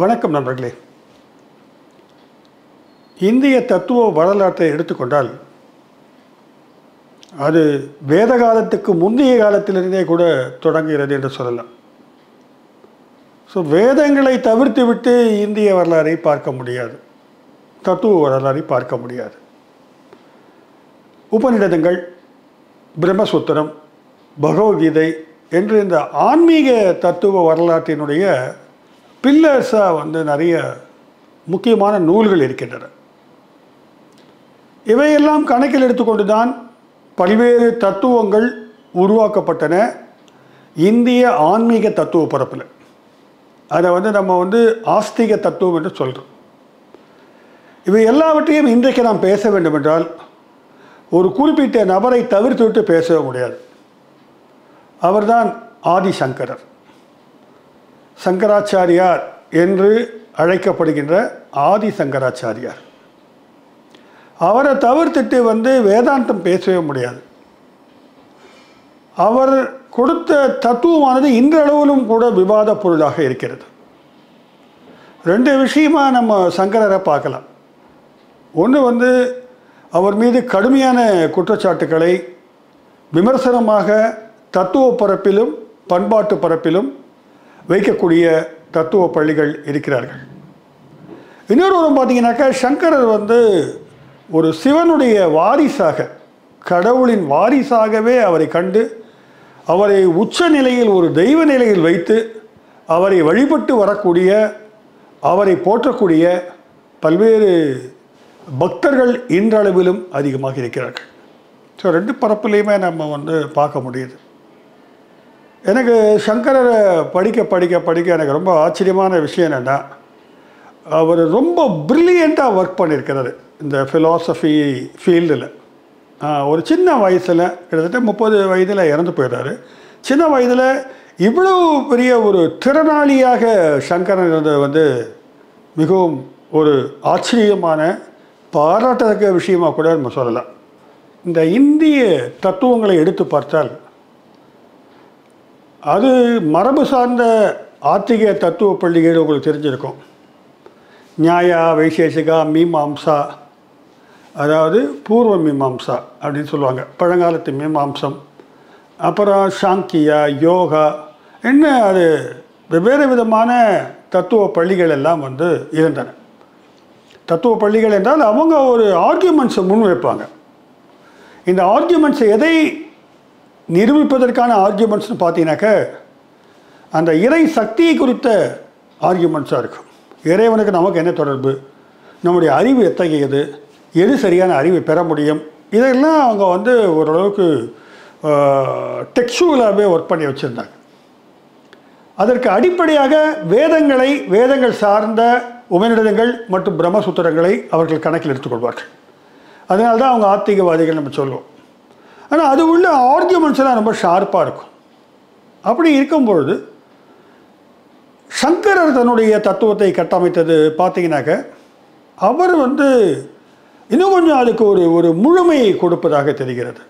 வணக்கம் நண்பர்களே. இந்திய தத்துவ வரலாற்றை எடுத்துக்கொண்டால் அது வேத காலத்துக்கு முந்தைய காலத்திலிருந்தே கூட தொடங்குகிறது என்று சொல்லலாம். ஸோ வேதங்களை தவிர்த்து விட்டு இந்திய வரலாறை பார்க்க முடியாது. தத்துவ வரலாறை பார்க்க முடியாது. உபநிடதங்கள் பிரம்மசூத்திரம் பகவத்கீதை என்று இந்த ஆன்மீக தத்துவ வரலாற்றினுடைய பில்லர்ஸாக வந்து நிறைய முக்கியமான நூல்கள் இருக்கின்றன. இவையெல்லாம் கணக்கில் எடுத்துக்கொண்டு தான் பல்வேறு தத்துவங்கள் உருவாக்கப்பட்டன. இந்திய ஆன்மீக தத்துவ பரப்பில் அதை வந்து நம்ம வந்து ஆஸ்திக தத்துவம் என்று சொல்கிறோம் இவை எல்லாவற்றையும் இன்றைக்கு நாம் பேச வேண்டுமென்றால் ஒரு குறிப்பிட்ட நபரை தவிர்த்து விட்டு பேசவே முடியாது. அவர்தான் ஆதிசங்கரர். சங்கராச்சாரியார் என்று அழைக்கப்படுகின்ற ஆதி சங்கராச்சாரியார். அவரை தவிர்த்துட்டு வந்து வேதாந்தம் பேசவே முடியாது. அவர் கொடுத்த தத்துவமானது இன்றளவிலும் கூட விவாத பொருளாக இருக்கிறது. ரெண்டு விஷயமாக நம்ம சங்கரரை பார்க்கலாம். ஒன்று வந்து அவர் மீது கடுமையான குற்றச்சாட்டுக்களை விமர்சனமாக தத்துவ பரப்பிலும் பண்பாட்டு பரப்பிலும் வைக்கக்கூடிய தத்துவ பள்ளிகள் இருக்கிறார்கள். இன்னொரு ஒரு பார்த்தீங்கன்னாக்கா சங்கரர் வந்து ஒரு சிவனுடைய வாரிசாக கடவுளின் வாரிசாகவே அவரை கண்டு அவரை உச்ச நிலையில் ஒரு தெய்வ நிலையில் வைத்து அவரை வழிபட்டு வரக்கூடிய அவரை போற்றக்கூடிய பல்வேறு பக்தர்கள் இன்றளவிலும் அதிகமாக இருக்கிறார்கள். ஸோ ரெண்டு பரப்புலையுமே நம்ம வந்து பார்க்க முடியுது. எனக்கு சங்கரரை படிக்க படிக்க படிக்க எனக்கு ரொம்ப ஆச்சரியமான விஷயம் என்னென்னா அவர் ரொம்ப ப்ரில்லியண்ட்டாக ஒர்க் பண்ணியிருக்கிறாரு இந்த ஃபிலாசபி ஃபீல்டில் ஒரு சின்ன வயசில் கிட்டத்தட்ட முப்பது வயதில் இறந்து போயிடுறாரு. சின்ன வயதில் இவ்வளவு பெரிய ஒரு திறனாளியாக சங்கரன் இருந்தது வந்து மிகவும் ஒரு ஆச்சரியமான பாராட்டத்தக்க விஷயமாக கூட நம்ம சொல்லலாம். இந்த இந்திய தத்துவங்களை எடுத்து பார்த்தால் அது மரபு சார்ந்த ஆத்திக தத்துவ பள்ளிகள் உங்களுக்கு தெரிஞ்சிருக்கும். நியாயா வைசேஷிகா மீமாம்சா அதாவது பூர்வ மீமாம்சா அப்படின்னு சொல்லுவாங்க. பழங்காலத்து மீமாம்சம் அப்புறம் சாங்கியா யோகா என்ன அது வெவ்வேறு விதமான தத்துவ பள்ளிகள் எல்லாம் வந்து இருந்தன. தத்துவ பள்ளிகள் என்றால் அவங்க ஒரு ஆர்கியூமெண்ட்ஸை முன் வைப்பாங்க இந்த ஆர்கியூமெண்ட்ஸ் எதை நிரூபிப்பதற்கான ஆர்கியூமெண்ட்ஸ்னு பார்த்தீங்கன்னாக்க அந்த இறை சக்தியை குறித்த ஆர்கியூமெண்ட்ஸாக இருக்கும். இறைவனுக்கு நமக்கு என்ன தொடர்பு? நம்முடைய அறிவு எத்தகையது? எது சரியான அறிவை பெற முடியும்? இதெல்லாம் அவங்க வந்து ஓரளவுக்கு டெக்ஸ்டுவலாகவே ஒர்க் பண்ணி வச்சுருந்தாங்க. அதற்கு அடிப்படையாக வேதங்களை வேதங்கள் சார்ந்த உபநிடதங்கள் மற்றும் பிரம்மசூத்திரங்களை அவர்கள் கணக்கில் எடுத்துக்கொள்வார்கள். அதனால்தான் அவங்க ஆத்திகவாதிகள் நம்ம சொல்லுவோம். ஆனால் அது உள்ள ஆர்கியூமெண்ட்ஸ் எல்லாம் ரொம்ப ஷார்ப்பாக இருக்கும். அப்படி இருக்கும்பொழுது சங்கரர் தன்னுடைய தத்துவத்தை கட்டமைத்தது பார்த்தீங்கன்னாக்க அவர் வந்து இன்னும் கொஞ்சம் அதுக்கு ஒரு ஒரு முழுமையை கொடுப்பதாக தெரிகிறது.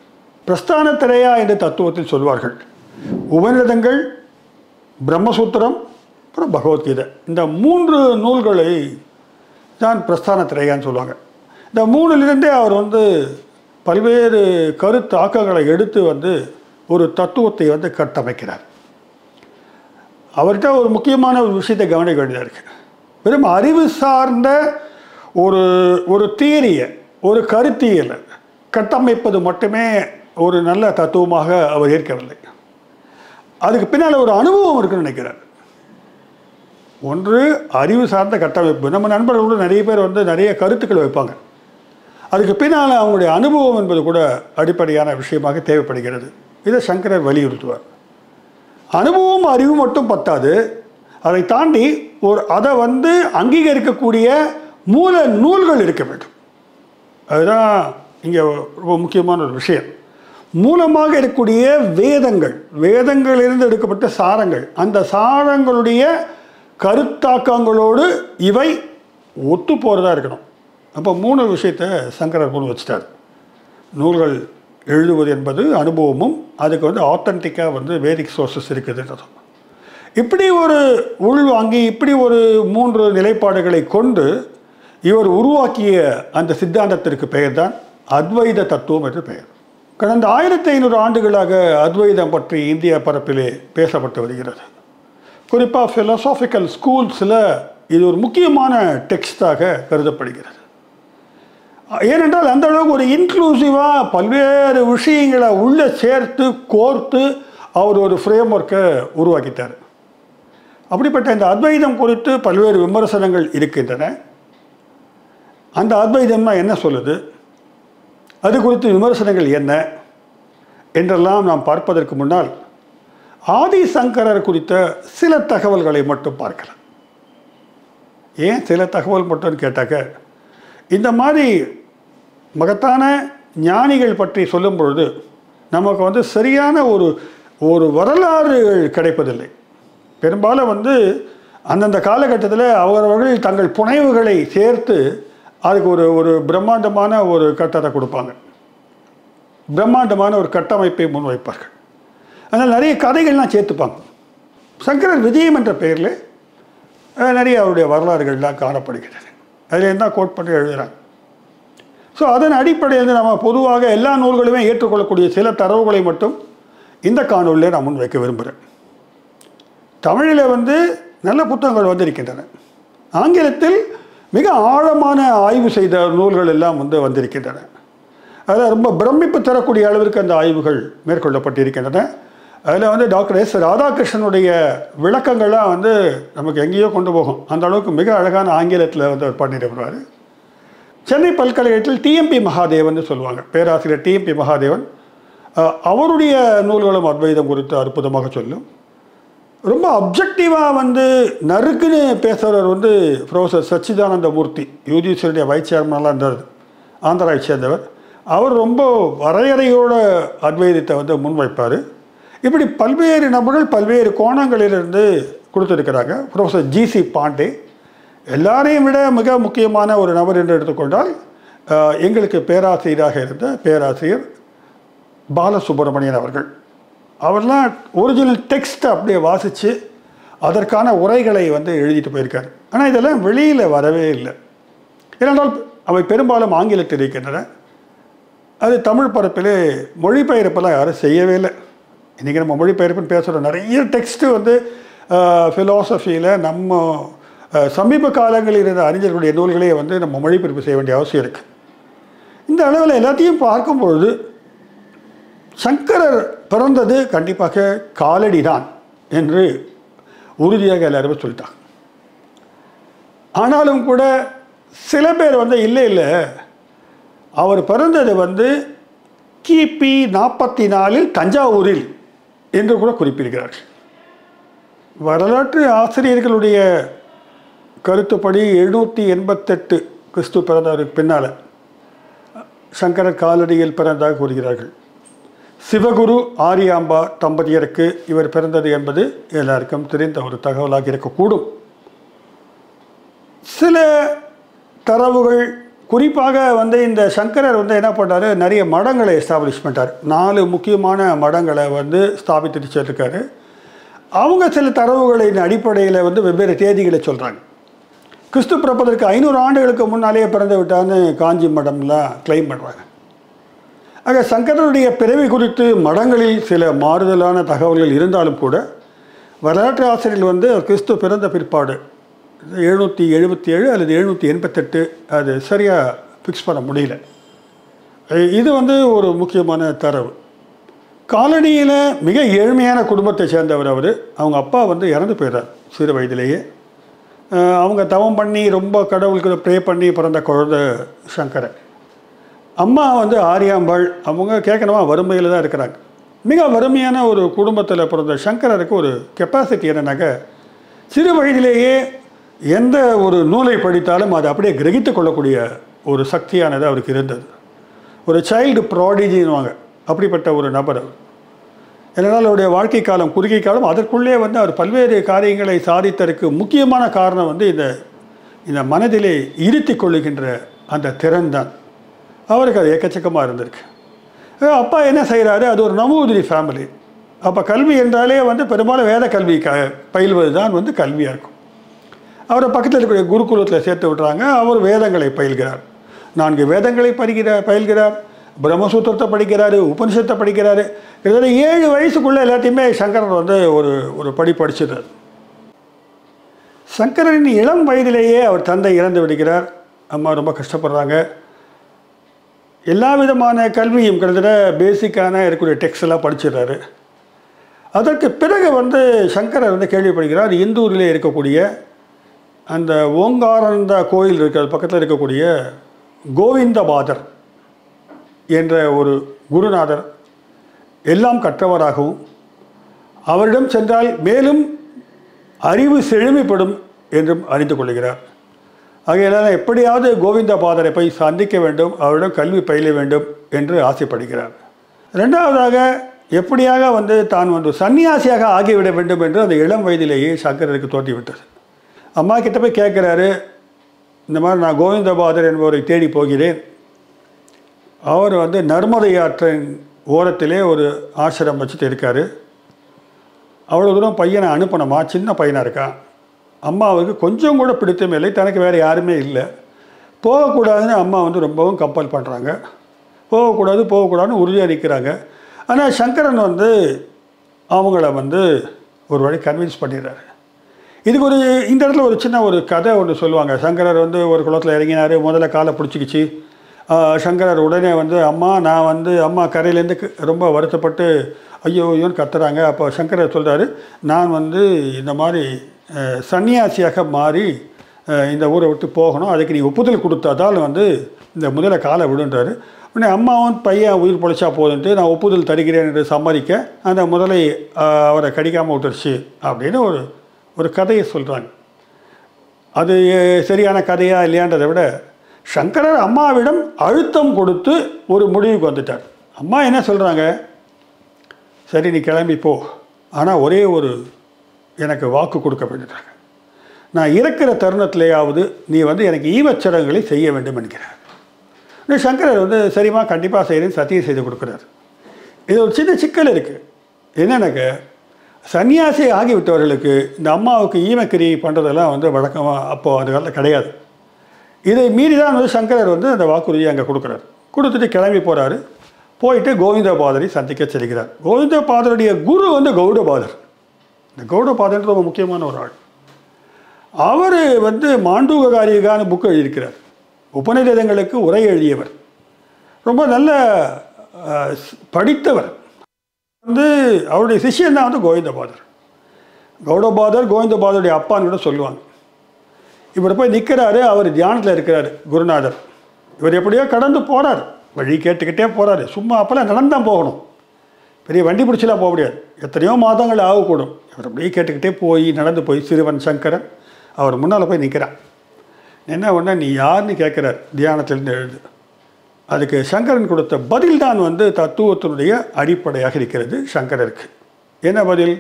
பிரஸ்தான திரையா என்று தத்துவத்தில் சொல்வார்கள். உபநிடதங்கள் பிரம்மசூத்திரம் அப்புறம் பகவத்கீதை. இந்த மூன்று நூல்களை தான் பிரஸ்தான திரையான்னு சொல்லுவாங்க. இந்த மூணுலேருந்தே அவர் வந்து பல்வேறு கருத்தாக்கங்களை எடுத்து வந்து ஒரு தத்துவத்தை வந்து கட்டமைக்கிறார். அவர்கிட்ட ஒரு முக்கியமான ஒரு விஷயத்தை கவனிக்க வேண்டியதாக இருக்குது வெறும் அறிவு சார்ந்த ஒரு ஒரு தீரியை ஒரு கருத்தியலை கட்டமைப்பது மட்டுமே ஒரு நல்ல தத்துவமாக அவர் ஏற்கவில்லை அதுக்கு பின்னால் ஒரு அனுபவம் இருக்குன்னு நினைக்கிறார். ஒன்று அறிவு சார்ந்த கட்டமைப்பு. நம்ம நண்பர்களோடு நிறைய பேர் வந்து நிறைய கருத்துக்கள் வைப்பாங்க. அதுக்கு பின்னால் அவங்களுடைய அனுபவம் என்பது கூட அடிப்படையான விஷயமாக தேவைப்படுகிறது. இதை சங்கரர் வலியுறுத்துவார். அனுபவம் அறிவு மட்டும் பத்தாது. அதை தாண்டி ஒரு அதை வந்து அங்கீகரிக்கக்கூடிய மூல நூல்கள் இருக்க வேண்டும். அதுதான் இங்கே ரொம்ப முக்கியமான ஒரு விஷயம். மூலமாக இருக்கக்கூடிய வேதங்கள் வேதங்களிலிருந்து எடுக்கப்பட்ட சாரங்கள் அந்த சாரங்களுடைய கருத்தாக்கங்களோடு இவை ஒத்து போகிறதா இருக்கணும். அப்போ மூணு விஷயத்தை சங்கரர் முன் வச்சிட்டார். நூல்கள் எழுதுவது என்பது அனுபவமும் அதுக்கு வந்து ஆத்தன்டிக்காக வந்து வேதிக் சோர்சஸ் இருக்குதுன்றது இப்படி ஒரு உள்வாங்கி இப்படி ஒரு மூன்று நிலைப்பாடுகளை கொண்டு இவர் உருவாக்கிய அந்த சித்தாந்தத்திற்கு பெயர் தான் அத்வைத தத்துவம் என்று பெயர். கடந்த ஆயிரத்தி ஐநூறு ஆண்டுகளாக அத்வைதம் பற்றி இந்திய பரப்பிலே பேசப்பட்டு வருகிறது. குறிப்பாக ஃபிலசாபிக்கல் ஸ்கூல்ஸில் இது ஒரு முக்கியமான டெக்ஸ்டாக கருதப்படுகிறது. ஏனென்றால் அந்த அளவுக்கு ஒரு இன்க்ளூசிவாக பல்வேறு விஷயங்களை உள்ளே சேர்த்து கோர்த்து அவர் ஒரு ஃப்ரேம் ஒர்க்கை உருவாக்கிட்டார். அப்படிப்பட்ட இந்த அத்வைதம் குறித்து பல்வேறு விமர்சனங்கள் இருக்கின்றன. அந்த அத்வைதம்னா என்ன சொல்லுது? அது குறித்து விமர்சனங்கள் என்ன? என்றெல்லாம் நாம் பார்ப்பதற்கு முன்னால் ஆதிசங்கரர் குறித்த சில தகவல்களை மட்டும் பார்க்கலாம். ஏன் சில தகவல் மட்டும் கேட்டாக்க இந்த மாதிரி மகத்தான ஞானிகள் பற்றி சொல்லும் பொழுது நமக்கு வந்து சரியான ஒரு ஒரு வரலாறு கிடைப்பதில்லை. பெரும்பாலும் வந்து அந்தந்த காலகட்டத்தில் அவரவர்கள் தங்கள் புனைவுகளை சேர்த்து அதுக்கு ஒரு ஒரு பிரம்மாண்டமான ஒரு கட்டத்தை கொடுப்பாங்க. பிரம்மாண்டமான ஒரு கட்டமைப்பை முன்வைப்பார்கள். அதனால் நிறைய கதைகள்லாம் சேர்த்துப்பாங்க. சங்கரர் விஜயம் என்ற பெயரில் நிறைய அவருடைய வரலாறுகள்லாம் காணப்படுகிறது. அதில் தான் கோட் பண்ணி எழுதுகிறாங்க ஸோ அதன் அடிப்படையில் நம்ம பொதுவாக எல்லா நூல்களுமே ஏற்றுக்கொள்ளக்கூடிய சில தரவுகளை மட்டும் இந்த காணொலியில் நான் முன் வைக்க விரும்புகிறேன். தமிழில் வந்து நல்ல புத்தகங்கள் வந்திருக்கின்றன. ஆங்கிலத்தில் மிக ஆழமான ஆய்வு செய்த நூல்கள் எல்லாம் வந்து வந்திருக்கின்றன. அதில் ரொம்ப பிரமிப்பு தரக்கூடிய அளவிற்கு அந்த ஆய்வுகள் மேற்கொள்ளப்பட்டிருக்கின்றன. அதில் வந்து டாக்டர் எஸ் ராதாகிருஷ்ணனுடைய விளக்கங்கள்லாம் வந்து நமக்கு எங்கேயோ கொண்டு போகும். அந்த அளவுக்கு மிக அழகான ஆங்கிலத்தில் வந்து அவர் பண்ணியிருக்கிறார் சென்னை பல்கலைக்கழகத்தில் டிஎம்பி மகாதேவன் சொல்லுவாங்க. பேராசிரியர் டிஎம்பி மகாதேவன். அவருடைய நூல்களும் அத்வைதம் குறித்து அற்புதமாக சொல்லும். ரொம்ப அப்ஜெக்டிவாக வந்து நறுக்குன்னு பேசுகிறவர் வந்து ப்ரொஃபஸர் சச்சிதானந்த மூர்த்தி யூஜிசியுடைய வைஸ் சேர்மனாக இருந்தார். ஆந்திராவை சேர்ந்தவர். அவர் ரொம்ப வரையறையோட அத்வைதத்தை வந்து முன்வைப்பார். இப்படி பல்வேறு நபர்கள் பல்வேறு கோணங்களிலிருந்து கொடுத்துருக்கிறாங்க. ப்ரொஃபஸர் ஜிசி பாண்டே எல்லாரையும் விட மிக முக்கியமான ஒரு நபர் என்று எடுத்துக்கொண்டால் எங்களுக்கு பேராசிரியராக இருந்த பேராசிரியர் பாலசுப்ரமணியன் அவர்கள். அவர்லாம் ஒரிஜினல் டெக்ஸ்ட்டை அப்படியே வாசித்து அதற்கான உரைகளை வந்து எழுதிட்டு போயிருக்காரு. ஆனால் இதெல்லாம் வெளியில் வரவே இல்லை. ஏனென்றால் அவை பெரும்பாலும் ஆங்கிலத்தில் இருக்கின்றன. அது தமிழ் பரப்பிலே மொழிபெயர்ப்பெல்லாம் யாரும் செய்யவே இல்லை. இன்றைக்கி நம்ம மொழிபெயர்ப்புன்னு பேசுகிறோம் நிறைய டெக்ஸ்ட்டு வந்து ஃபிலாசபியில் நம்ம சமீப காலங்களில் இருந்த அறிஞர்களுடைய நூல்களையே வந்து நம்ம மொழிபெயர்ப்பு செய்ய வேண்டிய அவசியம் இருக்குது இந்த அளவில் எல்லாத்தையும் பார்க்கும்பொழுது சங்கரர் பிறந்தது கண்டிப்பாக காலடி தான் என்று உறுதியாக எல்லாருமே சொல்லிட்டாங்க. ஆனாலும் கூட சில பேர் வந்து இல்லை இல்லை அவர் பிறந்தது வந்து கிபி நாற்பத்தி நாலில் தஞ்சாவூரில் என்று கூட குறிப்பிடுகிறார்கள். வரலாற்று ஆசிரியர்களுடைய கருத்துப்படி எழுநூற்றி எண்பத்தெட்டு கிறிஸ்து பிறந்தவருக்கு பின்னால் சங்கரர் காலடியில் பிறந்ததாக கூறுகிறார்கள். சிவகுரு ஆரியாம்பா தம்பதியருக்கு இவர் பிறந்தது என்பது எல்லாருக்கும் தெரிந்த ஒரு தகவலாக இருக்கக்கூடும். சில தரவுகள் குறிப்பாக வந்து இந்த சங்கரர் வந்து என்ன பண்ணாரு? நிறைய மடங்களை எஸ்டாப்ளிஷ் பண்ணிட்டார். நாலு முக்கியமான மடங்களை வந்து ஸ்தாபித்துட்டு வச்சிருக்காரு அவங்க சில தரவுகளின் அடிப்படையில் வந்து வெவ்வேறு தேதிகளை சொல்கிறாங்க கிறிஸ்து பிறப்பதற்கு ஐநூறு ஆண்டுகளுக்கு முன்னாலேயே பிறந்து விட்டான்னு காஞ்சி மடம்லாம் கிளைம் பண்ணுறாங்க ஆக சங்கரனுடைய பிறவி குறித்து மடங்களில் சில மாறுதலான தகவல்கள் இருந்தாலும் கூட வரலாற்று ஆசிரியர்கள் வந்து கிறிஸ்து பிறந்த பிற்பாடு எழுநூற்றி எழுபத்தி ஏழு அல்லது எழுநூற்றி எண்பத்தெட்டு அது சரியாக ஃபிக்ஸ் பண்ண முடியல. இது வந்து ஒரு முக்கியமான தரவு. காலனியில் மிக ஏழ்மையான குடும்பத்தை சேர்ந்தவர் அவர். அவங்க அப்பா வந்து இறந்து போயிடுறார் சிறு வயதிலேயே. அவங்க தவம் பண்ணி ரொம்ப கடவுளுக்கு ப்ரே பண்ணி பிறந்த குழந்தை சங்கரன். அம்மா வந்து ஆரியாம்பாள். அவங்க கேட்கணுமா வறுமையில் தான் இருக்கிறாங்க. மிக வறுமையான ஒரு குடும்பத்தில் பிறந்த சங்கரருக்கு ஒரு கெப்பாசிட்டி என்னன்னாக்க சிறு வயதிலேயே எந்த ஒரு நூலை படித்தாலும் அதை அப்படியே கிரகித்து கொள்ளக்கூடிய ஒரு சக்தியானது அவருக்கு இருந்தது. ஒரு சைல்டு ப்ராடிஜின்னுவாங்க அப்படிப்பட்ட ஒரு நபர் அவர். இதனால் அவருடைய வாழ்க்கை காலம் குறுகிய காலம் அதற்குள்ளே வந்து அவர் பல்வேறு காரியங்களை சாதித்ததற்கு முக்கியமான காரணம் வந்து இந்த இந்த மனதிலே இருத்தி கொள்ளுகின்ற அந்த திறன் தான். அவருக்கு அது எக்கச்சக்கமாக இருந்திருக்கு. அப்பா என்ன செய்கிறாரு அது ஒரு நம்பூதிரி ஃபேமிலி அப்போ கல்வி என்றாலே வந்து பெரும்பாலும் வேத கல்வி க பயில்வது தான் வந்து கல்வியாக இருக்கும். அவரை பக்கத்தில் இருக்கக்கூடிய குருகுலத்தில் சேர்த்து விட்றாங்க அவர் வேதங்களை பயில்கிறார். நான்கு வேதங்களை படிக்கிறார் பயில்கிறார். பிரம்மசூத்திரத்தை படிக்கிறாரு உபனிஷத்தை படிக்கிறாரு. கிட்டத்தட்ட ஏழு வயசுக்குள்ளே எல்லாத்தையுமே சங்கரர் வந்து ஒரு ஒரு படி படிச்சிடுறார். சங்கரரின் இளம் வயதிலேயே அவர் தந்தை இறந்து விடுகிறார். அம்மா ரொம்ப கஷ்டப்படுறாங்க. எல்லா விதமான கல்வியும் கிட்டத்தட்ட பேசிக்கான இருக்கக்கூடிய டெக்ஸ்ட் எல்லாம் படிச்சிடுறாரு. அதற்கு பிறகு வந்து சங்கரர் வந்து கேள்விப்படுகிறார் இந்தூரிலே இருக்கக்கூடிய அந்த ஓங்காரந்த கோயில் இருக்கிற பக்கத்தில் இருக்கக்கூடிய கோவிந்தபாதர் என்ற ஒரு குருநாதர் எல்லாம் கற்றவராகவும் அவரிடம் சென்றால் மேலும் அறிவு செழுமைப்படும் என்றும் அறிந்து கொள்கிறார். ஆகையால் எப்படியாவது கோவிந்தபாதரை போய் சந்திக்க வேண்டும் அவரிடம் கல்வி பயில வேண்டும் என்று ஆசைப்படுகிறார். ரெண்டாவதாக எப்படியாக வந்து தான் வந்து சன்னியாசியாக ஆகிவிட வேண்டும் என்று அந்த இளம் வயதிலேயே சங்கரருக்கு தோற்றிவிட்டது அம்மா கிட்ட போய் கேட்குறாரு இந்த மாதிரி நான் கோவிந்தபாதர் என்பவரை தேடி போகிறேன். அவர் வந்து நர்மதை ஆற்றின் ஓரத்திலே ஒரு ஆசிரம் வச்சுட்டு இருக்கார். அவ்வளோ தூரம் பையனை அனுப்பணுமா? சின்ன பையனாக இருக்கான் அம்மாவுக்கு கொஞ்சம் கூட பிடித்தமே இல்லை தனக்கு வேறு யாருமே இல்லை. போகக்கூடாதுன்னு அம்மா வந்து ரொம்பவும் கம்பல் பண்ணுறாங்க போகக்கூடாது போகக்கூடாதுன்னு உறுதியாக நிற்கிறாங்க ஆனால் சங்கரன் வந்து அவங்கள வந்து ஒரு வழி கன்வின்ஸ் பண்ணிடுறாரு. இதுக்கு ஒரு இந்த இடத்துல ஒரு சின்ன ஒரு கதை ஒன்று சொல்லுவாங்க. சங்கரர் வந்து ஒரு குளத்தில் இறங்கினார். முதல்ல காலை பிடிச்சிக்கிச்சு. சங்கரர் உடனே வந்து அம்மா நான் வந்து அம்மா கரையிலேருந்து க- ரொம்ப வருத்தப்பட்டு ஐயோ ஐயோன்னு கத்துறாங்க. அப்போ சங்கரர் சொல்கிறாரு நான் வந்து இந்த மாதிரி சன்னியாசியாக மாறி இந்த ஊரை விட்டு போகணும். அதுக்கு நீ ஒப்புதல் கொடுத்தாதால் வந்து இந்த முதல்ல காலை விடுன்றாரு. உடனே அம்மாவும் பையன் உயிர் பொழைச்சா போதுன்ட்டு நான் ஒப்புதல் தருகிறேன் என்று சம்மதிக்க அந்த முதலை அவரை கடிக்காமல் விட்டுருச்சு. அப்படின்னு ஒரு ஒரு கதையை சொல்கிறாங்க அது சரியான கதையா இல்லையான்றதை விட சங்கரர் அம்மாவிடம் அழுத்தம் கொடுத்து ஒரு முடிவுக்கு வந்துட்டார். அம்மா என்ன சொல்கிறாங்க சரி நீ கிளம்பி போ. ஆனால் ஒரே ஒரு எனக்கு வாக்கு கொடுக்க வேண்டிட்டாங்க நான் இறக்கிற தருணத்திலேயாவது நீ வந்து எனக்கு ஈவச்சடங்குகளை செய்ய வேண்டும் என்கிறார். இந்த சங்கரர் வந்து சரிம்மா கண்டிப்பாக செய்கிறேன் சத்தியம் செய்து கொடுக்குறாரு. இது ஒரு சின்ன சிக்கல் இருக்குது என்னன்னாக்க சன்னியாசி ஆகிவிட்டவர்களுக்கு இந்த அம்மாவுக்கு ஈமக்கிரி பண்ணுறதெல்லாம் வந்து வழக்கமாக அப்போது அந்த காலத்தில் கிடையாது. இதை மீறி தான் வந்து சங்கரர் வந்து அந்த வாக்குறுதியை அங்கே கொடுக்குறாரு. கொடுத்துட்டு கிளம்பி போகிறாரு போயிட்டு கோவிந்தபாதரை சந்திக்க செல்கிறார். கோவிந்தபாதருடைய குரு வந்து கௌடபாதர். இந்த கௌடபாதர் ரொம்ப முக்கியமான ஒரு ஆள். அவர் வந்து மாண்டூககாரிகான புக்கு எழுதியிருக்கிறார். உபநிடதங்களுக்கு உரை எழுதியவர். ரொம்ப நல்ல படித்தவர். வந்து அவருடைய சிஷியன் தான் வந்து கோவிந்தபாதர். கௌடபாதர் கோவிந்தபாதருடைய அப்பான்னு கூட சொல்லுவாங்க. இவர் போய் நிற்கிறாரு அவர் தியானத்தில் இருக்கிறாரு குருநாதர். இவர் எப்படியோ கடந்து போகிறார் வழி கேட்டுக்கிட்டே போகிறாரு சும்மா அப்போல்லாம் நடந்தான் போகணும். பெரிய வண்டி பிடிச்சலாம் போக முடியாது. எத்தனையோ மாதங்கள் ஆகக்கூடும். இவர் அப்படியே கேட்டுக்கிட்டே போய் நடந்து போய் சிறுவன் சங்கரன் அவர் முன்னால் போய் நிற்கிறான் என்ன ஒன்று நீ யாருன்னு கேட்குறார். தியானத்திலேருந்து எழுது. அதுக்கு சங்கரன் கொடுத்த பதில் தான் வந்து தத்துவத்தினுடைய அடிப்படையாக இருக்கிறது சங்கரருக்கு. என்ன பதில்?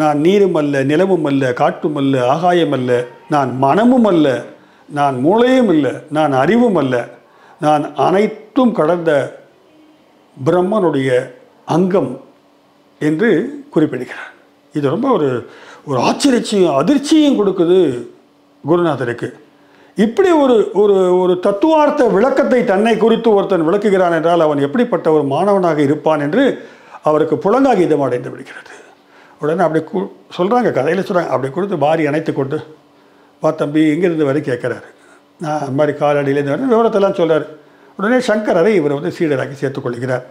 நான் நீரும் அல்ல நிலமும் அல்ல காற்றும் அல்ல ஆகாயம் அல்ல நான் மனமும் அல்ல நான் மூளையும் இல்லை நான் அறிவும் அல்ல நான் அனைத்தும் கடந்த பிரம்மனுடைய அங்கம் என்று குறிப்பிடுகிறார். இது ரொம்ப ஒரு ஒரு ஆச்சரியத்தையும் அதிர்ச்சியும் கொடுக்குது குருநாதருக்கு. இப்படி ஒரு ஒரு ஒரு தத்துவார்த்த விளக்கத்தை தன்னை குறித்து ஒருத்தன் விளக்குகிறான் என்றால் அவன் எப்படிப்பட்ட ஒரு மாணவனாக இருப்பான் என்று அவருக்கு புலங்காகிதம் அடைந்து விடுகிறது. உடனே அப்படி கு சொல்கிறாங்க கதையில் சொல்கிறாங்க அப்படி கொடுத்து வாரி அணைத்து கொண்டு வா தம்பி எங்கேருந்து வரை கேட்குறாரு. நான் அந்த மாதிரி காலடியிலேருந்து வரேன் விவரத்தெல்லாம் சொல்கிறார் உடனே சங்கரரை இவர் வந்து சீடராக்கி சேர்த்துக்கொள்கிறார்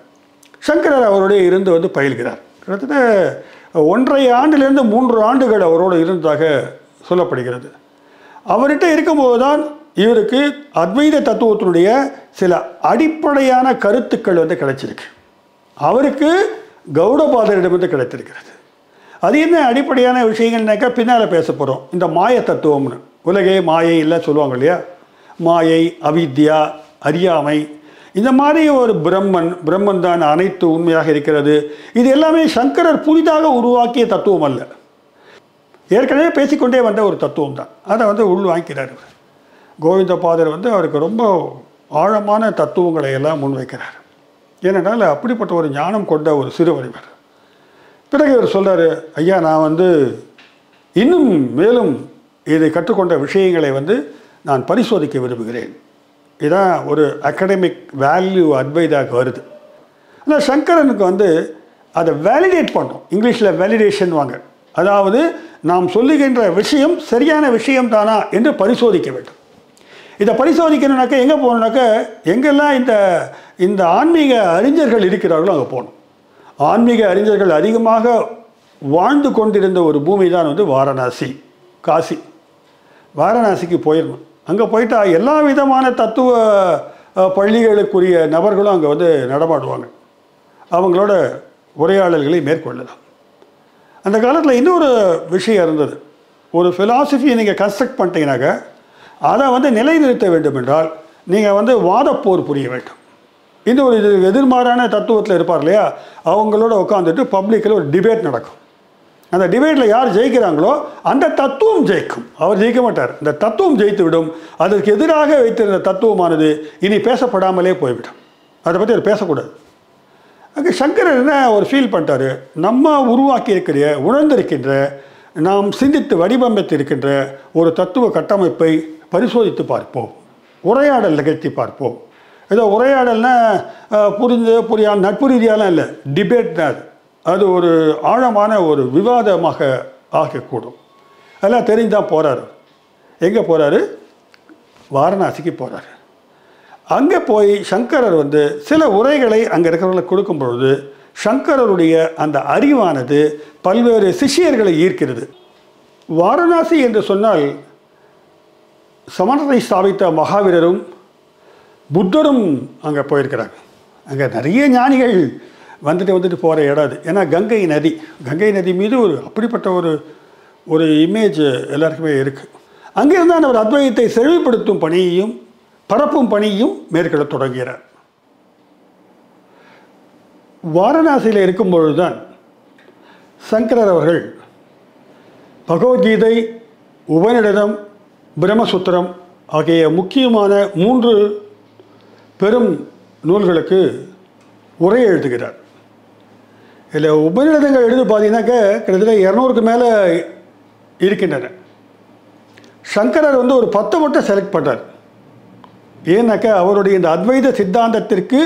சங்கரர் அவருடைய இருந்து வந்து பயில்கிறார். கிட்டத்தட்ட ஒன்றரை ஆண்டிலிருந்து மூன்று ஆண்டுகள் அவரோடு இருந்ததாக சொல்லப்படுகிறது. அவர்கிட்ட இருக்கும்போது தான் இவருக்கு அத்வைத தத்துவத்தினுடைய சில அடிப்படையான கருத்துக்கள் வந்து கிடைச்சிருக்கு. அவருக்கு கௌடபாதரிடமிருந்து கிடைத்திருக்கிறது. அது என்ன அடிப்படையான விஷயங்கள்னாக்கா பின்னால் பேச போகிறோம் இந்த மாய தத்துவம்னு. உலகே மாயை இல்லை சொல்லுவாங்க இல்லையா? மாயை அவித்யா அறியாமை. இந்த மாதிரி ஒரு பிரம்மன் பிரம்மன் தான் அனைத்து உண்மையாக இருக்கிறது. இது எல்லாமே சங்கரர் புதிதாக உருவாக்கிய தத்துவம் அல்ல. ஏற்கனவே பேசிக்கொண்டே வந்த ஒரு தத்துவம் தான் அதை வந்து உள் வாங்கிக்கிறார் கோவிந்தபாதர் வந்து அவருக்கு ரொம்ப ஆழமான தத்துவங்களை எல்லாம் முன்வைக்கிறார் ஏனென்றால் அப்படிப்பட்ட ஒரு ஞானம் கொண்ட ஒரு சிறுவர் பிறகு இவர் சொல்கிறார் ஐயா நான் வந்து இன்னும் மேலும் இதை கற்றுக்கொண்ட விஷயங்களை வந்து நான் பரிசோதிக்க விரும்புகிறேன். இதான் ஒரு அகடமிக் வேல்யூ அட்வைஸாக வருது. ஆனால் சங்கரனுக்கு வந்து அதை வேலிடேட் பண்ணோம் இங்கிலீஷில் வேலிடேஷன் வாங்க. அதாவது நாம் சொல்லுகின்ற விஷயம் சரியான விஷயம் தானா என்று பரிசோதிக்க வேண்டும். இதை பரிசோதிக்கணுனாக்கா எங்கே போகணுனாக்கா எங்கெல்லாம் இந்த இந்த ஆன்மீக அறிஞர்கள் இருக்கிறார்களோ அங்கே போகணும். ஆன்மீக அறிஞர்கள் அதிகமாக வாழ்ந்து கொண்டிருந்த ஒரு பூமி தான் வந்து வாரணாசி காசி. வாரணாசிக்கு போயிடணும். அங்கே போயிட்டா எல்லா விதமான தத்துவ பள்ளிகளுக்குரிய நபர்களும் அங்கே வந்து நடமாடுவாங்க. அவங்களோட உரையாடல்களை மேற்கொள்ளலாம். அந்த காலத்தில் இன்னொரு விஷயம் இருந்தது. ஒரு ஃபிலாசபியை நீங்கள் கன்ஸ்ட்ரக்ட் பண்ணிட்டீங்கன்னாக்க அதை வந்து நிலைநிறுத்த வேண்டும் என்றால் நீங்கள் வந்து வாதப்போர் புரிய வேண்டும். இந்த ஒரு இது எதிர்மாறான தத்துவத்தில் இருப்பார் இல்லையா? அவங்களோட உட்காந்துட்டு பப்ளிக்கில் ஒரு டிபேட் நடக்கும். அந்த டிபேட்டில் யார் ஜெயிக்கிறாங்களோ அந்த தத்துவம் ஜெயிக்கும். அவர் ஜெயிக்க மாட்டார். இந்த தத்துவம் ஜெயித்து விடும். அதற்கு எதிராக வைத்திருந்த தத்துவமானது இனி பேசப்படாமலே போய்விடும். அதை பற்றி அவர் பேசக்கூடாது. அங்கே சங்கரர் என்ன ஒரு ஃபீல் பண்ணிட்டாரு? நம்ம உருவாக்கி இருக்கிற உணர்ந்திருக்கின்ற நாம் சிந்தித்து வடிவமைத்து இருக்கின்ற ஒரு தத்துவ கட்டமைப்பை பரிசோதித்து பார்ப்போம். உரையாடல் நிகழ்த்தி பார்ப்போம். ஏதோ உரையாடல்னா புரிந்து புரியா நட்பு ரீதியாலாம் இல்லை. டிபேட் தான் அது. அது ஒரு ஆழமான ஒரு விவாதமாக ஆகக்கூடும். அதெல்லாம் தெரிஞ்சுதான் போகிறாரு எங்கே போகிறாரு வாரணாசிக்கு போகிறாரு அங்கே போய் சங்கரர் வந்து சில உரைகளை அங்கே இருக்கிறவங்களுக்கு கொடுக்கும் பொழுது சங்கரருடைய அந்த அறிவானது பல்வேறு சிஷ்யர்களை ஈர்க்கிறது. வாரணாசி என்று சொன்னால் சமணத்தை ஸ்தாபித்த மகாவீரரும் புத்தரும் அங்கே போயிருக்கிறாங்க. அங்கே நிறைய ஞானிகள் வந்துட்டு வந்துட்டு போகிற இடம் அது. ஏன்னா கங்கை நதி. கங்கை நதி மீது ஒரு அப்படிப்பட்ட ஒரு ஒரு இமேஜ் எல்லாருக்குமே இருக்குது அங்கிருந்து அவர் அத்வைத்தை செழிவுபடுத்தும் பணியையும் பரப்பும் பணியும் மேற்கொள்ள தொடங்குகிறார். வாரணாசியில் இருக்கும்பொழுதுதான் சங்கரர் அவர்கள் பகவத்கீதை உபநிடதம் பிரம்மசூத்திரம் ஆகிய முக்கியமான மூன்று பெரும் நூல்களுக்கு உரை எழுதுகிறார். இதில் உபநிடதங்கள் எழுது பார்த்தீங்கன்னாக்க கிட்டத்தட்ட இரநூறுக்கு மேலே இருக்கின்றன. சங்கரர் வந்து ஒரு பத்து மட்டும் செலக்ட் பண்ணுறார் ஏன்னாக்கா அவருடைய இந்த அத்வைத சித்தாந்தத்திற்கு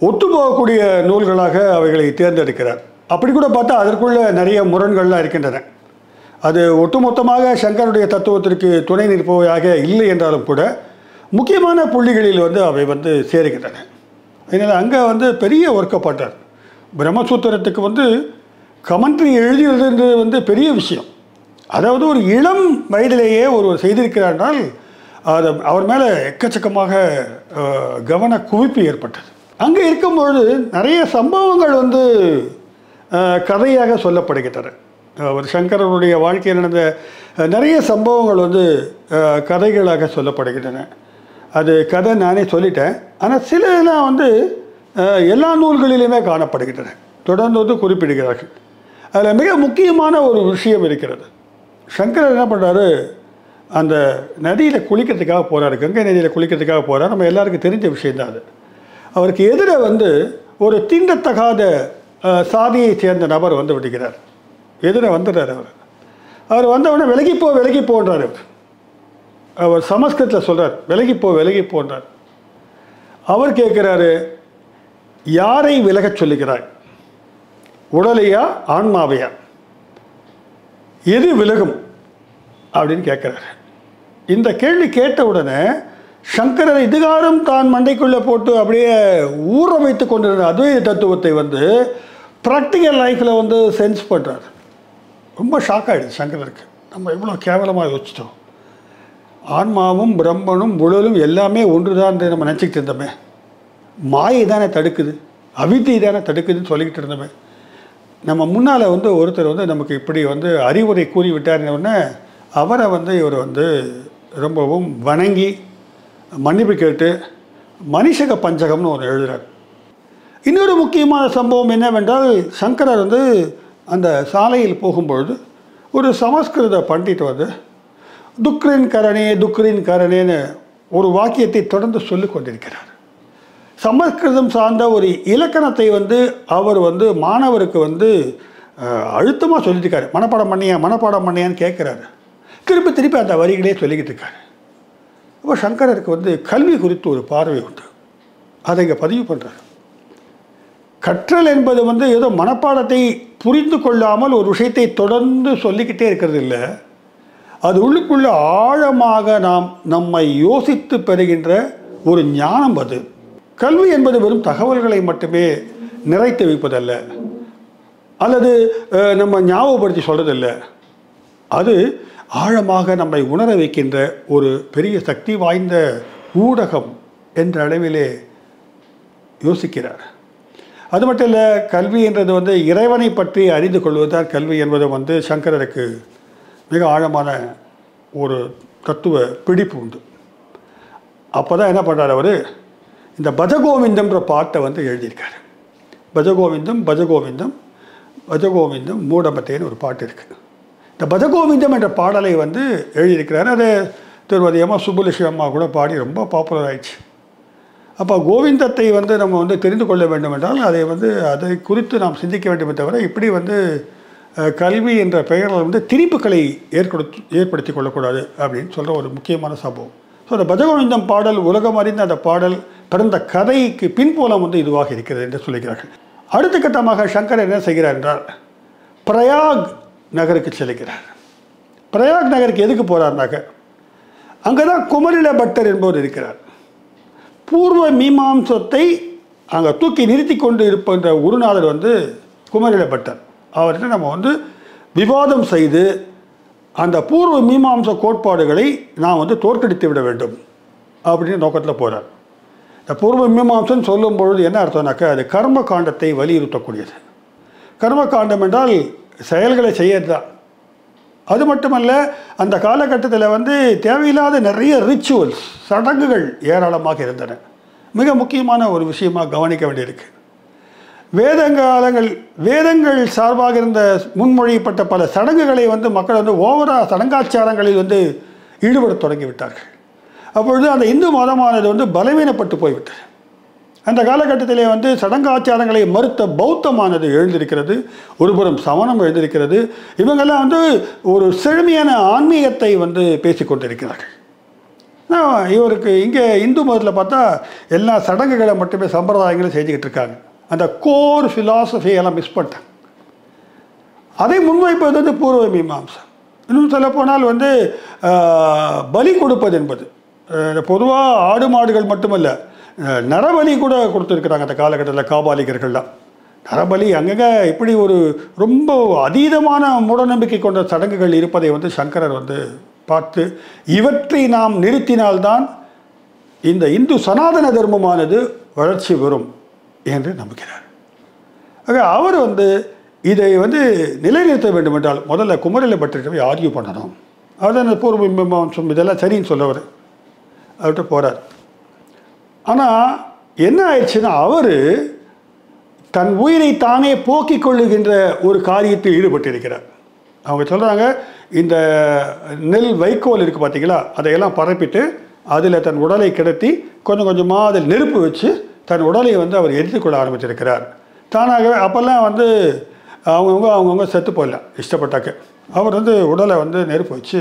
ஒத்துப்போகக்கூடிய நூல்களாக அவைகளை தேர்ந்தெடுக்கிறார். அப்படி கூட பார்த்தா அதற்குள்ள நிறைய முரண்கள்லாம் இருக்கின்றன. அது ஒட்டுமொத்தமாக சங்கருடைய தத்துவத்திற்கு துணை நிற்பவையாக இல்லை என்றாலும் கூட முக்கியமான புள்ளிகளில் வந்து அவை வந்து சேருகின்றன. அதனால் அங்கே வந்து பெரிய ஒர்க்கப்பட்டார். பிரம்மசூத்திரத்துக்கு வந்து கமெண்ட்ரி எழுதியதுன்றது வந்து பெரிய விஷயம். அதாவது ஒரு இளம் வயதிலேயே ஒருவர் செய்திருக்கிறார்னால் அது அவர் மேலே எக்கச்சக்கமாக கவன குவிப்பு ஏற்பட்டது. அங்கே இருக்கும்பொழுது நிறைய சம்பவங்கள் வந்து கதையாக சொல்லப்படுகின்றன. அவர் சங்கரனுடைய வாழ்க்கையில் நடந்த நிறைய சம்பவங்கள் வந்து கதைகளாக சொல்லப்படுகின்றன. அது கதை நானே சொல்லிட்டேன். ஆனால் சில இதெல்லாம் வந்து எல்லா நூல்களிலுமே காணப்படுகின்றன. தொடர்ந்து வந்து குறிப்பிடுகிறார்கள். அதில் மிக முக்கியமான ஒரு விஷயம் இருக்கிறது. சங்கரர் என்ன பண்ணுறாரு அந்த நதியில் குளிக்கிறதுக்காக போகிறாரு கங்கை நதியில் குளிக்கிறதுக்காக போகிறார் நம்ம எல்லாருக்கும் தெரிஞ்ச விஷயந்தான் அது. அவருக்கு எதிர வந்து ஒரு தீண்டத்தகாத சாதியை சேர்ந்த நபர் வந்து விடுகிறார். எதிரே வந்துடுறார் அவர். அவர் வந்தவுடனே விலகி போ விலகி போன்றார் அவர். அவர் சொல்கிறார் விலகி போ விலகி போன்றார் அவர் கேட்குறாரு யாரை விலகச் சொல்லுகிறாய்? உடலையா ஆன்மாவையா? எது விலகும்? அப்படின்னு கேட்குறாரு. இந்த கேள்வி கேட்ட உடனே சங்கரர் இதுகாரம் தான் மண்டைக்குள்ளே போட்டு அப்படியே ஊற வைத்து கொண்டிருந்த அத்வைத தத்துவத்தை வந்து ப்ராக்டிக்கல் லைஃப்பில் வந்து சென்ஸ் பண்ணுறாரு ரொம்ப ஷாக் ஆகிடுது சங்கரருக்கு. நம்ம எவ்வளோ கேவலமாக யோசிச்சிட்டோம். ஆன்மாவும் பிரம்மனும் உழலும் எல்லாமே ஒன்று தான் நம்ம நினச்சிக்கிட்டு இருந்தோமே. மாயை தானே தடுக்குது. அவித்தை தானே தடுக்குதுன்னு சொல்லிக்கிட்டு இருந்தோமே. நம்ம முன்னால் வந்து ஒருத்தர் வந்து நமக்கு இப்படி வந்து அறிவுரை கூறி விட்டார்ன உடனே அவரை வந்து இவர் வந்து ரொம்பவும் வணங்கி மன்னிப்பு கேட்டு மனிஷக பஞ்சகம்னு ஒன்று எழுதுகிறார் இன்னொரு முக்கியமான சம்பவம் என்னவென்றால் சங்கரர் வந்து அந்த சாலையில் போகும்பொழுது ஒரு சமஸ்கிருத பண்டிட் வந்து துக்ரின் கரணே துக்ரின் கரணேன்னு ஒரு வாக்கியத்தை தொடர்ந்து சொல்லிக் கொண்டிருக்கிறார். சமஸ்கிருதம் சார்ந்த ஒரு இலக்கணத்தை வந்து அவர் வந்து மாணவருக்கு வந்து அழுத்தமாக சொல்லிட்டு மனப்பாடம் பண்ணியா மனப்பாடம் பண்ணியான்னு கேட்குறாரு. திருப்பி திருப்பி அந்த வரிகளே சொல்லிக்கிட்டு இருக்காரு. அப்போ சங்கரருக்கு வந்து கல்வி குறித்து ஒரு பார்வை உண்டு. அதை இங்கே பதிவு பண்ணுறாரு கற்றல் என்பது வந்து ஏதோ மனப்பாடத்தை புரிந்து கொள்ளாமல் ஒரு விஷயத்தை தொடர்ந்து சொல்லிக்கிட்டே இருக்கிறது இல்லை. அது உள்ளுக்குள்ள ஆழமாக நாம் நம்மை யோசித்து பெறுகின்ற ஒரு ஞானம் அது. கல்வி என்பது வெறும் தகவல்களை மட்டுமே நிறைத்து வைப்பதல்ல. அல்லது நம்ம ஞாபகப்படுத்தி சொல்கிறதில்ல அது ஆழமாக நம்மை உணர வைக்கின்ற ஒரு பெரிய சக்தி வாய்ந்த ஊடகம் என்ற அளவிலே யோசிக்கிறார். அது மட்டும் இல்லை கல்வி என்றது வந்து இறைவனை பற்றி அறிந்து கொள்வதுதான் கல்வி என்பது வந்து சங்கரருக்கு மிக ஆழமான ஒரு தத்துவ பிடிப்பு உண்டு. அப்போ தான் என்ன பண்ணுறார் அவர்? இந்த பஜகோவிந்தம்ன்ற பாட்டை வந்து எழுதியிருக்காரு. பஜகோவிந்தம் பஜகோவிந்தம் பஜகோவிந்தம் மூடபத்தேன்னு ஒரு பாட்டு இருக்குது இந்த பஜகோவிந்தம் என்ற பாடலை வந்து எழுதியிருக்கிறார். அது திருமதி எம். சுப்புலட்சுமி அம்மா கூட பாடி ரொம்ப பாப்புலர் ஆயிடுச்சு. அப்போ கோவிந்தத்தை வந்து நம்ம வந்து தெரிந்து கொள்ள வேண்டும் என்றால் அதை வந்து அதை குறித்து நாம் சிந்திக்க வேண்டுமே தவிர இப்படி வந்து கல்வி என்ற பெயரில் வந்து திணிப்புகளை ஏற்படுத்தி ஏற்படுத்தி கொள்ளக்கூடாது அப்படின்னு சொல்கிற ஒரு முக்கியமான சம்பவம். ஸோ அந்த பஜகோவிந்தம் பாடல் உலகம் அறிந்த அந்த பாடல் பிறந்த கதைக்கு பின்புலம் வந்து இதுவாக இருக்கிறது என்று சொல்லுகிறார்கள். அடுத்த கட்டமாக சங்கர் என்ன செய்கிறார் என்றால் பிரயாக் நகருக்கு செல்கிறார். பிரயாக் நகருக்கு எதுக்கு போகிறார்னாக்க அங்கே தான் குமரில பட்டர் என்பவர் இருக்கிறார். பூர்வ மீமாம்சத்தை அங்கே தூக்கி நிறுத்தி கொண்டு இருக்கின்ற குருநாதர் வந்து குமரில பட்டர் அவர்கிட்ட நம்ம வந்து விவாதம் செய்து அந்த பூர்வ மீமாம்ச கோட்பாடுகளை நான் வந்து தோற்கடித்து விட வேண்டும் அப்படின்னு நோக்கத்தில் போகிறார் இந்த பூர்வ மீமாம்சம் சொல்லும் பொழுது என்ன அர்த்தம்னாக்கா அது கர்ம காண்டத்தை வலியுறுத்தக்கூடியது. கர்ம காண்டம் என்றால் செயல்களை செய்யறது தான் அது மட்டுமல்ல அந்த காலகட்டத்தில் வந்து தேவையில்லாத நிறைய ரிச்சுவல்ஸ் சடங்குகள் ஏராளமாக இருந்தன. மிக முக்கியமான ஒரு விஷயமாக கவனிக்க வேண்டியிருக்கு. வேதங்காலங்கள் வேதங்கள் சார்பாக இருந்த முன்மொழியப்பட்ட பல சடங்குகளை வந்து மக்கள் வந்து ஓவரா சடங்காச்சாரங்களில் வந்து ஈடுபடத் தொடங்கி விட்டார்கள். அப்பொழுது அந்த இந்து மதமானது வந்து பலவீனப்பட்டு போய்விட்டது. அந்த காலகட்டத்திலே வந்து சடங்கு ஆச்சாரங்களை மறுத்த பௌத்தமானது எழுந்திருக்கிறது. ஒருபுறம் சமணம் எழுந்திருக்கிறது. இவங்கெல்லாம் வந்து ஒரு செழுமையான ஆன்மீகத்தை வந்து பேசிக்கொண்டிருக்கிறார்கள் இவருக்கு இங்கே இந்து மதத்தில் பார்த்தா எல்லா சடங்குகளை மட்டுமே சம்பிரதாயங்களும் செஞ்சுக்கிட்டு இருக்காங்க. அந்த கோர் ஃபிலாசபியெல்லாம் மிஸ் பண்ணிட்டாங்க. அதை முன்வைப்பது வந்து பூர்வ மீமாம்சம். இன்னும் சொல்லப்போனால் வந்து பலி கொடுப்பது என்பது. பொதுவாக ஆடு மாடுகள் மட்டுமல்ல நரபலி கூட கொடுத்துருக்குறாங்க அந்த காலகட்டத்தில் காபாலிகர்கள்லாம். நரபலி அங்கங்கே இப்படி ஒரு ரொம்ப அதீதமான மூடநம்பிக்கை கொண்ட சடங்குகள் இருப்பதை வந்து சங்கரர் வந்து பார்த்து இவற்றை நாம் நிறுத்தினால்தான் இந்த இந்து சனாதன தர்மமானது வளர்ச்சி பெறும் என்று நம்புகிறார். ஆக அவர் வந்து இதை வந்து நிலைநிறுத்த வேண்டும் என்றால் முதல்ல குமரிலை பற்றி போய் ஆர்கியூ பண்ணணும். அவர் அந்த பூர்வ மீமாம்சம் இதெல்லாம் சரின்னு சொல்லவர் அவர்கிட்ட போகிறார் ஆனால் என்ன ஆயிடுச்சுன்னா அவர் தன் உயிரை தானே போக்கிக் கொள்ளுகின்ற ஒரு காரியத்தில் ஈடுபட்டிருக்கிறார். அவங்க சொல்கிறாங்க இந்த நெல் வைக்கோல் இருக்குது பார்த்தீங்களா அதையெல்லாம் பரப்பிட்டு அதில் தன் உடலை கிடத்தி கொஞ்சம் கொஞ்சமாக அதில் நெருப்பு வச்சு தன் உடலை வந்து அவர் எரித்துக்கொள்ள ஆரம்பிச்சிருக்கிறார். தானாகவே அப்போல்லாம் வந்து அவங்கவுங்க அவங்கவுங்க செத்து போயிடலாம் இஷ்டப்பட்டாக்க. அவர் வந்து உடலை வந்து நெருப்பு வச்சு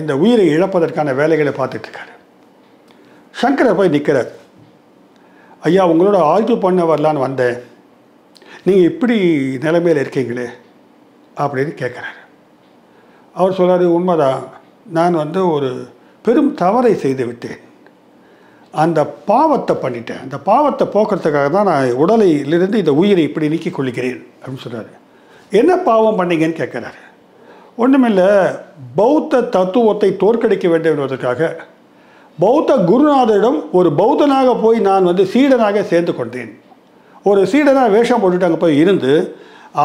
இந்த உயிரை இழப்பதற்கான வேலைகளை பார்த்துட்ருக்காரு சங்கரர் போய் நிற்கிறார் ஐயா உங்களோட ஆய்வு பண்ண வரலான்னு வந்தேன். நீங்கள் இப்படி நிலைமையில் இருக்கீங்களே? அப்படின்னு கேட்குறாரு அவர் சொல்றாரு உண்மைதான். நான் வந்து ஒரு பெரும் தவறை செய்து விட்டேன். அந்த பாவத்தை பண்ணிட்டேன். அந்த பாவத்தை போக்குறதுக்காக தான் நான் உடலையிலிருந்து இந்த உயிரை இப்படி நீக்கிக் கொள்கிறேன் அப்படின்னு சொல்கிறாரு என்ன பாவம் பண்ணீங்கன்னு கேட்குறாரு ஒன்றுமில்லை பௌத்த தத்துவத்தை தோற்கடிக்க வேண்டும் என்பதற்காக பௌத்த குருநாதரிடம் ஒரு பௌத்தனாக போய் நான் வந்து சீடனாக சேர்ந்து கொண்டேன். ஒரு சீடனாக வேஷம் போட்டுட்டு அங்கே போய் இருந்து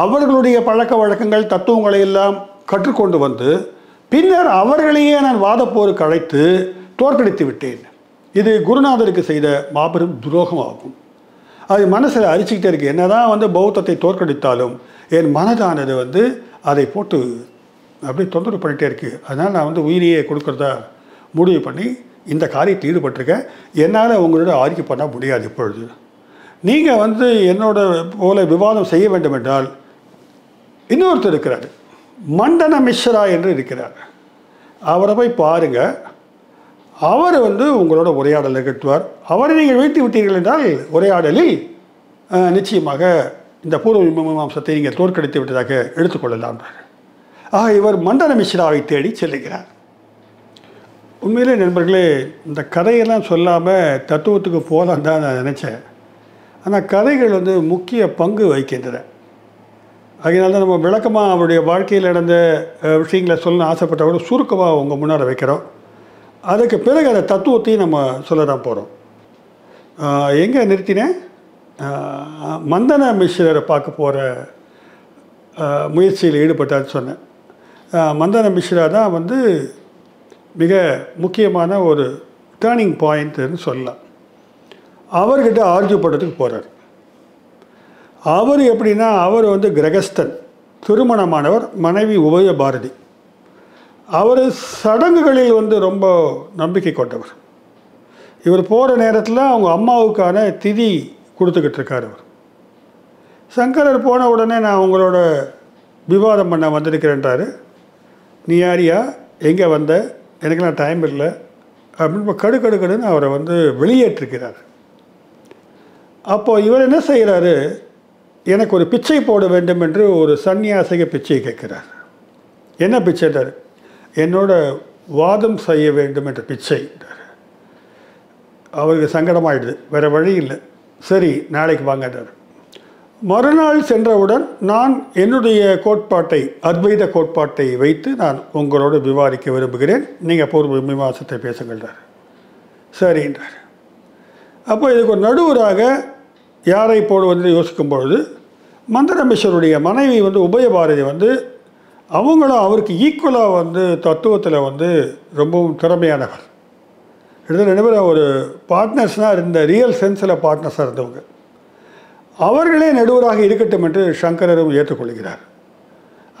அவர்களுடைய பழக்க வழக்கங்கள் தத்துவங்களை எல்லாம் கற்றுக்கொண்டு வந்து பின்னர் அவர்களையே நான் வாதப்போருக்கு அழைத்து தோற்கடித்து விட்டேன். இது குருநாதருக்கு செய்த மாபெரும் துரோகமாகும். அது மனசில் அரிச்சுக்கிட்டே இருக்கு. என்னதான் வந்து பௌத்தத்தை தோற்கடித்தாலும் என் மனதானது வந்து அதை போட்டு அப்படியே தொந்தரவு பண்ணிகிட்டே இருக்குது அதனால் நான் வந்து உயிரையே கொடுக்குறதா முடிவு பண்ணி இந்த காரியத்தில் ஈடுபட்டிருக்கேன் என்னால் உங்களோட ஆர்கியூ பண்ண முடியாது இப்பொழுது. நீங்கள் வந்து என்னோட போல விவாதம் செய்ய வேண்டும் என்றால் இன்னொருத்தர் இருக்கிறார். மண்டன மிஸ்ரா என்று இருக்கிறார். அவரை போய் பாருங்கள் அவர் வந்து உங்களோட உரையாடல் நிகழ்த்துவார் அவரை நீங்கள் வைத்து விட்டீர்கள் என்றால் உரையாடலில் நிச்சயமாக இந்த பூர்வ மீமாம்சத்தை நீங்கள் தோற்கடித்து விட்டதாக எடுத்துக்கொள்ளலாம்ன்றார் ஆக இவர் மண்டன மிஸ்ராவை தேடி செல்லுகிறார். உண்மையிலே நண்பர்களே இந்த கதையெல்லாம் சொல்லாமல் தத்துவத்துக்கு போகலாம் தான் நான் நினச்சேன். ஆனால் கதைகள் வந்து முக்கிய பங்கு வகிக்கின்றன. அதனால தான் நம்ம விளக்கமாக அவருடைய வாழ்க்கையில் நடந்த விஷயங்களை சொல்ல ஆசைப்பட்டவோட சுருக்கமாக உங்கள் முன்னால் வைக்கிறோம். அதுக்கு பிறகு அந்த தத்துவத்தையும் நம்ம சொல்ல தான் போகிறோம் எங்கே நிறுத்தினேன் மந்தன மிஸ்ரரை பார்க்க போகிற முயற்சியில் ஈடுபட்டான்னு சொன்னேன். மந்தன மிஸ்ரா தான் வந்து மிக முக்கியமான ஒரு டேர்னிங் பாயிண்ட்னு சொல்லலாம். அவர்கிட்ட ஆர்ஜி பண்ணுறதுக்கு போகிறார் அவர் எப்படின்னா அவர் வந்து கிரகஸ்தன் திருமணமானவர் மனைவி உபய பாரதி அவர் சடங்குகளில் வந்து ரொம்ப நம்பிக்கை கொண்டவர். இவர் போகிற நேரத்தில் அவங்க அம்மாவுக்கான திதி கொடுத்துக்கிட்டு இருக்கார் அவர். சங்கரர் போன உடனே நான் உங்களோட விவாதம் பண்ண வந்திருக்கிறேன்றாரு. நீ யாரியா? எங்கே வந்த? எனக்கெல்லாம் டைம் இல்லை. அப்படின்னு கடு கடு கடுன்னு அவரை வந்து வெளியேற்றிருக்கிறார். அப்போது இவர் என்ன செய்கிறாரு? எனக்கு ஒரு பிச்சை போட வேண்டும் என்று ஒரு சன்னியாசிக பிச்சை கேட்கிறார். என்ன பிச்சைன்றார் என்னோட வாதம் செய்ய வேண்டும் என்ற பிச்சை அவருக்கு சங்கடமாயிடுது. வேறு வழி இல்லை. சரி நாளைக்கு வாங்கன்றார் மறுநாள் சென்றவுடன் நான் என்னுடைய கோட்பாட்டை அத்வைத கோட்பாட்டை வைத்து நான் உங்களோடு விவாதிக்க விரும்புகிறேன். நீங்கள் பூர்வ மீமாசத்தை பேசுங்கள்றார் சரின்றார் அப்போ இதுக்கு ஒரு நடுவராக யாரை போடுவது யோசிக்கும் பொழுது மந்திரமிஸ்வருடைய மனைவி வந்து உபயபாரதி வந்து அவங்களும் அவருக்கு ஈக்குவலாக வந்து தத்துவத்தில் வந்து ரொம்பவும் திறமையானவர். கிட்டத்தட்ட நினைவில் ஒரு பார்ட்னர்ஸ்னால் இருந்த ரியல் சென்ஸில் பார்ட்னர்ஸாக இருந்தவங்க. அவர்களே நடுவராக இருக்கட்டும் என்று சங்கரரும் ஏற்றுக்கொள்கிறார்.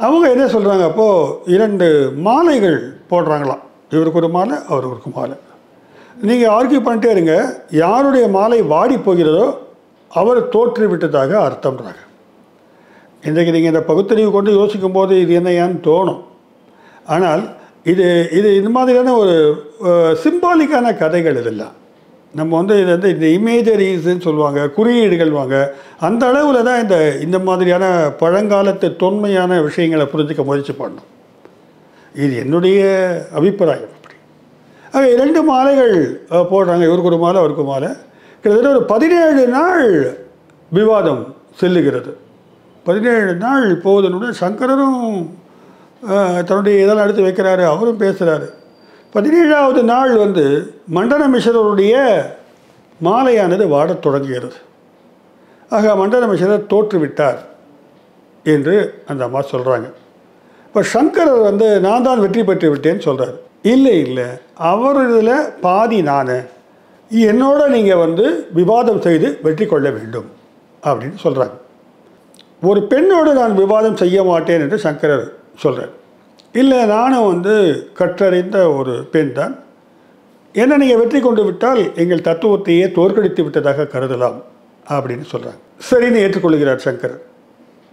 அவங்க என்ன சொல்கிறாங்க அப்போது இரண்டு மாலைகள் போடுறாங்களாம். இவருக்கு ஒரு மாலை அவருக்கு ஒரு மாலை. நீங்கள் ஆர்கியூ பண்ணிட்டே இருங்க. யாருடைய மாலை வாடி போகிறதோ அவர் தோற்று விட்டதாக அர்த்தம்ன்றாங்க. இன்றைக்கு நீங்கள் இந்த பகுத்தறிவு கொண்டு யோசிக்கும் போது இது என்ன ஏன்னு தோணும். ஆனால் இது இது இந்த மாதிரியான ஒரு சிம்பாலிக்கான கதைகள் இதெல்லாம். நம்ம வந்து இது வந்து இந்த இமேஜரிஸ்ன்னு சொல்லுவாங்க குறியீடுகள் வாங்க அந்த அளவில் தான் இந்த இந்த மாதிரியான பழங்காலத்து தொன்மையான விஷயங்களை புரிஞ்சிக்க முயற்சி பண்ணணும் இது என்னுடைய அபிப்பிராயம் அப்படி. ஆக இரண்டு மாலைகள் போடுறாங்க. இவருக்கு ஒரு மாலை அவருக்கு மாலை. கிட்டத்தட்ட ஒரு பதினேழு நாள் விவாதம் செல்லுகிறது. பதினேழு நாள் போவதனுடன் சங்கரரும் தன்னுடைய இதெல்லாம் எடுத்து வைக்கிறாரு அவரும் பேசுகிறாரு பதினேழாவது நாள் வந்து மண்டன மிஷரருடைய மாலையானது வாடத் தொடங்குகிறது. ஆக மண்டன மிஷரர் தோற்றுவிட்டார் என்று அந்த அம்மா சொல்கிறாங்க இப்போ சங்கரர் வந்து நான் தான் வெற்றி பெற்று விட்டேன்னு சொல்கிறார் இல்லை இல்லை. அவர் இதில் பாதி நான். என்னோட நீங்கள் வந்து விவாதம் செய்து வெற்றி கொள்ள வேண்டும் அப்படின்னு சொல்கிறாங்க ஒரு பெண்ணோடு நான் விவாதம் செய்ய மாட்டேன் என்று சங்கரர் சொல்கிறார் இல்லை நானும் வந்து கற்றறிந்த ஒரு பெண் தான். என்ன நீங்கள் வெற்றி கொண்டு விட்டால் எங்கள் தத்துவத்தையே தோற்கடித்து விட்டதாக கருதலாம் அப்படின்னு சொல்கிறாங்க சரின்னு ஏற்றுக்கொள்கிறார் சங்கர்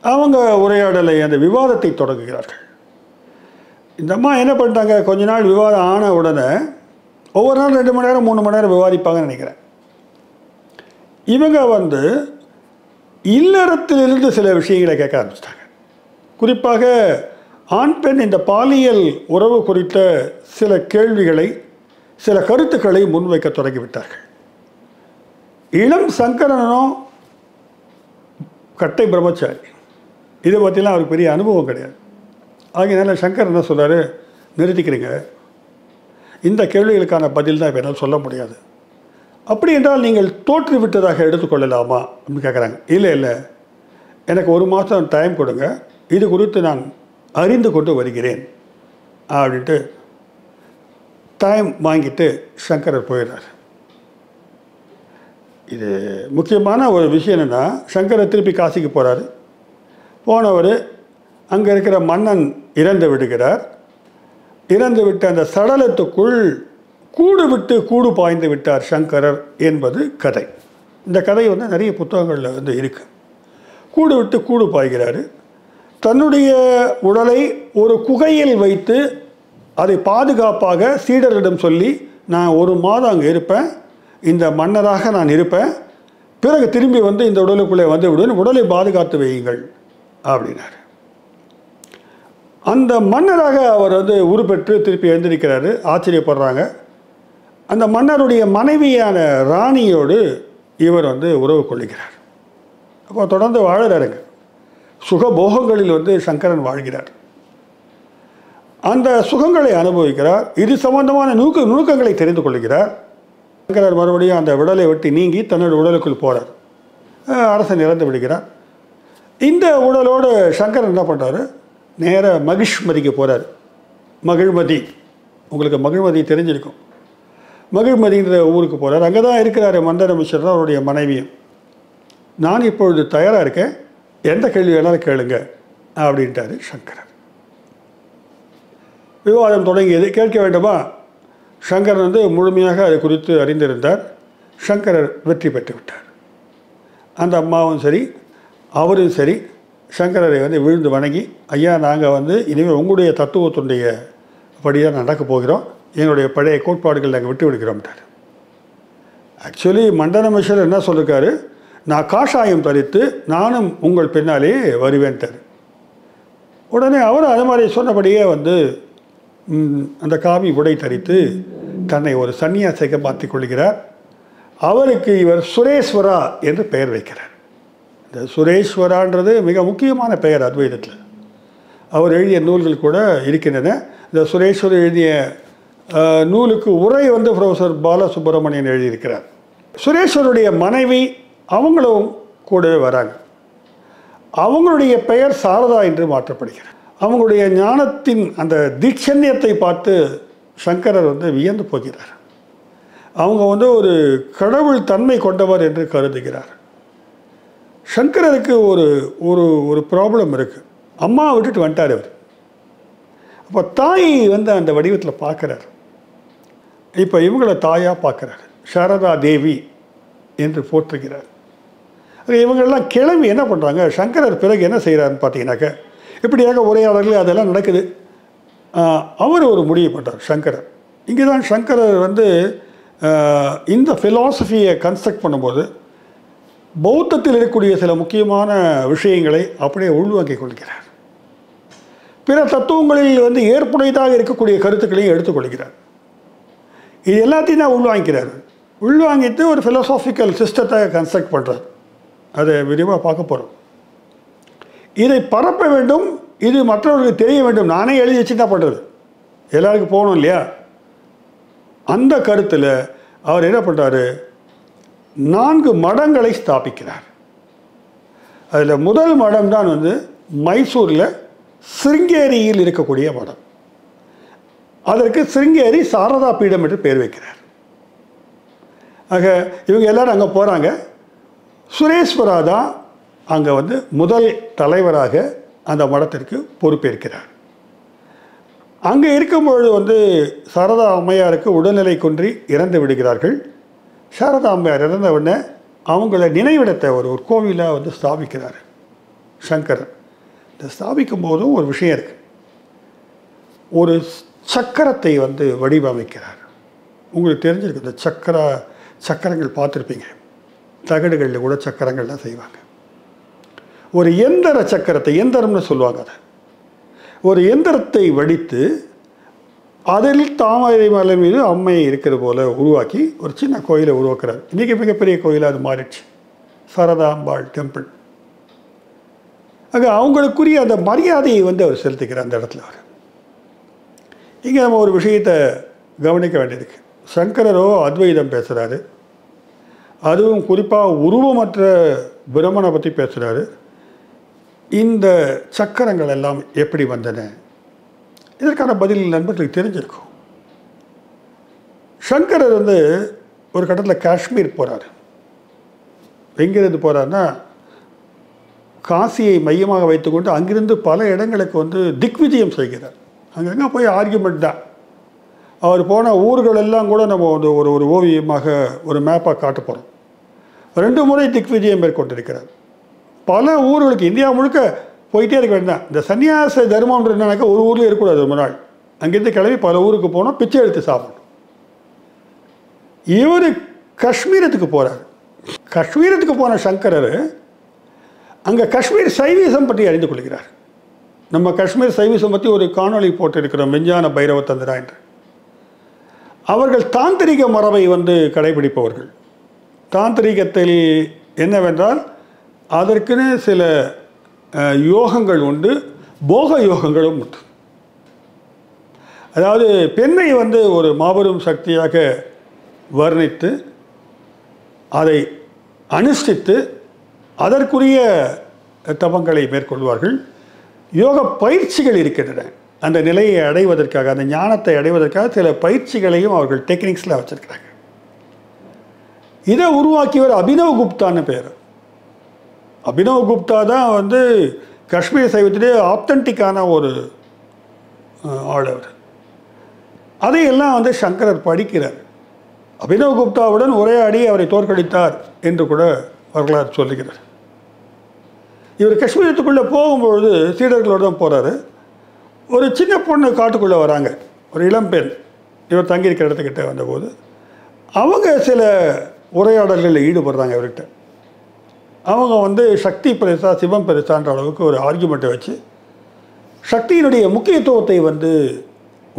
அவங்க உரையாடலை அந்த விவாதத்தை தொடங்குகிறார்கள். இந்த அம்மா என்ன பண்ணிட்டாங்க? கொஞ்ச நாள் விவாதம் ஆன உடனே ஒவ்வொரு நாள் ரெண்டு மணி நேரம் மூணு மணி நேரம் விவாதிப்பாங்கன்னு நினைக்கிறேன். இவங்க வந்து இல்லறத்திலிருந்து சில விஷயங்களை கேட்க ஆரம்பிச்சிட்டாங்க. குறிப்பாக ஆண் பெண் இந்த பாலியல் உறவு குறித்த சில கேள்விகளை சில கருத்துக்களை முன்வைக்க தொடங்கிவிட்டார்கள். இளம் சங்கரனும் கட்டை பிரம்மச்சாரி. இதை பற்றிலாம் அவருக்கு பெரிய அனுபவம் கிடையாது. ஆகையினால சங்கர் என்ன சொல்கிறாரு நிறுத்திக்கிறீங்க. இந்த கேள்விகளுக்கான பதில் தான் இப்போ என்னால் சொல்ல முடியாது. அப்படி என்றால் நீங்கள் தோற்று விட்டதாக எடுத்துக்கொள்ளலாமா? அப்படின்னு கேட்குறாங்க இல்லை இல்லை. எனக்கு ஒரு மாதம் டைம் கொடுங்க. இது குறித்து நான் அறிந்து கொண்டு வருகிறேன் அப்படின்ட்டு டைம் வாங்கிட்டு சங்கரர் போயிடுறார். இது முக்கியமான ஒரு விஷயம் என்னென்னா சங்கரர் திருப்பி காசிக்கு போகிறாரு போனவர் அங்கே இருக்கிற மன்னன் இறந்து விடுகிறார். இறந்து விட்ட அந்த சடலத்துக்குள் கூடு விட்டு கூடு பாய்ந்து விட்டார் சங்கரர் என்பது கதை. இந்த கதை வந்து நிறைய புத்தகங்களில் வந்து இருக்குது கூடு விட்டு கூடு பாய்கிறாரு. தன்னுடைய உடலை ஒரு குகையில் வைத்து அதை பாதுகாப்பாக சீடர்களிடம் சொல்லி நான் ஒரு மாதம் அங்கே இருப்பேன். இந்த மன்னராக நான் இருப்பேன். பிறகு திரும்பி வந்து இந்த உடலுக்குள்ளே வந்து விடுவேன் உடலை பாதுகாத்து வையுங்கள். அப்படின்னார். அந்த மன்னராக அவர் வந்து உருப்பெற்று திருப்பி எழுந்திருக்கிறாரு. ஆச்சரியப்படுறாங்க. அந்த மன்னருடைய மனைவியான ராணியோடு இவர் வந்து உறவு கொள்ளுகிறார். அப்போ தொடர்ந்து வாழறாருங்க. சுகபோகங்களில் வந்து சங்கரன் வாழ்கிறார். அந்த சுகங்களை அனுபவிக்கிறார். இது சம்பந்தமான நுணுக்க நுணுக்கங்களை தெரிந்து கொள்கிறார். சங்கரர் மறுபடியும் அந்த விடலை வெட்டி நீங்கி தன்னோட உடலுக்குள் போகிறார் அரசன் இறந்து விடுகிறார். இந்த உடலோடு சங்கரன் என்ன பண்ணுறாரு நேர மகிஷ்மதிக்கு போகிறார் மகிழ்மதி. உங்களுக்கு மகிழ்மதி தெரிஞ்சிருக்கும். மகிழ்மதின்ற ஊருக்கு போகிறார் அங்கே தான் இருக்கிறார் மந்தர மிஸ்ரர் அவருடைய மனைவியும். நான் இப்பொழுது தயாராக இருக்கேன். எந்த கேள்வி வேணாலும் கேளுங்க அப்படின்ட்டாரு சங்கரர் விவாதம் தொடங்கியது. கேட்க வேண்டுமா? சங்கரன் வந்து முழுமையாக அது குறித்து அறிந்திருந்தார். சங்கரர் வெற்றி பெற்று விட்டார். அந்த அம்மாவும் சரி அவரும் சரி சங்கரரை வந்து விழுந்து வணங்கி ஐயா நாங்கள் வந்து இனிமேல் உங்களுடைய தத்துவத்துடைய படியாக நடக்கப் போகிறோம். எங்களுடைய பழைய கோட்பாடுகள் நாங்கள் விட்டு விடுகிறோம்ட்டார் ஆக்சுவலி மண்டன மிஷர் என்ன சொல்லிருக்காரு? நான் காஷாயம் தரித்து நானும் உங்கள் பின்னாலே வருவேன்ட்டார் உடனே அவர் அது மாதிரி சொன்னபடியே வந்து அந்த காவி உடை தரித்து தன்னை ஒரு சன்னியாசிக்க மாற்றிக் கொள்கிறார். அவருக்கு இவர் சுரேஸ்வரா என்று பெயர் வைக்கிறார். இந்த சுரேஸ்வரான்றது மிக முக்கியமான பெயர் அத்வைதத்தில். அவர் எழுதிய நூல்கள் கூட இருக்கின்றன. இந்த சுரேஸ்வரர் எழுதிய நூலுக்கு உரை வந்து ப்ரொஃபஸர் பாலசுப்ரமணியன் எழுதியிருக்கிறார். சுரேஸ்வருடைய மனைவி அவங்களும் கூடவே வராங்க. அவங்களுடைய பெயர் சாரதா என்று மாற்றப்படுகிறது. அவங்களுடைய ஞானத்தின் அந்த தீட்சண்யத்தை பார்த்து சங்கரர் வந்து வியந்து போகிறார். அவங்க வந்து ஒரு கடவுள் தன்மை கொண்டவர் என்று கருதுகிறார். சங்கரருக்கு ஒரு ஒரு ஒரு ப்ராப்ளம் இருக்குது அம்மா விட்டுட்டு வந்துட்டார் அவர் அப்போ தாய் வந்து அந்த வடிவத்தில் பார்க்குறார். இப்போ இவங்கள தாயாக பார்க்குறாரு. சாரதா தேவி என்று போற்றுகிறார். இவங்கெல்லாம் கிளம்பி என்ன பண்ணுறாங்க சங்கரர் பிறகு என்ன செய்கிறாருன்னு பார்த்தீங்கன்னாக்க இப்படியாக உரையாடல்கள் அதெல்லாம் நடக்குது. அவர் ஒரு முடிவு பண்ணுறார் சங்கரர். இங்கே தான் சங்கரர் வந்து இந்த ஃபிலாசபியை கன்ஸ்ட்ரக்ட் பண்ணும்போது பௌத்தத்தில் இருக்கக்கூடிய சில முக்கியமான விஷயங்களை அப்படியே உள்வாங்கிக் கொள்கிறார். பிற தத்துவங்களில் வந்து ஏற்புடையதாக இருக்கக்கூடிய கருத்துக்களையும் எடுத்துக்கொள்கிறார் இது எல்லாத்தையும் தான் உள்வாங்கிக்கிறார். உள்வாங்கிட்டு ஒரு ஃபிலோசாஃபிக்கல் சிஸ்டத்தை கன்ஸ்ட்ரக்ட் பண்ணுறார் அதை விரிவாக பார்க்க போகிறோம் இதை பரப்ப வேண்டும் இது மற்றவர்களுக்கு தெரிய வேண்டும். நானே எழுதி வச்சு தான் பண்ணுறது எல்லாருக்கும் போகணும் இல்லையா? அந்த கருத்தில் அவர் என்ன பண்ணுறாரு நான்கு மடங்களை ஸ்தாபிக்கிறார். அதில் முதல் மடம் தான் வந்து மைசூரில் சிருங்கேரியில் இருக்கக்கூடிய மடம். அதற்கு சிருங்கேரி சாரதா பீடம் என்று பெயர் வைக்கிறார். ஆக இவங்க எல்லோரும் அங்கே போகிறாங்க சுரேஸ்வரா தான் அங்கே வந்து முதல் தலைவராக அந்த மடத்திற்கு பொறுப்பேற்கிறார். அங்கே இருக்கும்பொழுது வந்து சாரதா அம்மையாருக்கு உடல்நிலை குன்றி இறந்து விடுகிறார்கள். சாரதா அம்மையார் இறந்த உடனே அவங்கள நினைவிடத்தை ஒரு ஒரு கோவிலாக வந்து ஸ்தாபிக்கிறார். சங்கரர். இந்த ஸ்தாபிக்கும் போதும் ஒரு விஷயம் இருக்குது ஒரு சக்கரத்தை வந்து வடிவமைக்கிறார். உங்களுக்கு தெரிஞ்சிருக்கு இந்த சக்கர சக்கரங்கள் பார்த்துருப்பீங்க. தகடுகளில் கூட சக்கரங்கள்லாம் செய்வாங்க. ஒரு எந்திர சக்கரத்தை எந்திரம்னு சொல்லுவாங்க அதை. ஒரு எந்திரத்தை வடித்து அதில் தாமரை மலை மீது அம்மை இருக்கிற போல உருவாக்கி ஒரு சின்ன கோயிலை உருவாக்குறார். இன்றைக்கி மிகப்பெரிய கோயிலாக அது மாறிடுச்சு. சரதாம்பாள் டெம்பிள். ஆக அவங்களுக்குரிய அந்த மரியாதையை வந்து அவர் செலுத்திக்கிறார் அந்த இடத்துல அவர். இங்கே நம்ம ஒரு விஷயத்தை கவனிக்க வேண்டியிருக்கு சங்கரரோ அத்வைதம் பேசுகிறாரு அதுவும் குறிப்பாக உருவமற்ற பிரம்மனை பற்றி பேசுகிறாரு இந்த சக்கரங்கள் எல்லாம் எப்படி வந்தன? இதற்கான பதில் நண்பர்களுக்கு தெரிஞ்சிருக்கும். சங்கரர் வந்து ஒரு கட்டத்தில் காஷ்மீர் போகிறார் எங்கிருந்து போகிறாருன்னா காசியை மையமாக வைத்துக்கொண்டு அங்கிருந்து பல இடங்களுக்கு வந்து திக்விஜயம் செய்கிறார். அங்கங்கே போய் ஆர்கியூமெண்ட் தான். அவர் போன ஊர்கள் எல்லாம் கூட நம்ம வந்து ஒரு ஒரு ஓவியமாக ஒரு மேப்பாக காட்ட போகிறோம் ரெண்டு முறை திக்விஜயம் மேற்கொண்டிருக்கிறார். பல ஊர்களுக்கு இந்தியா முழுக்க போயிட்டே இருக்க வேண்டாம் இந்த சன்னியாச தர்மம்ன்ற என்னன்னாக்கா ஒரு ஊரில் இருக்கக்கூடாது ஒரு நாள். அங்கேருந்து கிளம்பி பல ஊருக்கு போனோம் பிச்சை எடுத்து சாப்பிடணும் இவர் காஷ்மீரத்துக்கு போகிறார் காஷ்மீரத்துக்கு போன சங்கரர் அங்கே காஷ்மீர் சைவீசம் பற்றி அறிந்து கொள்கிறார். நம்ம காஷ்மீர் சைவீசம் பற்றி ஒரு காணொளி போட்டிருக்கிறோம் மெஞ்சான பைரவ தந்திரா என்று. அவர்கள் தாந்திரிக மரபை வந்து கடைபிடிப்பவர்கள். தாந்திரிகத்தில் என்னவென்றால் அதற்குன்னு சில யோகங்கள் உண்டு போக யோகங்களும் உண்டு. அதாவது பெண்ணை வந்து ஒரு மாபெரும் சக்தியாக வர்ணித்து அதை அனுஷ்டித்து அதற்குரிய தபங்களை மேற்கொள்வார்கள். யோக பயிற்சிகள் இருக்கின்றன. அந்த நிலையை அடைவதற்காக அந்த ஞானத்தை அடைவதற்காக சில பயிற்சிகளையும் அவர்கள் டெக்னிக்ஸில் வச்சுருக்கிறாங்க இதை உருவாக்கியவர் அபினவ் குப்தான்னு பேர். அபினவ் குப்தா தான் வந்து காஷ்மீர் சைவத்திலே ஆத்தன்டிக்கான ஒரு ஆளவர் அதையெல்லாம் வந்து சங்கரர் படிக்கிறார். அபினவ் குப்தாவுடன் உரையாடி அவரை தோற்கடித்தார் என்று கூட வரலாறு சொல்லுகிறார். இவர் காஷ்மீரத்துக்குள்ளே போகும்பொழுது சீடர்களோடு தான் போகிறாரு ஒரு சின்ன பொண்ணு காட்டுக்குள்ளே வராங்க. ஒரு இளம்பெண். இவர் தங்கியிருக்கிற இடத்துக்கிட்ட வந்தபோது. அவங்க சில உரையாடல்களில் ஈடுபடுறாங்க இவர்கிட்ட. அவங்க வந்து சக்தி பெருசா சிவம் பெருசான்ற அளவுக்கு ஒரு ஆர்குமெண்ட்டை வச்சு சக்தியினுடைய முக்கியத்துவத்தை வந்து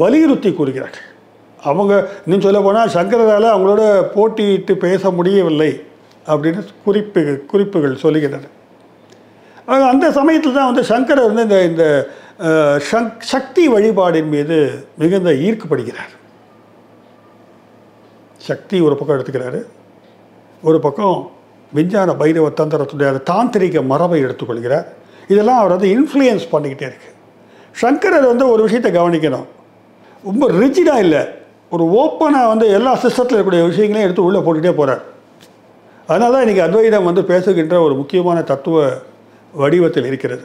வலியுறுத்தி கூறுகிறார்கள். அவங்க இன்னும் சொல்ல போனால் சங்கரால் அவங்களோட போட்டியிட்டு பேச முடியவில்லை அப்படின்னு குறிப்பு குறிப்புகள் சொல்லுகின்றன. அந்த சமயத்தில் தான் வந்து சங்கரர் வந்து இந்த இந்த சக்தி வழிபாடின் மீது மிகுந்த ஈர்க்கப்படுகிறார். சக்தி ஒரு பக்கம் எடுத்துக்கிறாரு ஒரு பக்கம் விஞ்ஞான பைரவ தந்திரத்துடைய அந்த தாந்திரிக மரபை எடுத்துக்கொள்கிறார். இதெல்லாம் அவர் வந்து இன்ஃப்ளூயன்ஸ் பண்ணிக்கிட்டே இருக்கு. சங்கரர் வந்து ஒரு விஷயத்தை கவனிக்கணும். ரொம்ப ரிஜிடாக இல்லை. ஒரு ஓப்பனாக வந்து எல்லா சிஸ்டத்தில் இருக்கக்கூடிய விஷயங்களையும் எடுத்து உள்ளே போட்டுகிட்டே போகிறார் அதனால தான் இன்றைக்கி அத்வைதம் வந்து பேசுகின்ற ஒரு முக்கியமான தத்துவ வடிவத்தில் இருக்கிறது.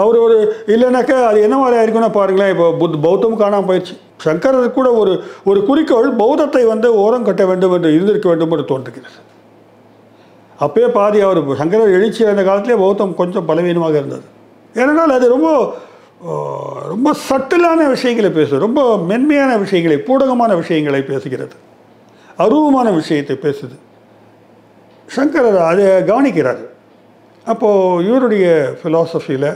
அவர் ஒரு இல்லைனாக்கா அது என்ன மாதிரி ஆயிருக்குன்னு பாருங்களேன். இப்போ புத் பௌத்தம் காணாமல் போயிடுச்சு. சங்கரர் கூட ஒரு ஒரு குறிக்கோள் பௌத்தத்தை வந்து ஓரம் கட்ட வேண்டும் என்று இருந்திருக்க வேண்டும் என்று தோன்றுகிறது. அப்பயே பாதி அவர் சங்கரர் எழுச்சி அந்த காலத்திலே பௌத்தம் கொஞ்சம் பலவீனமாக இருந்தது. ஏனென்றால் அது ரொம்ப ரொம்ப சட்டிலான விஷயங்களை பேசுது. ரொம்ப மென்மையான விஷயங்களை பூடகமான விஷயங்களை பேசுகிறது. அருவமான விஷயத்தை பேசுது. சங்கரர் அதை கவனிக்கிறார். அப்போது இவருடைய ஃபிலாசபியில்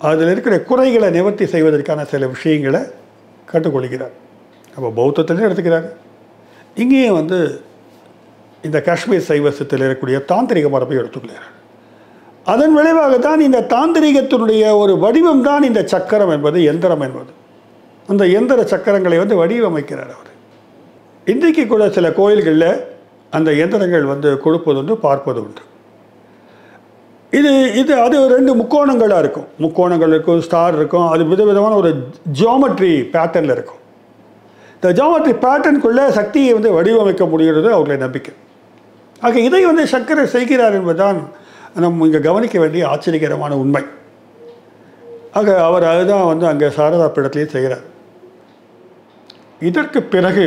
அதில் இருக்கிற குறைகளை நிவர்த்தி செய்வதற்கான சில விஷயங்களை கற்றுக்கொள்கிறார் அப்போ பௌத்தத்திலே எடுத்துக்கிறார் இங்கேயும் வந்து இந்த காஷ்மீர் சைவசத்தில் இருக்கக்கூடிய தாந்திரிக மரபை எடுத்துக்கொள்கிறார். அதன் விளைவாக தான் இந்த தாந்திரிகத்தினுடைய ஒரு வடிவம் தான் இந்த சக்கரம் என்பது எந்திரம் என்பது. அந்த எந்திர சக்கரங்களை வந்து வடிவமைக்கிறார் அவர். இன்றைக்கு கூட சில கோயில்களில் அந்த எந்திரங்கள் வந்து கொடுப்பது உண்டு பார்ப்பது உண்டு இது இது அது ரெண்டு முக்கோணங்களாக இருக்கும். முக்கோணங்கள் இருக்கும் ஸ்டார் இருக்கும். அது விதவிதமான ஒரு ஜியோமெட்ரி பேட்டர்னில் இருக்கும். இந்த ஜியோமெட்ரி பேட்டர்னுக்குள்ளே சக்தியை வந்து வடிவமைக்க முடிகிறது அவர்களுடைய நம்பிக்கை. ஆக இதை வந்து சங்கரர் செய்கிறார் என்பதுதான் நம்ம இங்கே கவனிக்க வேண்டிய ஆச்சரியகரமான உண்மை. ஆக அவர் அதுதான் வந்து அங்கே சாரதா பீடத்திலேயே செய்கிறார். இதற்கு பிறகு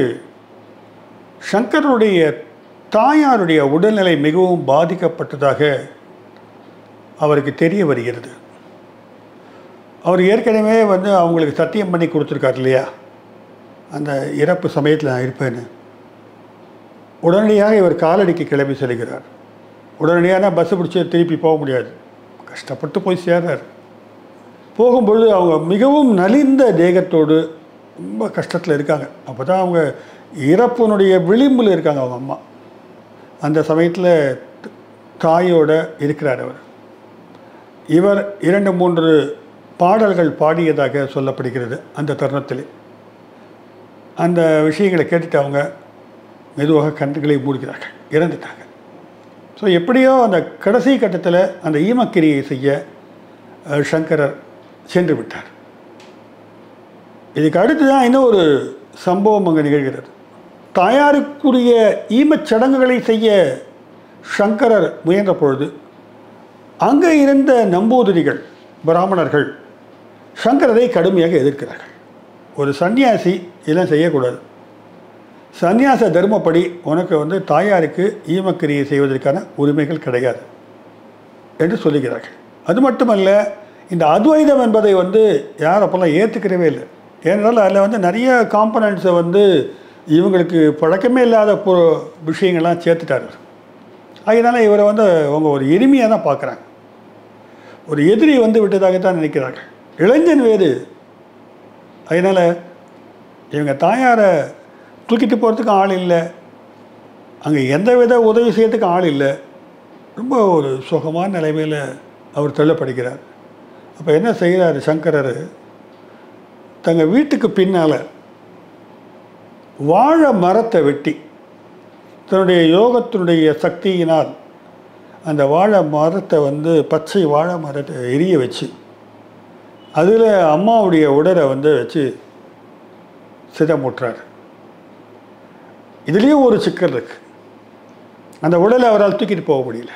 சங்கருடைய தாயாருடைய உடல்நிலை மிகவும் பாதிக்கப்பட்டதாக அவருக்கு தெரிய வருகிறது. அவர் ஏற்கனவே வந்து அவங்களுக்கு சத்தியம் பண்ணி கொடுத்துருக்காரு இல்லையா? அந்த இறப்பு சமயத்தில் நான் இருப்பேன்னு. உடனடியாக இவர் காலடிக்கு கிளம்பி செல்கிறார். உடனடியாக பஸ்ஸை பிடிச்சி திருப்பி போக முடியாது. கஷ்டப்பட்டு போய் சேர்றார். போகும்பொழுது அவங்க மிகவும் நலிந்த தேகத்தோடு ரொம்ப கஷ்டத்தில் இருக்காங்க. அப்போ தான் அவங்க இறப்பினுடைய விளிம்பில் இருக்காங்க அவங்க அம்மா. அந்த சமயத்தில் தாயோட இருக்கிறார் அவர். இவர் இரண்டு மூன்று பாடல்கள் பாடியதாக சொல்லப்படுகிறது அந்த தருணத்தில். அந்த விஷயங்களை கேட்டுட்டு அவங்க மெதுவாக கண்களை மூடுகிறார்கள் இறந்துட்டாங்க ஸோ எப்படியோ அந்த கடைசி கட்டத்தில் அந்த ஈமக்கிரியை செய்ய சங்கரர் சென்று விட்டார். இதுக்கு அடுத்து தான் இன்னும் ஒரு சம்பவம் அங்கே நிகழ்கிறது. தாயாருக்குரிய ஈமச் சடங்குகளை செய்ய சங்கரர் முயன்ற பொழுது அங்கே இருந்த நம்பூதிரிகள் பிராமணர்கள் சங்கரரை கடுமையாக எதிர்க்கிறார்கள். ஒரு சன்னியாசி இதெல்லாம் செய்யக்கூடாது. சந்நியாச தர்மப்படி உனக்கு வந்து தாயாருக்கு ஈமக்கிரியை செய்வதற்கான உரிமைகள் கிடையாது என்று சொல்லுகிறார்கள். அது மட்டுமல்ல இந்த அத்வைதம் என்பதை வந்து யார் அப்போல்லாம் ஏற்றுக்கிறவே இல்லை. ஏனென்றால் அதில் வந்து நிறைய காம்பனண்ட்ஸை வந்து இவங்களுக்கு பழக்கமே இல்லாத விஷயங்கள்லாம் சேர்த்துட்டார். அதனால் இவரை வந்து அவங்க ஒரு எளிமையாக தான் பார்க்குறாங்க. ஒரு எதிரி வந்து விட்டதாகத்தான் நினைக்கிறார்கள். இளைஞன் வேறு. அதனால் இவங்க தாயாரை தூக்கிட்டு போகிறதுக்கு ஆள் இல்லை. அங்கே எந்த வித உதவி செய்யறதுக்கு ஆள் இல்லை. ரொம்ப ஒரு சுகமான நிலைமையில் அவர் தள்ளப்படுகிறார். அப்போ என்ன செய்கிறார் சங்கரர்? தங்கள் வீட்டுக்கு பின்னால் வாழை மரத்தை வெட்டி தன்னுடைய யோகத்தினுடைய சக்தியினால் அந்த வாழை மரத்தை வந்து பச்சை வாழை மரத்தை எரிய வச்சு அதில் அம்மாவுடைய உடலை வந்து வச்சு சிதமூட்டுறார் இதுலேயும் ஒரு சிக்கல் இருக்கு. அந்த உடலை அவரால் தூக்கிட்டு போக முடியல.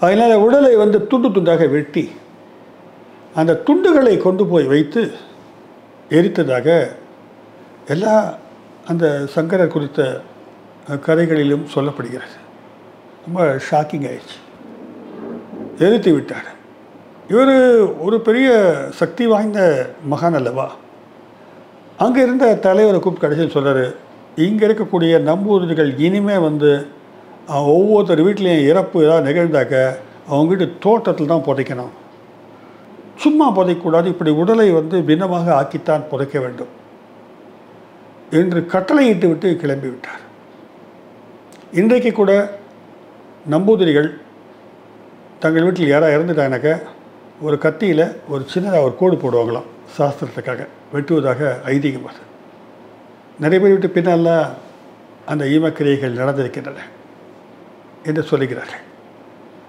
அதனால் உடலை வந்து துண்டு துண்டாக வெட்டி அந்த துண்டுகளை கொண்டு போய் வைத்து எரித்ததாக எல்லா அந்த சங்கரர் குறித்த கதைகளிலும் சொல்லப்படுகிறது. ரொம்ப ஷாக்கிங் ஆயிடுச்சு. எரித்து விட்டார். இவர் ஒரு பெரிய சக்தி வாய்ந்த மகான் அல்லவா? அங்கே இருந்த தலைவரை கூப்பிட்டு கடைசியில் சொல்கிறார் இங்கே இருக்கக்கூடிய நம்பூதிரிகள் இனிமே வந்து ஒவ்வொருத்தர் வீட்லேயும் இறப்பு ஏதாவது நிகழ்ந்தாக்க அவங்க வீட்டு தோட்டத்தில் தான் புதைக்கணும். சும்மா புதைக்கக்கூடாது இப்படி உடலை வந்து பின்னமாக ஆக்கித்தான் புதைக்க வேண்டும். என்று கட்டளையிட்டு விட்டு கிளம்பி விட்டார். இன்றைக்கு கூட நம்பூதிரிகள் தங்கள் வீட்டில் யாராக இறந்துட்டாங்கனாக்க ஒரு கத்தியில் ஒரு சின்னதாக ஒரு கோடு போடுவாங்களாம் சாஸ்திரத்துக்காக வெட்டுவதாக ஐதீகம் அது நிறைய பேர் வீட்டு பின்னால் அந்த ஈமக்கிரியைகள் நடந்திருக்கின்றன என்று சொல்லுகிறார்கள்.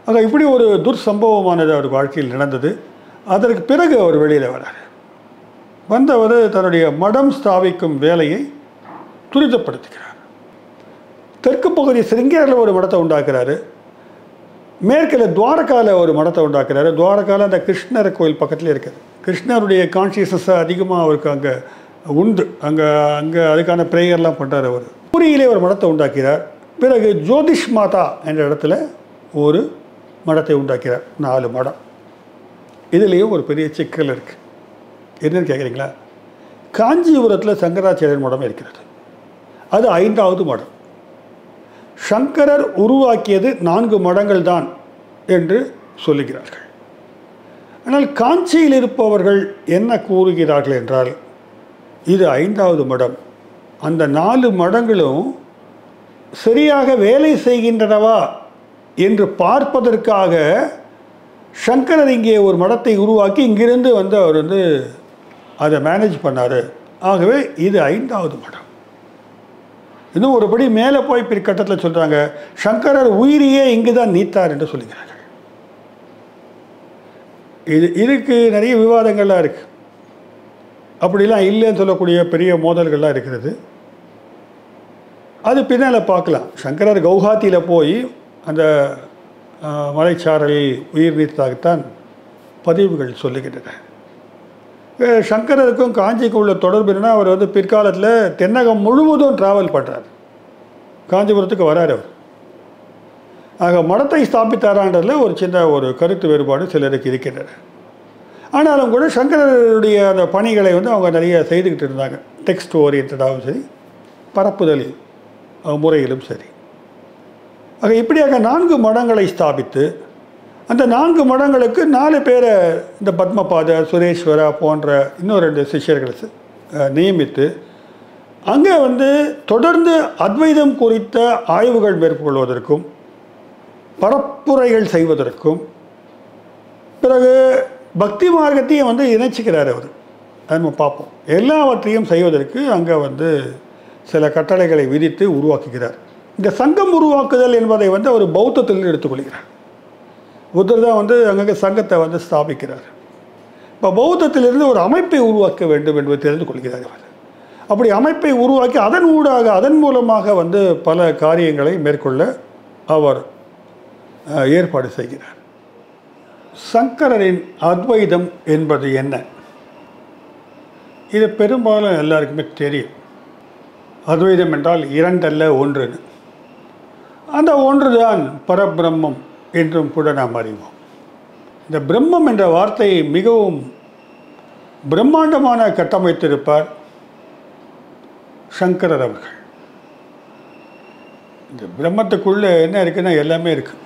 ஆக இப்படி ஒரு துர்சம்பவமானது அவர் வாழ்க்கையில் நடந்தது. அதற்கு பிறகு அவர் வெளியில் வரார். வந்தவர் தன்னுடைய மடம் ஸ்தாபிக்கும் வேலையை துரிதப்படுத்துகிறார். தெற்கு பகுதி சிருங்கேரில் ஒரு மடத்தை உண்டாக்குறாரு. மேற்கில் துவாரகாவில் ஒரு மடத்தை உண்டாக்குறாரு. துவாரகாவில் அந்த கிருஷ்ணர் கோயில் பக்கத்தில் இருக்குது. கிருஷ்ணருடைய கான்ஷியஸ்னஸ் அதிகமாக அவருக்கு அங்கே உண்டு. அங்கே அங்கே அதுக்கான ப்ரேயர்லாம் பண்ணுறார் அவர். பூரியிலே ஒரு மடத்தை உண்டாக்கிறார். பிறகு ஜோதிஷ் மாதா என்ற இடத்துல ஒரு மடத்தை உண்டாக்கிறார். நாலு மடம். இதுலேயும் ஒரு பெரிய சிக்கல் இருக்குது என்னன்னு கேட்குறீங்களா? காஞ்சிபுரத்தில் சங்கராச்சாரியர் மடம் இருக்கிறது. அது ஐந்தாவது மடம். சங்கரர் உருவாக்கியது நான்கு மடங்கள் தான் என்று சொல்லுகிறார்கள். ஆனால் காஞ்சியில் இருப்பவர்கள் என்ன கூறுகிறார்கள் என்றால் இது ஐந்தாவது மடம். அந்த நாலு மடங்களும் சரியாக வேலை செய்கின்றனவா என்று பார்ப்பதற்காக சங்கரர் இங்கே ஒரு மடத்தை உருவாக்கி இங்கிருந்து வந்து அவர் வந்து அதை மேனேஜ் பண்ணார். ஆகவே இது ஐந்தாவது மடம். இன்னும் ஒருபடி மேலே போய் பிற்கட்டத்தில் சொல்கிறாங்க சங்கரர் உயிரியே இங்கு தான் நீத்தார் என்று சொல்லுகிறார்கள். இது இதுக்கு நிறைய விவாதங்கள்லாம் இருக்குது அப்படிலாம் இல்லைன்னு சொல்லக்கூடிய பெரிய மோதல்கள்லாம் இருக்கிறது. அது பின்னால் பார்க்கலாம். சங்கரர் கவுஹாத்தியில் போய் அந்த மலைச்சாரலில் உயிர் நீத்ததாகத்தான் பதிவுகள் சொல்லுகின்றன. சங்கரருக்கும் காஞ்சிக்கு உள்ள தொடர்பு என்னென்னா அவர் வந்து பிற்காலத்தில் தென்னகம் முழுவதும் டிராவல் பண்ணுறார் காஞ்சிபுரத்துக்கு வரார் அவர். ஆக மடத்தை ஸ்தாபித்தாரான்றதில் ஒரு சின்ன ஒரு கருத்து வேறுபாடு சிலருக்கு இருக்கின்றன. ஆனாலும் கூட சங்கரருடைய அந்த பணிகளை வந்து அவங்க நிறைய செய்துக்கிட்டு இருந்தாங்க. டெக்ஸ்ட் ஓரியன்டாகவும் சரி பரப்புதல் முறையிலும் சரி. ஆக இப்படியாக நான்கு மடங்களை ஸ்தாபித்து அந்த நான்கு மடங்களுக்கு நாலு பேரை இந்த பத்மபாத சுரேஸ்வரா போன்ற இன்னும் ரெண்டு சிஷ்யர்களை நியமித்து அங்கே வந்து தொடர்ந்து அத்வைதம் குறித்த ஆய்வுகள் மேற்கொள்வதற்கும் பரப்புரைகள் செய்வதற்கும் பிறகு பக்தி மார்க்கத்தையும் வந்து இணைச்சிக்கிறார் அவர். நம்ம பார்ப்போம். எல்லாவற்றையும் செய்வதற்கு அங்கே வந்து சில கட்டளைகளை விதித்து உருவாக்குகிறார். இந்த சங்கம் உருவாக்குதல் என்பதை வந்து அவர் பௌத்தத்தில் எடுத்துக்கொள்கிறார். புத்தர் தான் வந்து அங்கங்கே சங்கத்தை வந்து ஸ்தாபிக்கிறார். இப்போ பௌத்தத்திலிருந்து ஒரு அமைப்பை உருவாக்க வேண்டும் என்பதை தெரிந்து கொள்கிறார் அவர் அப்படி அமைப்பை உருவாக்கி அதன் ஊடாக அதன் மூலமாக வந்து பல காரியங்களை மேற்கொள்ள அவர் ஏற்பாடு செய்கிறார். சங்கரரின் அத்வைதம் என்பது என்ன? இது பெரும்பாலும் எல்லாருக்குமே தெரியும். அத்வைதம் என்றால் இரண்டல்ல ஒன்றுன்னு. அந்த ஒன்றுதான் பரபிரம்மம். என்றும் கூட நாம் அறிவோம். இந்த பிரம்மம் என்ற வார்த்தையை மிகவும் பிரம்மாண்டமான கட்டமைத்திருப்பார் சங்கரர் அவர்கள். இந்த பிரம்மத்துக்குள்ளே என்ன இருக்குன்னா எல்லாமே இருக்குது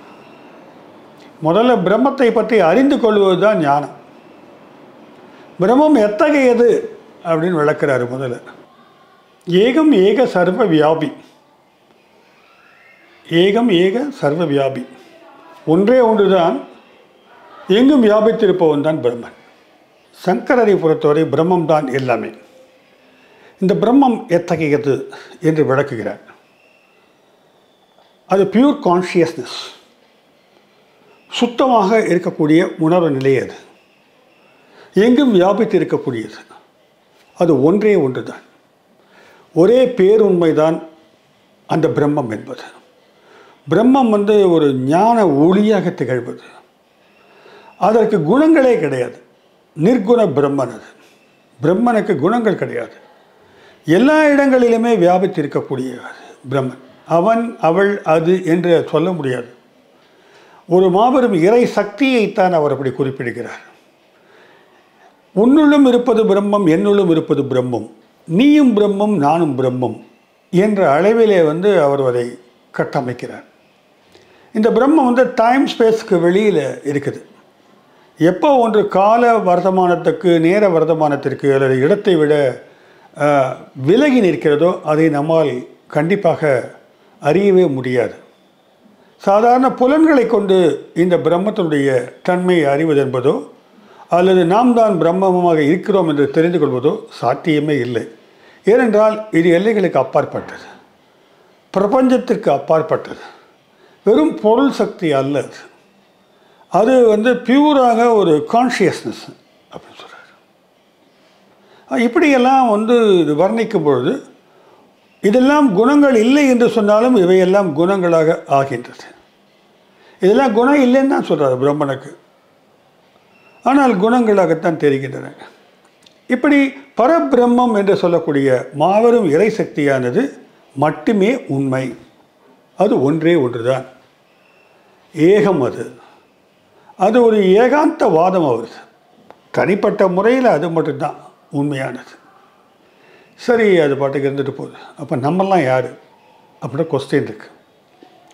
முதல்ல பிரம்மத்தை பற்றி அறிந்து கொள்வது தான் ஞானம். பிரம்மம் எத்தகையது அப்படின்னு விளக்குறாரு முதல்ல. ஏகம் ஏக சர்வ வியாபி. ஏகம் ஏக சர்வ வியாபி. ஒன்றே ஒன்றுதான். எங்கும் வியாபித்திருப்பவன் தான் பிரம்மன். சங்கரரை பொறுத்தவரை பிரம்மம் தான் எல்லாமே. இந்த பிரம்மம் எத்தகையது என்று விளக்குகிறார். அது பியூர் கான்ஷியஸ்னஸ் சுத்தமாக இருக்கக்கூடிய உணர்வு நிலை அது. எங்கும் வியாபித்து இருக்கக்கூடியது அது ஒன்றே ஒன்று தான் ஒரே பேருண்மைதான் அந்த பிரம்மம் என்பது. பிரம்மம் வந்து ஒரு ஞான ஒளியாக திகழ்வது. அதற்கு குணங்களே கிடையாது. நிர்குண பிரம்மன் அது. பிரம்மனுக்கு குணங்கள் கிடையாது. எல்லா இடங்களிலுமே வியாபித்து இருக்கக்கூடிய பிரம்மன். அவன் அவள் அது என்று சொல்ல முடியாது. ஒரு மாபெரும் இறை சக்தியைத்தான் அவர் அப்படி குறிப்பிடுகிறார். உன்னுள்ளும் இருப்பது பிரம்மம் என்னுள்ளும் இருப்பது பிரம்மம். நீயும் பிரம்மம் நானும் பிரம்மம் என்ற அளவிலே வந்து அவர் அதை கட்டமைக்கிறார். இந்த பிரம்மம் வந்து டைம் ஸ்பேஸ்க்கு வெளியில் இருக்குது. எப்போ ஒன்று கால வர்த்தமானத்துக்கு நேர வர்த்தமானத்திற்கு அல்லது இடத்தை விட விலகி நிற்கிறதோ அதை நம்மால் கண்டிப்பாக அறியவே முடியாது. சாதாரண புலன்களை கொண்டு இந்த பிரம்மத்தினுடைய தன்மையை அறிவது என்பதோ அல்லது நாம் தான் பிரம்மமாக இருக்கிறோம் என்று தெரிந்து கொள்வதோ சாத்தியமே இல்லை. ஏனென்றால் இது எல்லைகளுக்கு அப்பாற்பட்டது. பிரபஞ்சத்திற்கு அப்பாற்பட்டது. வெறும் பொருள் சக்தி அல்ல அது. அது வந்து பியூராக ஒரு கான்ஷியஸ்னஸ் அப்படின்னு சொல்கிறார் இப்படியெல்லாம் வந்து இது வர்ணிக்கும் பொழுது இதெல்லாம் குணங்கள் இல்லை என்று சொன்னாலும் இவையெல்லாம் குணங்களாக ஆகின்றது. இதெல்லாம் குணம் இல்லைன்னு தான் சொல்கிறார் பிரம்மனுக்கு. ஆனால் குணங்களாகத்தான் தெரிகின்றன. இப்படி பரபிரம்மம் என்று சொல்லக்கூடிய மாபெரும் இறை சக்தியானது மட்டுமே உண்மை. அது ஒன்றே ஒன்றுதான். ஏகம் அது. அது ஒரு ஏகாந்த வாதம் அவரது தனிப்பட்ட முறையில் அது மட்டும்தான் உண்மையானது. சரி அது பாட்டுக்கு இருந்துட்டு போகுது. அப்போ நம்மெல்லாம் யார்? அப்படின்ற கொஸ்டின் இருக்குது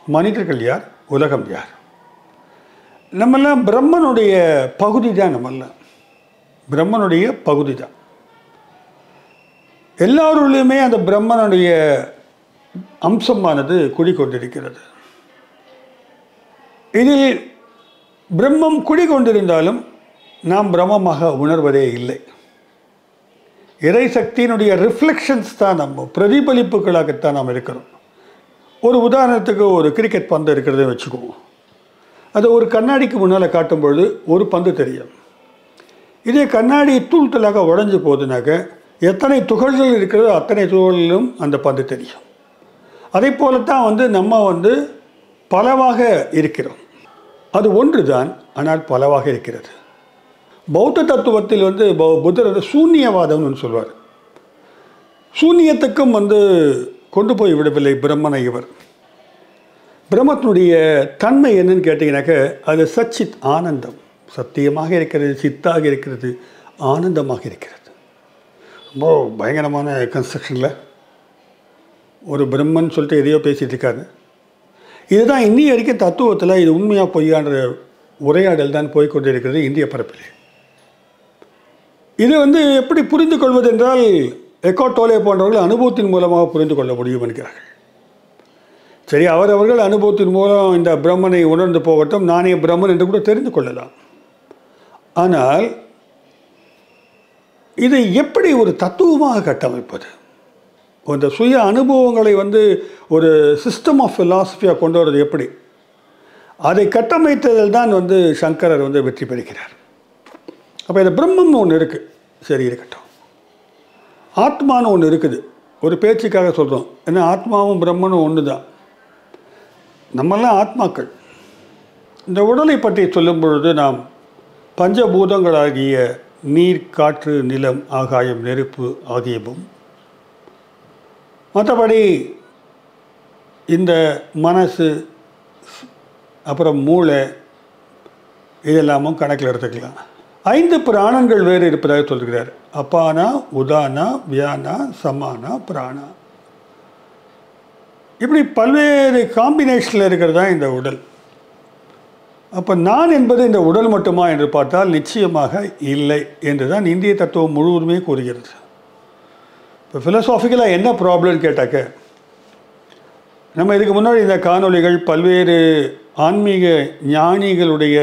மனிதர்கள் யார்? உலகம் யார்? நம்மெல்லாம் பிரம்மனுடைய பகுதி தான் நம்மெல்லாம். பிரம்மனுடைய பகுதி தான் எல்லாருள்ளையுமே அந்த பிரம்மனுடைய அம்சமானது குடிக்கொண்டிருக்கிறது இதில் பிரம்மம் குடிகொண்டிருந்தாலும் நாம் பிரம்மமாக உணர்வதே இல்லை. இறை சக்தியினுடைய ரிஃப்ளெக்ஷன்ஸ் தான் நம்ம பிரதிபலிப்புகளாகத்தான் நாம் இருக்கிறோம். ஒரு உதாரணத்துக்கு ஒரு கிரிக்கெட் பந்து இருக்கிறத வச்சுக்குவோம். அதை ஒரு கண்ணாடிக்கு முன்னால் காட்டும் பொழுது ஒரு பந்து தெரியும். இதே கண்ணாடி தூள் தூளாக உடஞ்சி போகுதுனாக்க எத்தனை துகள்கள் இருக்கிறதோ அத்தனை துகளிலும் அந்த பந்து தெரியும். அதே போலத்தான் வந்து நம்ம வந்து பலவாக இருக்கிறோம். அது ஒன்று தான் ஆனால் பலவாக இருக்கிறது. பௌத்த தத்துவத்தில் வந்து பௌ- புத்தர் சூன்யவாதம்னு ஒன்று சொல்வார். சூன்யத்துக்கும் வந்து கொண்டு போய் விடவில்லை பிரம்மனை இவர். பிரம்மத்தினுடைய தன்மை என்னன்னு கேட்டிங்கனாக்க அது சச்சித் ஆனந்தம். சத்தியமாக இருக்கிறது சித்தாக இருக்கிறது ஆனந்தமாக இருக்கிறது. ரொம்ப பயங்கரமான கன்ஸ்ட்ரக்ஷனில் ஒரு பிரம்மன் சொல்லிட்டு எதையோ பேசிகிட்டு இருக்காரு. இதுதான் இன்னி வரைக்கும் தத்துவத்தில் இது உண்மையாக பொய்யான்ற உரையாடல் தான் போய்கொண்டிருக்கிறது இந்திய பரப்பிலே. இது வந்து எப்படி புரிந்து கொள்வது என்றால் எக்கோ டோலே போன்றவர்கள் அனுபவத்தின் மூலமாக புரிந்து கொள்ள முடியும் என்கிறார்கள். சரி அவரவர்கள் அனுபவத்தின் மூலம் இந்த பிரம்மனை உணர்ந்து போகட்டும் நானே பிரம்மன் என்று கூட தெரிந்து கொள்ளலாம். ஆனால் இதை எப்படி ஒரு தத்துவமாக கட்டமைப்பது? இந்த சுய அனுபவங்களை வந்து ஒரு சிஸ்டம் ஆஃப் ஃபிலாசபியாக கொண்டு வர்றது எப்படி? அதை கட்டமைத்ததில் தான் வந்து சங்கரர் வந்து வெற்றி பெறுகிறார். அப்போ இந்த பிரம்மம்னு ஒன்று இருக்குது சரி இருக்கட்டும். ஆத்மான்னு ஒன்று இருக்குது. ஒரு பேச்சுக்காக சொல்கிறோம் ஏன்னா ஆத்மாவும் பிரம்மனும் ஒன்று தான் நம்மெல்லாம் ஆத்மாக்கள். இந்த உடலை பற்றி சொல்லும் பொழுது நாம் பஞ்சபூதங்களாகிய நீர் காற்று நிலம் ஆகாயம் நெருப்பு ஆகியவும் மற்றபடி இந்த மனசு அப்புறம் மூளை இதெல்லாமும் கணக்கில் எடுத்துக்கலாம். ஐந்து பிராணங்கள் வேறு இருப்பதாக சொல்கிறார். அப்பானா உதானா வியானா சமானா பிராணா. இப்படி பல்வேறு காம்பினேஷனில் இருக்கிறது தான் இந்த உடல். அப்போ நான் என்பது இந்த உடல் மட்டுமா என்று பார்த்தால் நிச்சயமாக இல்லை என்று தான் இந்திய தத்துவம் முழுவதுமே கூறுகிறது. இப்போ ஃபிலசாஃபிக்கலாக என்ன ப்ராப்ளம்னு கேட்டாக்க நம்ம இதுக்கு முன்னாடி இந்த காணொளிகள் பல்வேறு ஆன்மீக ஞானிகளுடைய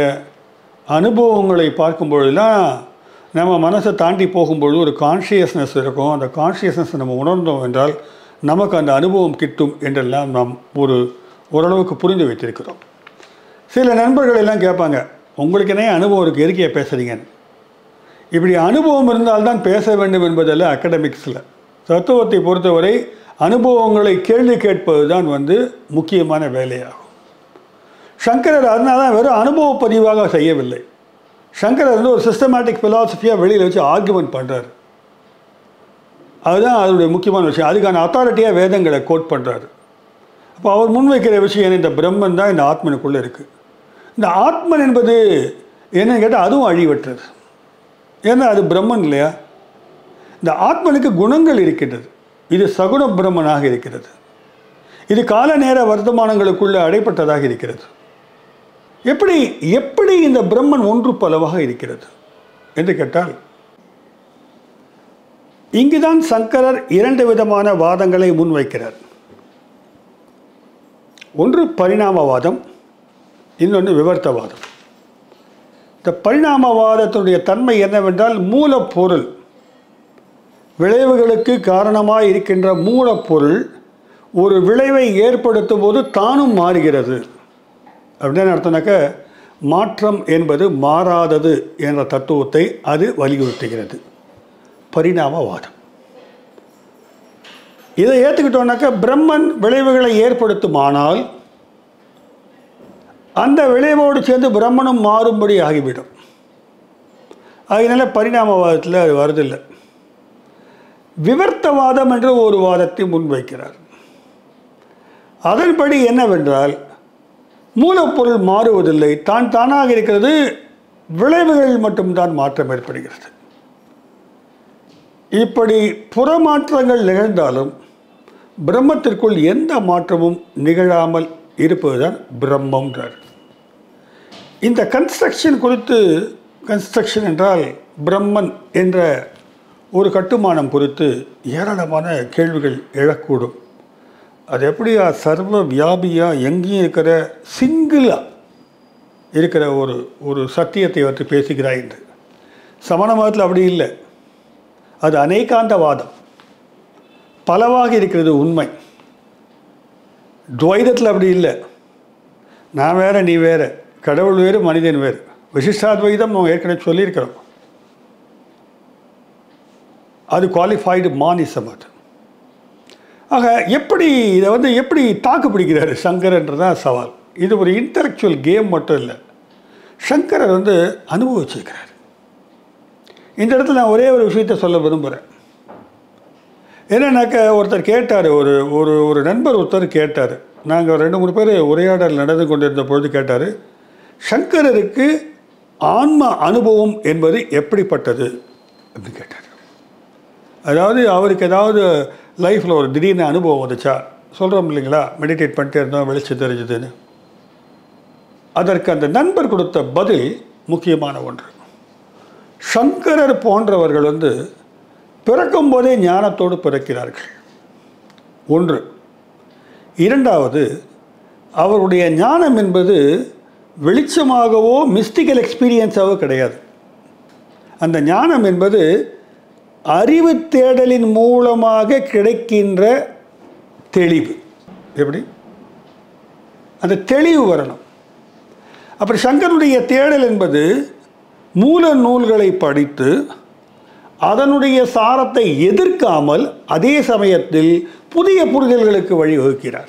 அனுபவங்களை பார்க்கும் பொழுதுலாம் நம்ம மனசை தாண்டி போகும்பொழுது ஒரு கான்ஷியஸ்னஸ் இருக்கும். அந்த கான்ஷியஸ்னஸ் நம்ம உணர்ந்தோம் என்றால் நமக்கு அந்த அனுபவம் கிட்டும் என்றெல்லாம் நாம் ஒரு ஓரளவுக்கு புரிந்து வைத்திருக்கிறோம். சில நண்பர்கள் எல்லாம் கேட்பாங்க உங்களுக்கு என்ன அனுபவம் இருக்குது எதுக்கே பேசுகிறீங்கன்னு இப்படி அனுபவம் இருந்தால்தான் பேச வேண்டும் என்பதெல்லாம் அகடமிக்ஸில் தத்துவத்தை பொறுத்தவரை அனுபவங்களை கேள்வி கேட்பது தான் வந்து முக்கியமான வேலையாகும். சங்கரர் அதனால தான் வெறும் அனுபவ பதிவாக செய்யவில்லை. சங்கரர் வந்து ஒரு சிஸ்டமேட்டிக் ஃபிலாசபியாக வெளியில் வச்சு ஆர்குமெண்ட் பண்ணுறாரு அதுதான் அதனுடைய முக்கியமான விஷயம். அதுக்கான அத்தாரிட்டியாக வேதங்களை கோட் பண்ணுறாரு அப்போ அவர் முன்வைக்கிற விஷயம் என்ன? இந்த பிரம்மன் தான் இந்த ஆத்மனுக்குள்ளே இருக்குது இந்த ஆத்மன் என்பது என்னன்னு கேட்டால் அதுவும் அழிவற்றது. ஏன்னா அது பிரம்மன் இல்லையா? இந்த ஆத்மனுக்கு குணங்கள் இருக்கின்றது. இது சகுண பிரம்மனாக இருக்கிறது. இது கால நேர வர்த்தமானங்களுக்குள்ள அடைப்பட்டதாக இருக்கிறது. எப்படி எப்படி இந்த பிரம்மன் ஒன்று பலவாக இருக்கிறது? என்று கேட்டால் இங்குதான் சங்கரர் இரண்டு விதமான வாதங்களை முன்வைக்கிறார். ஒன்று பரிணாமவாதம் இன்னொன்று விவர்த்தவாதம். இந்த பரிணாமவாதத்தினுடைய தன்மை என்னவென்றால் மூலப்பொருள். விளைவுகளுக்கு காரணமாக இருக்கின்ற மூலப்பொருள் ஒரு விளைவை ஏற்படுத்தும் போது தானும் மாறுகிறது. அப்படின்னு அர்த்தம்னாக்க மாற்றம் என்பது மாறாதது என்ற தத்துவத்தை அது வலியுறுத்துகிறது. பரிணாமவாதம். இதை ஏற்றுக்கிட்டோம்னாக்க பிரம்மன் விளைவுகளை ஏற்படுத்துமானால் அந்த விளைவோடு சேர்ந்து பிரம்மனும் மாறும்படி ஆகிவிடும். அதனால பரிணாமவாதத்தில் அது வருதில்லை. விவர்த்தவாதம் என்ற ஒரு வாதத்தை முன்வைக்கிறார். அதன்படி என்னவென்றால் மூலப்பொருள் மாறுவதில்லை. தான் தானாக இருக்கிறது விளைவுகளில் மட்டும்தான் மாற்றம் ஏற்படுகிறது. இப்படி புறமாற்றங்கள் நிகழ்ந்தாலும் பிரம்மத்திற்குள் எந்த மாற்றமும் நிகழாமல் இருப்பதுதான் பிரம்மம்ன்றார். இந்த கன்ஸ்ட்ரக்ஷன் குறித்து கன்ஸ்ட்ரக்ஷன் என்றால் பிரம்மன் என்ற ஒரு கட்டுமானம் குறித்து ஏராளமான கேள்விகள் எழக்கூடும். அது எப்படியா சர்வ வியாபியாக எங்கேயும் இருக்கிற சிங்கிளாக இருக்கிற ஒரு ஒரு சத்தியத்தை பற்றி பேசுகிறாய் என்று. சமண மதத்தில் அப்படி இல்லை. அது அநேகாந்த வாதம் பலவாக இருக்கிறது உண்மை. துவைதத்தில் அப்படி இல்லை. நான் வேறு நீ வேறு. கடவுள் வேறு மனிதன் வேறு. விசிஷ்டாத்வைதம் நம்ம ஏற்கனவே சொல்லியிருக்கிறோம் அது குவாலிஃபைடு மானிசம் அது ஆக எப்படி இதை வந்து எப்படி தாக்கு பிடிக்கிறாரு? சங்கரன்றதான் சவால். இது ஒரு இன்டலெக்சுவல் கேம் மட்டும் இல்லை. சங்கரர் வந்து அனுபவிச்சிருக்கிறார். இந்த இடத்துல நான் ஒரே ஒரு விஷயத்தை சொல்ல விரும்புகிறேன் என்னன்னாக்க ஒருத்தர் கேட்டார் ஒரு ஒரு ஒரு நண்பர் ஒருத்தர் கேட்டார். நாங்கள் ரெண்டு மூணு பேர் உரையாடல் நடந்து கொண்டிருந்த பொழுது கேட்டார் சங்கரருக்கு ஆன்ம அனுபவம் என்பது எப்படிப்பட்டது? அப்படின்னு கேட்டார். அதாவது அவருக்கு ஏதாவது லைஃப்பில் ஒரு திடீர்னு அனுபவம் வந்துச்சா? சொல்கிறோம் இல்லைங்களா? மெடிடேட் பண்ணிட்டே இருந்தோம் வெளிச்சம் தெரிஞ்சுதுன்னு. அதற்கு அந்த நண்பர் கொடுத்த பதில் முக்கியமான ஒன்று. சங்கரர் போன்றவர்கள் வந்து பிறக்கும் போதே ஞானத்தோடு பிறக்கிறார்கள். ஒன்று. இரண்டாவது அவருடைய ஞானம் என்பது வெளிச்சமாகவோ மிஸ்டிக்கல் எக்ஸ்பீரியன்ஸாகவோ கிடையாது. அந்த ஞானம் என்பது அறிவு தேடலின் மூலமாக கிடைக்கின்ற தெளிவு. எப்படி? அந்த தெளிவு வரணும். அப்புறம் சங்கருடைய தேடல் என்பது மூல நூல்களை படித்து அதனுடைய சாரத்தை எதிர்க்காமல் அதே சமயத்தில் புதிய புரிதல்களுக்கு வழிவகுக்கிறார்.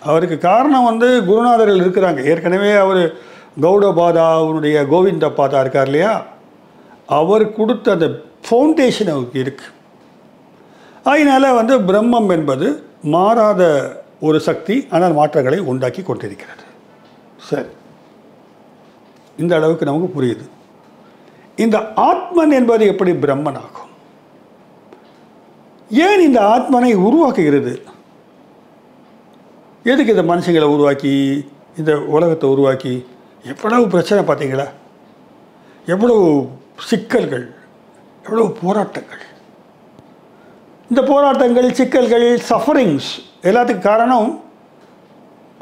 அவருக்கு காரணம் வந்து குருநாதர்கள் இருக்கிறாங்க. ஏற்கனவே அவர் கௌடபாதா அவருடைய கோவிந்த பாதா இருக்கார் இல்லையா? அவர் கொடுத்த அந்த ஃபவுண்டேஷன் அவருக்கு இருக்குது அதனால் வந்து பிரம்மம் என்பது மாறாத ஒரு சக்தி ஆனால் மாற்றங்களை உண்டாக்கி கொண்டிருக்கிறது. சரி. இந்த அளவுக்கு நமக்கு புரியுது. இந்த ஆத்மன் என்பது எப்படி பிரம்மன் ஆகும் ஏன் இந்த ஆத்மனை உருவாக்குகிறது? எதுக்கு இந்த மனுஷங்களை உருவாக்கி இந்த உலகத்தை உருவாக்கி? எவ்வளவு பிரச்சனை பார்த்தீங்களா? எவ்வளவு சிக்கல்கள் எவ்வளோ போராட்டங்கள். இந்த போராட்டங்கள் சிக்கல்கள் சஃபரிங்ஸ் எல்லாத்துக்கும் காரணம்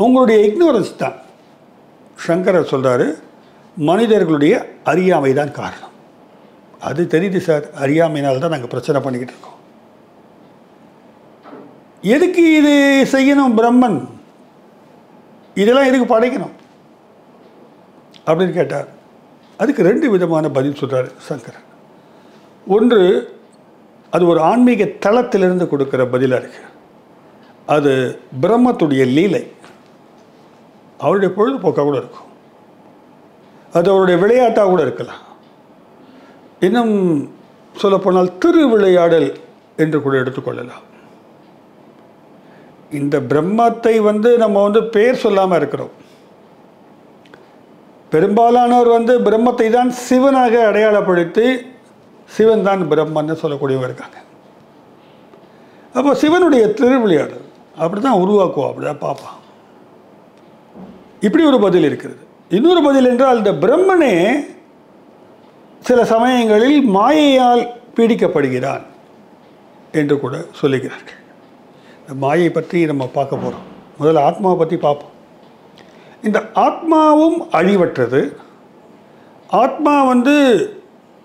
உங்களுடைய இக்னோரன்ஸ் தான். சங்கரர் சொல்கிறாரு மனிதர்களுடைய அறியாமை தான் காரணம். அது தெரியுது சார் அறியாமையினால் தான் நாங்கள் பிரச்சனை பண்ணிக்கிட்டு இருக்கோம். எதுக்கு இது செய்யணும் பிரம்மன்? இதெல்லாம் எதுக்கு படைக்கணும்? அப்படின்னு கேட்டார். அதுக்கு ரெண்டு விதமான பதில் சொல்கிறார் சங்கரன் ஒன்று அது ஒரு ஆன்மீக தளத்திலிருந்து கொடுக்குற பதிலாக இருக்கு. அது பிரம்மத்துடைய லீலை. அவருடைய பொழுதுபோக்காக கூட இருக்கும். அது அவருடைய விளையாட்டாக கூட இருக்கலாம். இன்னும் சொல்லப்போனால் திருவிளையாடல் என்று கூட எடுத்துக்கொள்ளலாம் இந்த பிரம்மத்தை வந்து நம்ம வந்து பேர் சொல்லாமல் இருக்கிறோம். பெரும்பாலானோர் வந்து பிரம்மத்தை தான் சிவனாக அடையாளப்படுத்தி சிவன் தான் பிரம்மன்னு சொல்லக்கூடியவங்க இருக்காங்க. அப்போ சிவனுடைய திருவிளையாடு அப்படி தான் உருவாக்குவோம் அப்படி தான் பார்ப்பான். இப்படி ஒரு பதில் இருக்கிறது. இன்னொரு பதில் என்றால் இந்த பிரம்மனே சில சமயங்களில் மாயையால் பீடிக்கப்படுகிறான் என்று கூட சொல்லுகிறார்கள். இந்த மாயை பற்றி நம்ம பார்க்க போகிறோம் முதல்ல ஆத்மாவை பற்றி பார்ப்போம். இந்த ஆத்மாவும் அழிவற்றது. ஆத்மா வந்து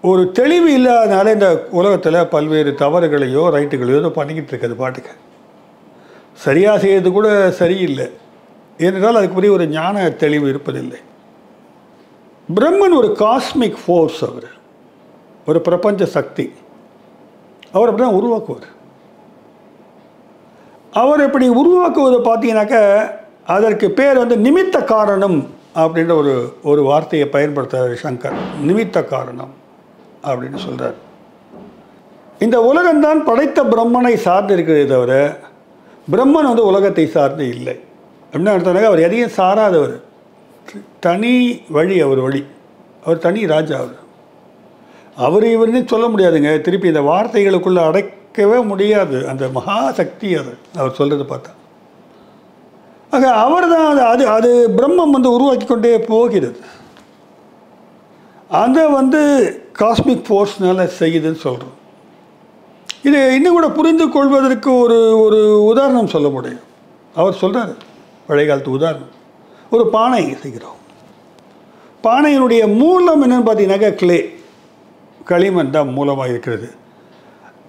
ஒரு தெளிவு இல்லாதனால இந்த உலகத்தில் பல்வேறு தவறுகளையோ ரைட்டுகளையோ ஏதோ பண்ணிக்கிட்டு இருக்குது பாட்டுக்கு. சரியாக செய்யறது கூட சரியில்லை. ஏனென்றால் அதுக்குரிய ஒரு ஞான தெளிவு இருப்பதில்லை. பிரம்மன் ஒரு காஸ்மிக் ஃபோர்ஸ் அவர். ஒரு பிரபஞ்ச சக்தி. அவர் அப்படி தான் உருவாக்குவார். அவர் இப்படி உருவாக்குவதை பார்த்தீங்கன்னாக்க அதற்கு பேர் வந்து நிமித்த காரணம் அப்படின்ற ஒரு ஒரு வார்த்தையை பயன்படுத்துகிறார் சங்கர். நிமித்த காரணம். அப்படின்னு சொல்கிறார் இந்த உலகம்தான் படைத்த பிரம்மனை சார்ந்து இருக்கிறதே தவிர பிரம்மன் வந்து உலகத்தை சார்ந்து இல்லை. அப்படின்னு அடுத்தனாக்க அவர் எதையும் சாராதவர். தனி வழி அவர் வழி. அவர் தனி ராஜா அவர். அவர் இவருன்னு சொல்ல முடியாதுங்க. திருப்பி இந்த வார்த்தைகளுக்குள்ளே அடைக்கவே முடியாது. அந்த மகா சக்தி அது. அவர் சொல்கிறது பார்த்தா. ஆக அவர் தான் அது அது அது பிரம்மம் வந்து உருவாக்கி கொண்டே போகிறது. அதை வந்து காஸ்மிக் ஃபோர்ஸ்னால் செய்யுதுன்னு சொல்கிறோம் இது இன்னும் கூட புரிந்து கொள்வதற்கு ஒரு ஒரு உதாரணம் சொல்ல முடியும். அவர் சொல்கிறார் பழைய காலத்து உதாரணம். ஒரு பானை செய்கிறோம். பானையினுடைய மூலம் என்னென்னு பார்த்தீங்கன்னாக்கா கிளே களிமண் தான் மூலமாக இருக்கிறது.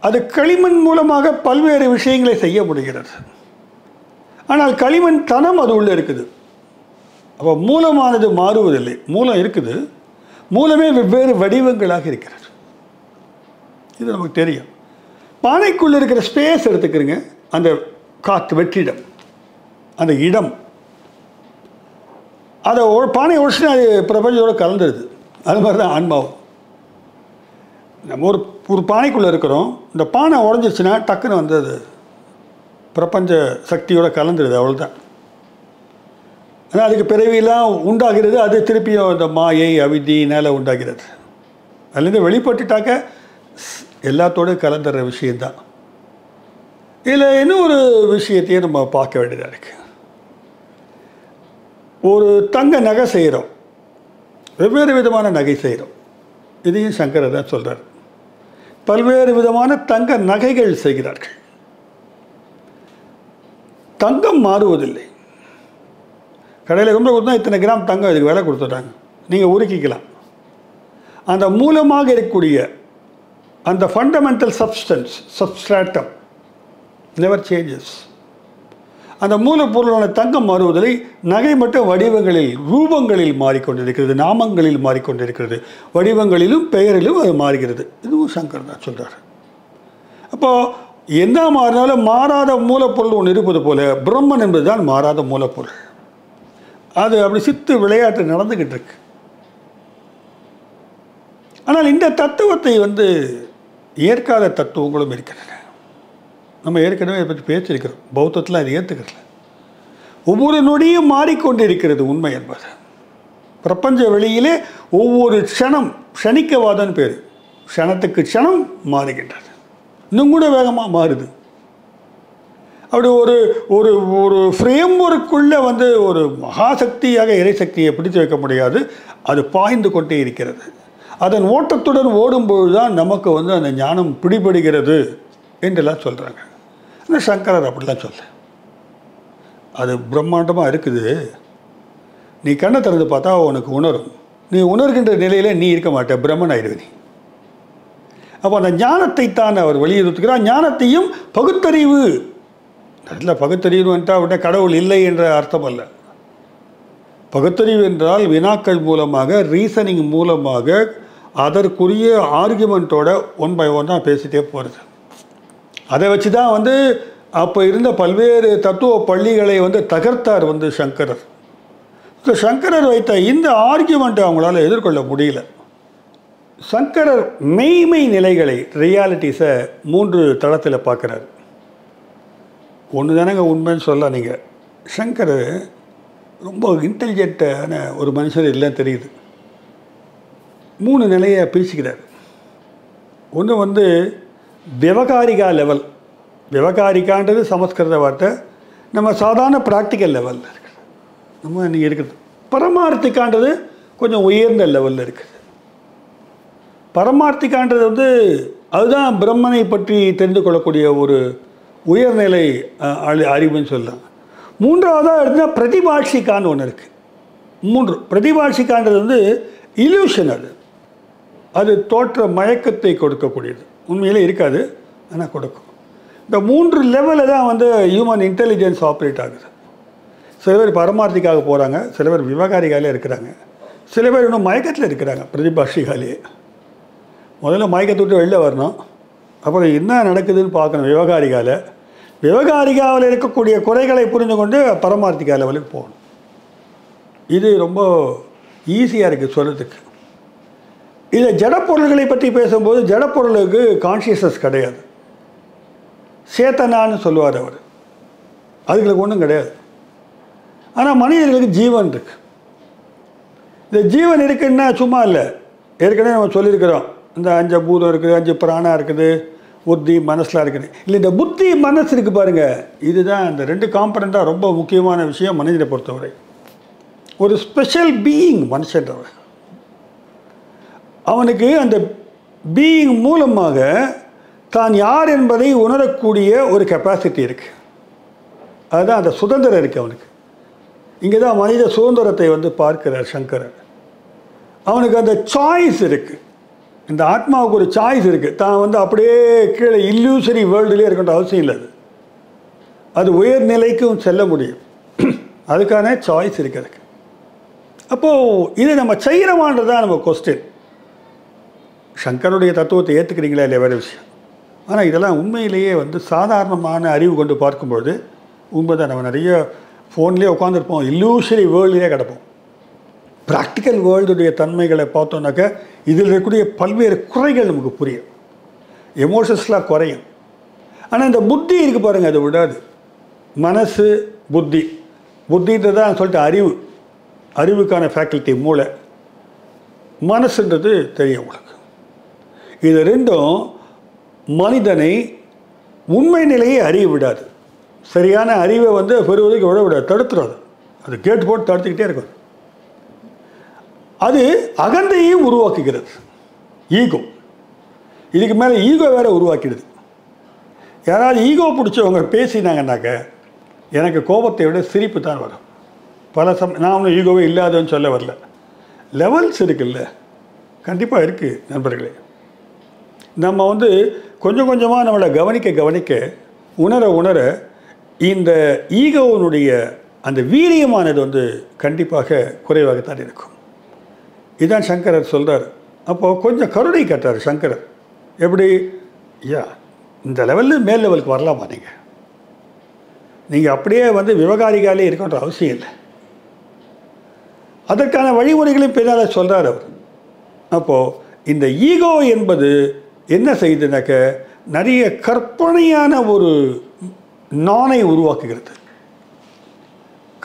அது களிமண் மூலமாக பல்வேறு விஷயங்களை செய்ய முடிகிறது. ஆனால் களிமண் தனம் அது உள்ளே இருக்குது. அப்போ மூலமானது மாறுவதில்லை. மூலம் இருக்குது. மூலமே வெவ்வேறு வடிவங்களாக இருக்கிறது. இது நமக்கு தெரியும். பானைக்குள்ளே இருக்கிற ஸ்பேஸ் எடுத்துக்கிறங்க அந்த காற்று வெற்றிடம் அந்த இடம். அதை ஒ- பானையை உடச்சுனா அது பிரபஞ்சத்தோடு கலந்துருது. அது மாதிரி தான் ஆன்மாவும். நம்ம ஒரு ஒரு பானைக்குள்ளே இருக்கிறோம். இந்த பானை உடஞ்சிருச்சுன்னா டக்குன்னு வந்து அது பிரபஞ்ச சக்தியோடு கலந்துடுது அவ்வளோதான் ஆனால் அதுக்கு பிறவியெல்லாம் உண்டாகிறது அது திருப்பியும் இந்த மாயை அவிதினால் உண்டாகிறது. அதுலேருந்து வெளிப்பட்டுட்டாக்க ஸ்- கலந்துடுற கலந்துற விஷயந்தான் இதில் இன்னும் ஒரு விஷயத்தையும் நம்ம பார்க்க வேண்டியதாக இருக்குது ஒரு தங்க நகை செய்கிறோம் வெவ்வேறு விதமான நகை செய்கிறோம் இதையும் சங்கரர் தான் சொல்கிறார் பல்வேறு விதமான தங்க நகைகள் செய்கிறார்கள். தங்கம் மாறுவதில்லை. கடையில் கொண்டு கொடுத்தா இத்தனை கிராம் தங்கம் இதுக்கு விலை கொடுத்துட்டாங்க. நீங்கள் உருக்கிக்கலாம். அந்த மூலமாக இருக்கக்கூடிய அந்த fundamental substance substratum never changes அந்த மூலப்பொருளான தங்கம் மாறுவதில்லை நகை மட்டும் வடிவங்களில் ரூபங்களில் மாறிக்கொண்டிருக்கிறது நாமங்களில் மாறிக்கொண்டிருக்கிறது. வடிவங்களிலும் பெயரிலும் அது மாறுகிறது. இதுவும் சங்கர் தான் சொல்கிறார் அப்போது என்ன மாறினாலும் மாறாத மூலப்பொருள் ஒன்று இருப்பது போல பிரம்மன் என்பதுதான் மாறாத மூலப்பொருள். அது அப்படி சித்து விளையாட்டு நடந்துக்கிட்டு இருக்கு. ஆனால் இந்த தத்துவத்தை வந்து ஏற்காத தத்துவங்களும் இருக்கின்றன. நம்ம ஏற்கனவே இதை பற்றி பேச்சிருக்கிறோம் பௌத்தத்தில் அது ஏற்றுக்கிறல ஒவ்வொரு நொடியும் மாறிக்கொண்டு இருக்கிறது உண்மை என்பது. பிரபஞ்ச வெளியிலே ஒவ்வொரு க்ஷணம் க்ஷணிக்கவாதன்னு பேர். க்ஷணத்துக்கு க்ஷணம் மாறுகின்றது. இன்னும் கூட வேகமாக மாறுது. அப்படி ஒரு ஒரு ஒரு ஃப்ரேம் ஒர்க்குள்ளே வந்து ஒரு மகாசக்தியாக இறைசக்தியை பிடித்து வைக்க முடியாது. அது பாய்ந்து கொண்டே இருக்கிறது. அதன் ஓட்டத்துடன் ஓடும்பொழுது தான் நமக்கு வந்து அந்த ஞானம் பிடிபடுகிறது என்றெல்லாம் சொல்கிறாங்க ஆனால் சங்கரர் அப்படிலாம் சொல்ல அது பிரம்மாண்டமாக இருக்குது. நீ கண்ணை திறந்து பார்த்தா உனக்கு உணரும். நீ உணர்கின்ற நிலையில் நீ இருக்க மாட்ட. பிரம்மன் ஆயிடுவே நீ. அப்போ அந்த ஞானத்தை தான் அவர் வலியுறுத்துகிறார். ஞானத்தையும் பகுத்தறிவு அதில் பகுத்தறிவு என்றால் விட கடவுள் இல்லை என்ற அர்த்தம் அல்ல. பகுத்தறிவு என்றால் வினாக்கள் மூலமாக ரீசனிங் மூலமாக அதற்குரிய ஆர்குமெண்ட்டோட ஒன் பை ஒன்னாக பேசிட்டே போகிறது அதை வச்சு தான் வந்து அப்போ இருந்த பல்வேறு தத்துவ பள்ளிகளை வந்து தகர்த்தார் வந்து சங்கரர். இந்த சங்கரர் வைத்த இந்த ஆர்குமெண்ட்டை அவங்களால எதிர்கொள்ள முடியல. சங்கரர் மெய்மை நிலைகளை ரியாலிட்டிஸை மூன்று தளத்தில் பார்க்குறாரு. ஒன்று தானேங்க உண்மைன்னு சொல்ல நீங்கள் சங்கர் ரொம்ப இன்டெலிஜென்ட்டான ஒரு மனுஷர் இல்லைன்னு தெரியுது. மூணு நிலையை பிரிச்சுக்கிறார். ஒன்று வந்து விவகாரிகா லெவல் விவகாரிகான்றது சமஸ்கிருத வார்த்தை. நம்ம சாதாரண ப்ராக்டிக்கல் லெவலில் இருக்குது. நம்ம இன்றைக்கி இருக்குது. பரமார்த்திக்கான்றது கொஞ்சம் உயர்ந்த லெவலில் இருக்குது. பரமார்த்திக்கான்றது வந்து அதுதான் பிரம்மனை பற்றி தெரிந்து கொள்ளக்கூடிய ஒரு உயர்நிலை அறிவுன்னு சொல்லலாம். மூன்றாவதாக எடுத்தால் பிரதிபாட்சிக்கான்னு ஒன்று இருக்குது மூன்று பிரதிபாட்சிக்கான்றது வந்து இல்யூஷன் அது அது தோற்ற மயக்கத்தை கொடுக்கக்கூடியது. உண்மையிலே இருக்காது ஆனால் கொடுக்கும். இந்த மூன்று லெவலில் தான் வந்து ஹியூமன் இன்டெலிஜென்ஸ் ஆப்ரேட் ஆகுது. சில பேர் பரமார்த்திக்காக போகிறாங்க சில பேர் விவகாரிகாலே இருக்கிறாங்க. சில பேர் இன்னும் மயக்கத்தில் இருக்கிறாங்க பிரதிபாஷிகாலே. முதல்ல மயக்கத்தை விட்டு வெளில வரணும். அப்புறம் என்ன நடக்குதுன்னு பார்க்கணும் விவகாரிகால. விவகாரிகாவில் இருக்கக்கூடிய குறைகளை புரிந்து கொண்டு பரமார்த்திகா லெவலுக்கு போகணும். இது ரொம்ப ஈஸியாக இருக்குது சொல்கிறதுக்கு இதை ஜடப்பொருள்களை பற்றி பேசும்போது ஜடப்பொருளுக்கு கான்ஷியஸ்னஸ் கிடையாது. சேத்தனான்னு சொல்லுவார் அவர். அதுகளுக்கு ஒன்றும் கிடையாது. ஆனால் மனிதர்களுக்கு ஜீவன் இருக்குது இந்த ஜீவன் இருக்குன்னா சும்மா இல்லை. ஏற்கனவே நம்ம சொல்லியிருக்கிறோம். இந்த அஞ்சு பூதம் இருக்குது அஞ்சு பிராணம் இருக்குது புத்தி மனசில் இருக்குது. இல்லை இந்த புத்தி மனசு இருக்குது பாருங்கள் இதுதான் இந்த ரெண்டு காம்பனண்ட்டாக ரொம்ப முக்கியமான விஷயம் மனிதனை பொறுத்தவரை. ஒரு ஸ்பெஷல் பீயிங் மனுஷன்றவன் அவனுக்கு அந்த பீயிங் மூலமாக தான் யார் என்பதை உணரக்கூடிய ஒரு கெப்பாசிட்டி இருக்குது அதுதான் அந்த சுதந்திரம் இருக்குது அவனுக்கு. இங்கே தான் மனித சுதந்திரத்தை வந்து பார்க்கிறார் சங்கரர் அவனுக்கு அந்த சாய்ஸ் இருக்குது இந்த ஆத்மாவுக்கு ஒரு சாய்ஸ் இருக்குது தான் வந்து அப்படியே கீழே இல்லூசரி வேர்ல்டுலேயே இருக்கின்ற அவசியம் இல்லை. அது அது உயர்நிலைக்கும் செல்ல முடியும். அதுக்கான சாய்ஸ் இருக்கிறதுக்கு அப்போது இது நம்ம செய்கிறோமான்றது தான் நம்ம கொஸ்டின் சங்கருடைய தத்துவத்தை ஏற்றுக்கிறீங்களா இல்லையா? வேறு விஷயம். ஆனால் இதெல்லாம் உண்மையிலேயே வந்து சாதாரணமான அறிவு கொண்டு பார்க்கும்பொழுது உண்மைதான் நம்ம நிறைய ஃபோன்லேயே உட்காந்துருப்போம் இல்லூசரி வேர்ல்டுலேயே கிடப்போம். ப்ராக்டிக்கல் வேர்ல்டுடைய தன்மைகளை பார்த்தோன்னாக்க இதில் இருக்கக்கூடிய பல்வேறு குறைகள் நமக்கு புரியும். எமோஷன்ஸ்லாம் குறையும். ஆனால் இந்த புத்தி இருக்குது பாருங்கள் அதை விடாது. மனசு புத்தி. புத்தின்றது தான் சொல்லிட்டு அறிவு. அறிவுக்கான ஃபேக்கல்ட்டி மூளை. மனசுன்றது தெரியும் உங்களுக்கு. இது ரெண்டும் மனிதனை உண்மை நிலையை அறிய விடாது. சரியான அறிவை வந்து பெறுவதற்கு விட விடாது. தடுத்துடும் அது. கேட் போட்டு தடுத்துக்கிட்டே இருக்கும். அது அகந்தையும் உருவாக்குகிறது. ஈகோ இதுக்கு மேலே ஈகோ வேற உருவாக்கிடுது. யாராவது ஈகோ பிடிச்சவங்க பேசினாங்கன்னாக்க எனக்கு கோபத்தை விட சிரிப்பு தான் வரும். பல சம் நான் ஒன்றும் ஈகோவே இல்லாதன்னு சொல்ல வரல. லெவல்ஸ் இருக்குல்ல. கண்டிப்பாக இருக்குது நண்பர்களே. நம்ம வந்து கொஞ்சம் கொஞ்சமாக நம்மளை கவனிக்க கவனிக்க உணர உணர இந்த ஈகோவினுடைய அந்த வீரியமானது வந்து கண்டிப்பாக குறைவாகத்தான் இருக்கும். இதான் சங்கரர் சொல்கிறார் அப்போது கொஞ்சம் கருணை கட்டார் சங்கரர். எப்படி? ஐயா இந்த லெவலில் மேல் லெவலுக்கு வரலாமா நீங்கள் நீங்கள் அப்படியே வந்து விவகாரிகாலே இருக்கன்ற அவசியம் இல்லை. அதற்கான வழிமுறைகளையும் பின்னால் சொல்கிறார் அவர். அப்போது இந்த ஈகோ என்பது என்ன செய்யுதுனாக்க நிறைய கற்பனையான ஒரு நானை உருவாக்குகிறது.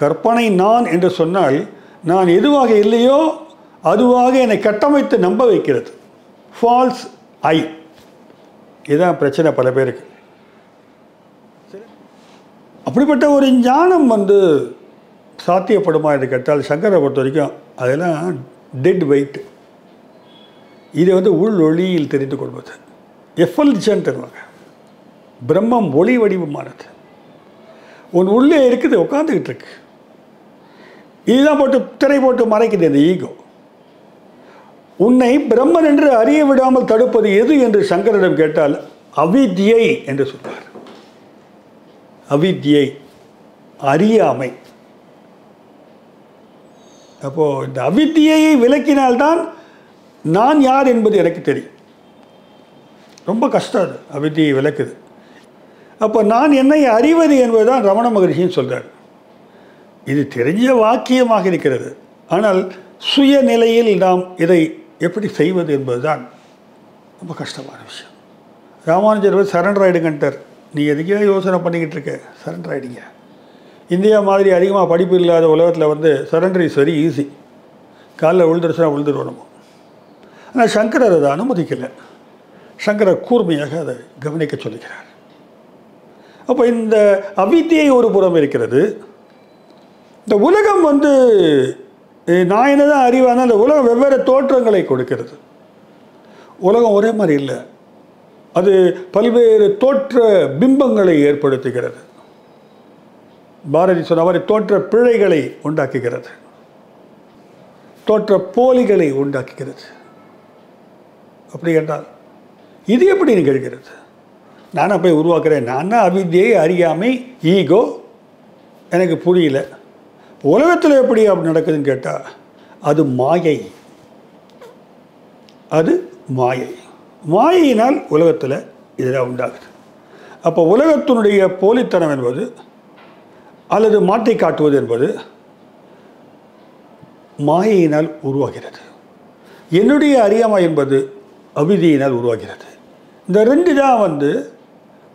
கற்பனை நான் என்று சொன்னால் நான் எதுவாக இல்லையோ அதுவாக என்னை கட்டமைத்து நம்ப வைக்கிறது. ஃபால்ஸ் ஐ இதுதான் பிரச்சனை பல பேருக்கு. அப்படிப்பட்ட ஒரு ஞானம் வந்து சாத்தியப்படுமா என்று கேட்டால் சங்கரை பொறுத்த வரைக்கும் அதெல்லாம் டெட் வெயிட் இதை வந்து உள் ஒளியில் தெரிந்து கொள்வது. எஃபல்ஜன்ட்னுவாங்க பிரம்மம் ஒளி வடிவமானது. உன் உள்ளே இருக்குது உட்காந்துக்கிட்டு இருக்கு. இதுதான் போட்டு திரை போட்டு மறைக்குது இந்த ஈகோ உன்னை பிரம்மன் என்று அறிய விடாமல் தடுப்பது எது என்று சங்கரிடம் கேட்டால் அவித்யை என்று சொல்வார் அவித்யை அறியாமை. அப்போ இந்த அவித்தியை விளக்கினால்தான் நான் யார் என்பது எனக்கு தெரியும். ரொம்ப கஷ்டம் அது அவித்தியை விளக்குது. அப்போ நான் என்னை அறிவது என்பதுதான் ரமண மகரிஷின்னு சொல்கிறார் இது தெரிஞ்ச வாக்கியமாக இருக்கிறது. ஆனால் சுயநிலையில் நாம் இதை எப்படி செய்வது என்பதுதான் ரொம்ப கஷ்டமான விஷயம். ராமானுஜர் வந்து சரண்டர் ஆகிடுங்கன்ட்டார் நீ எதுக்கே யோசனை பண்ணிக்கிட்டு இருக்க சரண்டர் ஆகிடுங்க இந்தியா மாதிரி அதிகமாக படிப்பு இல்லாத உலகத்தில் வந்து சரண்டர் இஸ் வெரி ஈஸி காலைல விழுந்துருச்சுனா விழுந்துருவோம் ஆனால் சங்கரர் அதை அனுமதிக்கலை. சங்கரர் கூர்மையாக அதை கவனிக்க சொல்லுகிறார். அப்போ இந்த அவித்தியை ஒரு புறம் இருக்கிறது. இந்த உலகம் வந்து நான் என்னதான் அறிவானா அந்த உலகம் வெவ்வேறு தோற்றங்களை கொடுக்கிறது. உலகம் ஒரே மாதிரி இல்லை. அது பல்வேறு தோற்ற பிம்பங்களை ஏற்படுத்துகிறது. பாரதி சொன்ன மாதிரி தோற்ற பிழைகளை உண்டாக்குகிறது. தோற்ற போலிகளை உண்டாக்குகிறது. அப்படி என்றால் இது எப்படி நிகழ்கிறது? நானாக போய் உருவாக்குறேன். நான் அவித்தியை அறியாமை ஈகோ எனக்கு புரியல. உலகத்தில் எப்படி அப்படி நடக்குதுன்னு கேட்டால் அது மாயை. அது மாயை. மாயையினால் உலகத்தில் இதெல்லாம் உண்டாகுது. அப்போ உலகத்தினுடைய போலித்தனம் என்பது அல்லது மாற்றி காட்டுவது என்பது மாயையினால் உருவாகிறது. என்னுடைய அறியாமை என்பது அவிதியினால் உருவாகிறது. இந்த ரெண்டு தான் வந்து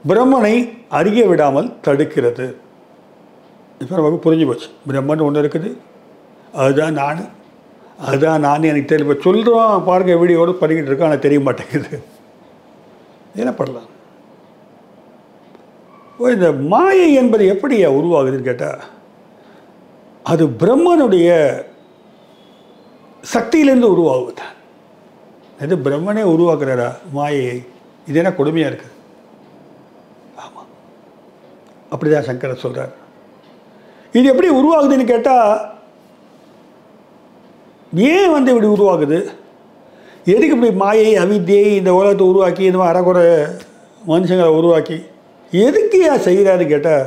பிரம்மனை அறிய விடாமல் தடுக்கிறது. இப்போ நமக்கு புரிஞ்சு போச்சு. பிரம்மன் ஒன்று இருக்குது. அதுதான் நான். அதுதான் நான் எனக்கு தெரியல. இப்போ சொல்கிறோம் பாருங்கள் வீடியோடு பண்ணிக்கிட்டு இருக்கோம் ஆனால் தெரிய மாட்டேங்குது. என்ன பண்ணலாம்? இந்த மாயை என்பது எப்படியா உருவாகுதுன்னு கேட்டால் அது பிரம்மனுடைய சக்தியிலேருந்து உருவாகுது. இது பிரம்மனே உருவாக்குறாரா? மாயை. இது என்ன கொடுமையாக இருக்குது? ஆமாம் அப்படி தான் சங்கரன் சொல்கிறார் இது எப்படி உருவாகுதுன்னு கேட்டால் ஏன் வந்து இப்படி உருவாகுது? எதுக்கு இப்படி மாயை அவித்தியை இந்த உலகத்தை உருவாக்கி இந்த மாதிரி அறக்குறை மனுஷங்களை உருவாக்கி எதுக்கு ஏன் செய்கிறாரு கேட்டால்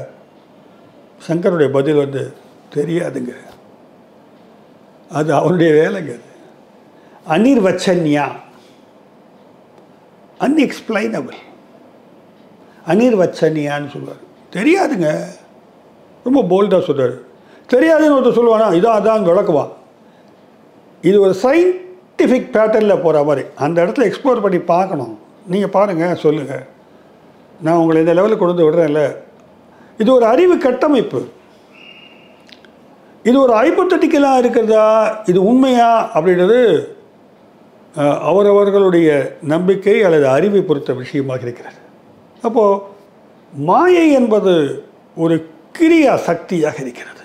சங்கருடைய பதில் வந்து தெரியாதுங்க. அது அவருடைய வேலைங்க அது. அனிர்வச்சன்யா. அன்எக்ஸ்பிளைனபிள் அனிர்வச்சன்யான்னு சொல்லுவார் தெரியாதுங்க. ரொம்ப போல்டாக சொல்கிறார் தெரியாதுன்னு ஒருத்தர் சொல்லுவானா இதான் அதான் விளக்குவான் இது ஒரு சயின்டிஃபிக் பேட்டர்னில் போகிற மாதிரி. அந்த இடத்துல எக்ஸ்ப்ளோர் பண்ணி பார்க்கணும். நீங்கள் பாருங்கள் சொல்லுங்கள் நான் உங்களை இந்த லெவலுக்கு கொண்டு வந்து விடுறேன்ல. இது ஒரு அறிவு கட்டமைப்பு. இது ஒரு ஐப்பத்தட்டிக்கலாக இருக்கிறதா? இது உண்மையா? அப்படின்றது அவரவர்களுடைய நம்பிக்கை அல்லது அறிவை பொறுத்த விஷயமாக இருக்கிறது. அப்போது மாயை என்பது ஒரு கிரியா சக்தியாக இருக்கிறது.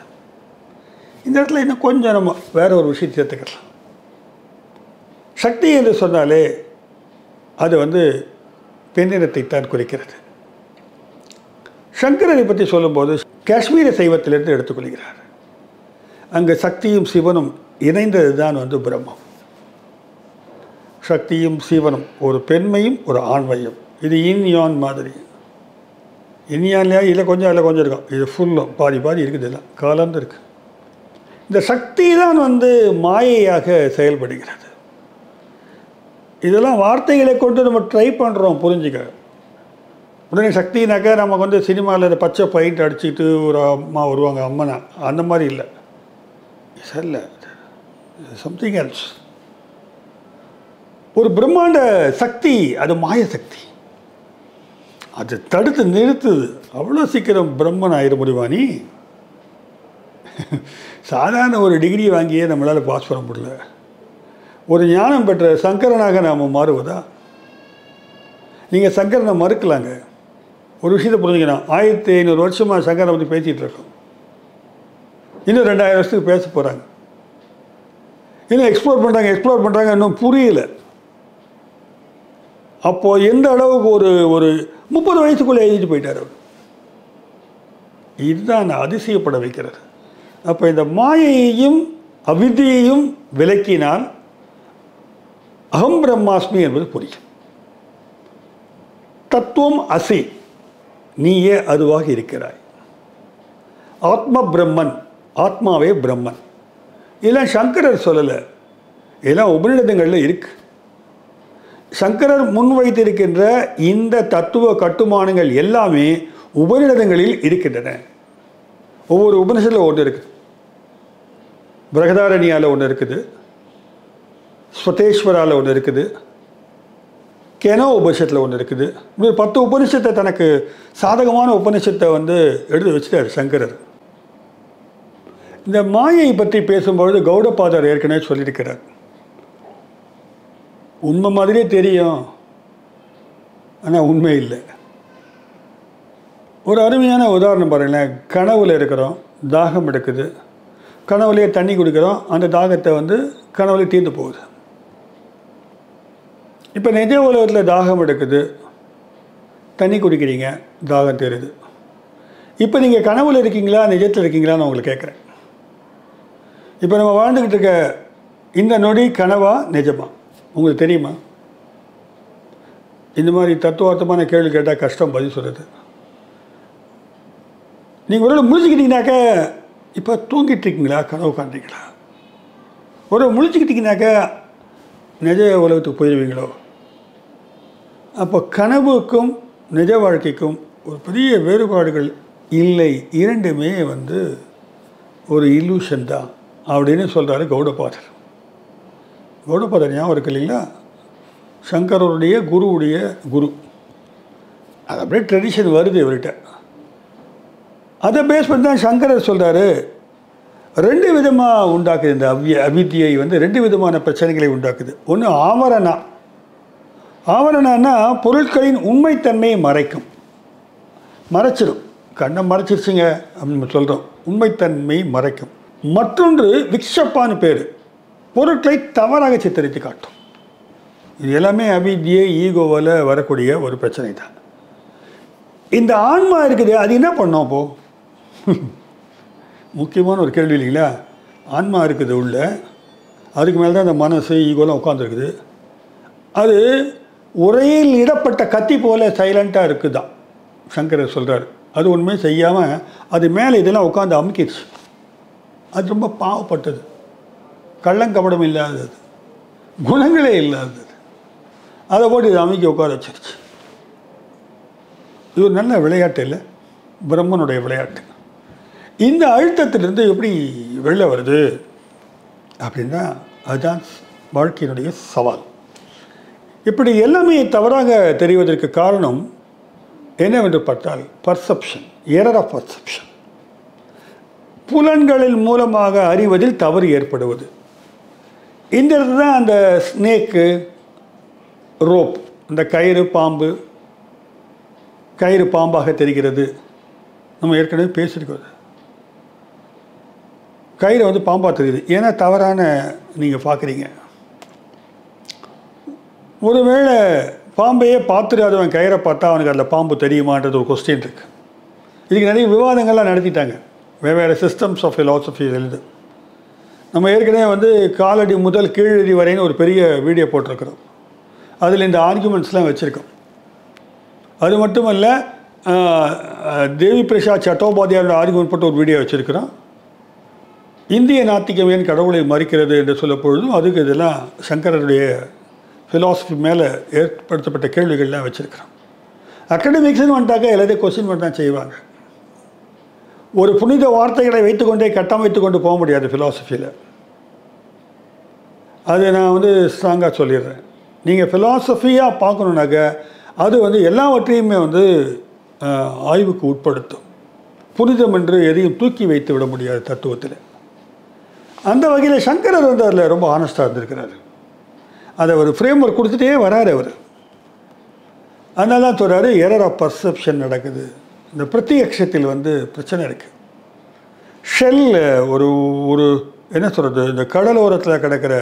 இந்த இடத்துல இன்னும் கொஞ்சம் நம்ம வேற ஒரு விஷயம் சேர்த்துக்கலாம் சக்தி என்று சொன்னாலே அது வந்து பெண்ணினத்தை தான் குறிக்கிறது. சங்கரரை பற்றி சொல்லும்போது காஷ்மீர சைவத்திலிருந்து எடுத்துக்கொள்கிறார். அங்கு சக்தியும் சிவனும் இணைந்தது தான் வந்து பிரம்மம். சக்தியும் சிவனும் ஒரு பெண்மையும் ஒரு ஆண்மையும். இது இன் யான் மாதிரி. இனியான்லையா இல்லை கொஞ்சம் இல்லை கொஞ்சம் இருக்கும். இது ஃபுல்லும் பாதி பாதி இருக்குது எல்லாம். கலந்து இருக்கு. இந்த சக்தி தான் வந்து மாயையாக செயல்படுகிறது. இதெல்லாம் வார்த்தைகளை கொண்டு நம்ம ட்ரை பண்ணுறோம் புரிஞ்சுக்க. உடனே சக்தினாக்கா நமக்கு வந்து சினிமாவில் இந்த பச்சை பெயிண்ட் அடிச்சுட்டு ஒரு அம்மா வருவாங்க அம்மனா. அந்த மாதிரி இல்லை. இல்லை. சம்திங் எல்ஸ் ஒரு பிரம்மாண்ட சக்தி அது மாய சக்தி. அதை தடுத்து நிறுத்துது. அவ்வளோ சீக்கிரம் பிரம்மன் ஆயிட முடியுமா நீ? சாதாரண ஒரு டிகிரி வாங்கியே நம்மளால் பாஸ் பண்ண முடியல. ஒரு ஞானம் பெற்ற சங்கரனாக நாம் மாறுவதா? நீங்கள் சங்கரனை மறுக்கலாங்க. ஒரு விஷயத்தை புரிஞ்சுக்கணும். ஆயிரத்தி ஐநூறு வருஷமாக சங்கரனை பற்றி பேசிகிட்டு இருக்கோம். இன்னும் ரெண்டாயிரம் வருஷத்துக்கு பேச போகிறாங்க இன்னும் எக்ஸ்ப்ளோர் பண்ணுறாங்க எக்ஸ்ப்ளோர் பண்ணுறாங்க இன்னும் புரியல. அப்போது எந்த அளவுக்கு ஒரு ஒரு முப்பது வயசுக்குள்ளே எழுதிட்டு போயிட்டார் அவர். இதுதான் நான் அதிசயப்பட வைக்கிறது. அப்போ இந்த மாயையையும் அவிதியையும் விலக்கினால் அகம் பிரம்மாஸ்மி என்பது புரியும். தத்துவம் அசி நீயே அதுவாக இருக்கிறாய். ஆத்ம பிரம்மன் ஆத்மாவே பிரம்மன். இதெல்லாம் சங்கரர் சொல்லலை. இதெல்லாம் உபநிடதங்களில் இருக்கு. சங்கரர் முன்வைத்திருக்கின்ற இந்த தத்துவ கட்டுமானங்கள் எல்லாமே உபநிடதங்களில் இருக்கின்றன. ஒவ்வொரு உபனிஷத்தில் ஒன்று இருக்குது பிரகதாரணியால் ஒன்று இருக்குது. ஸ்வதேஸ்வரால் ஒன்று இருக்குது. கெனோ உபனிஷத்தில் ஒன்று இருக்குது. இப்படி பத்து உபனிஷத்தை தனக்கு சாதகமான உபனிஷத்தை வந்து எடுத்து வச்சுட்டார் சங்கரர். இந்த மாயை பற்றி பேசும்பொழுது கௌடபாதர் ஏற்கனவே சொல்லியிருக்கிறார். உண்மை மாதிரியே தெரியும். ஆனால் உண்மை இல்லை. ஒரு அருமையான உதாரணம் பாருங்களேன். கனவுல இருக்கிறோம் தாகம் எடுக்குது. கனவுலேயே தண்ணி குடிக்கிறோம் அந்த தாகத்தை வந்து கனவுல தீர்ந்து போகுது. இப்போ நிஜ உலகத்தில் தாகம் எடுக்குது. தண்ணி குடிக்கிறீங்க தாகம் தெரியுது இப்போ நீங்கள் கனவுல இருக்கீங்களா நிஜத்தில் இருக்கீங்களான்னு உங்களை கேட்குறேன். இப்போ நம்ம வாழ்ந்துக்கிட்டு இருக்க இந்த நொடி கனவா நிஜமா? உங்களுக்கு தெரியுமா? இந்த மாதிரி தத்துவார்த்தமான கேள்வி கேட்டால் கஷ்டம் பதில் சொல்கிறது நீங்கள் ஒரு முழிச்சுக்கிட்டீங்கனாக்க இப்போ தூங்கிட்டு இருக்கீங்களா கனவு காண்றீங்களா? ஒரு முழிச்சுக்கிட்டீங்கனாக்க நிஜ உலகத்துக்கு போயிடுவீங்களோ அப்போ கனவுக்கும் நிஜ வாழ்க்கைக்கும் ஒரு பெரிய வேறுபாடுகள் இல்லை. இரண்டுமே வந்து ஒரு இல்லூஷன் தான் அப்படின்னு சொல்கிறாரு கௌடபாதர். கௌடபாதர் ஞாபகம் இருக்கு இல்லைங்களா? சங்கரருடைய குருவுடைய குரு. அது அப்படியே ட்ரெடிஷன் வருது இவர்கிட்ட. அதை பேஸ் பண்ணி தான் சங்கரர் சொல்கிறாரு ரெண்டு விதமாக உண்டாக்குது இந்த அவ்விய அவித்தியை வந்து ரெண்டு விதமான பிரச்சனைகளை உண்டாக்குது. ஒன்று ஆவரணா. ஆவரணான்னா பொருட்களின் உண்மைத்தன்மையை மறைக்கும். மறைச்சிடும் கண்ணை மறைச்சிருச்சுங்க அப்படின்னு சொல்கிறோம் உண்மைத்தன்மையை மறைக்கும். மற்றொன்று விக்ஷப்பான்னு பேர். பொருட்களை தவறாக சித்தரித்து காட்டும். இது எல்லாமே அவித்தியை ஈகோவில் வரக்கூடிய ஒரு பிரச்சனை தான் இந்த ஆன்மா இருக்குது அது என்ன பண்ணோம் அப்போ? முக்கியமான ஒரு கேள்வி இல்லைங்களா? ஆன்மா இருக்குது உள்ள அதுக்கு மேலே தான் இந்த மனசு ஈகோலாம் உட்காந்துருக்குது அது உரையில் இடப்பட்ட கத்தி போல சைலண்ட்டாக இருக்குதான். சங்கரர் சொல்கிறார் அது ஒன்றுமே செய்யாமல் அது மேலே இதெல்லாம் உட்காந்து அமுக்கிடுச்சு அது ரொம்ப பாவப்பட்டது. கள்ளங்கபடம் இல்லாதது. குணங்களே இல்லாதது. அதை போட்டு இது அமைக்க உட்கார வச்சிருச்சு. இது ஒரு நல்ல விளையாட்டு இல்லை? பிரம்மனுடைய விளையாட்டு. இந்த அழுத்தத்திலிருந்து எப்படி வெளில வருது? அப்படின்னா அதுதான் வாழ்க்கையினுடைய சவால். இப்படி எல்லாமே தவறாக தெரிவதற்கு காரணம் என்னவென்று பார்த்தால் பர்செப்ஷன் எரர் ஆஃப் பர்செப்ஷன் புலன்களின் மூலமாக அறிவதில் தவறு ஏற்படுவது. இந்த இடத்துல தான் அந்த ஸ்னேக்கு ரோப் இந்த கயிறு பாம்பு. கயிறு பாம்பாக தெரிகிறது. நம்ம ஏற்கனவே பேசியிருக்கோம் கயிறு வந்து பாம்பாக தெரியுது. ஏன்னா தவறான நீங்கள் பார்க்குறீங்க ஒருவேளை பாம்பையே பார்த்துடாதவன் கயிறை பார்த்தா அவனுக்கு அதில் பாம்பு தெரியுமான்றது ஒரு கொஸ்டின் இருக்குது இதுக்கு நிறைய விவாதங்கள்லாம் நடத்திட்டாங்க. வெவ்வேறு சிஸ்டம்ஸ் ஆஃப் ஃபிலாசபி எழுது. நம்ம ஏற்கனவே வந்து காலடி முதல் கீழடி வரைன்னு ஒரு பெரிய வீடியோ போட்டிருக்கிறோம். அதில் இந்த ஆர்குமெண்ட்ஸ்லாம் வச்சுருக்கோம். அது மட்டும் இல்லை தேவி பிரசாத் சட்டோபாத்தியாரோட ஆர்குமெண்ட் போட்டு ஒரு வீடியோ வச்சுருக்கிறோம். இந்திய நாத்திகமேன் கடவுளை மறிக்கிறது என்று சொல்லப்பொழுதும் அதுக்கு இதெல்லாம் சங்கரருடைய ஃபிலாசபி மேலே ஏற்படுத்தப்பட்ட கேள்விகள்லாம் வச்சுருக்கிறோம். அகடமிக்ஸ்னு வந்துட்டாக்க எல்லாத்தையும் கொஸ்டின் பண்ண தான் செய்வாங்க. ஒரு புனித வார்த்தைகளை வைத்துக்கொண்டே கட்டமைத்து கொண்டு போக முடியாது ஃபிலாசபியில் அது நான் வந்து ஸ்ட்ராங்காக சொல்லிடுறேன். நீங்கள் ஃபிலாசபியாக பார்க்கணுன்னாக்க அது வந்து எல்லாவற்றையுமே வந்து ஆய்வுக்கு உட்படுத்தும். புனிதம் என்று எதையும் தூக்கி வைத்து விட முடியாது தத்துவத்தில். அந்த வகையில் சங்கரர் வந்து அதில் ரொம்ப ஆனஸ்டாக இருந்திருக்கிறாரு. அதை ஒரு ஃப்ரேம் ஒர்க் கொடுத்துட்டே வராரு அவர். அதனால தான் சொல்கிறாரு எரர் ஆஃப் பர்செப்ஷன் நடக்குது. இந்த பிரத்யக்ஷத்தில் வந்து பிரச்சனை இருக்குது ஷெல் ஒரு ஒரு என்ன சொல்கிறது இந்த கடலோரத்தில் கிடக்கிற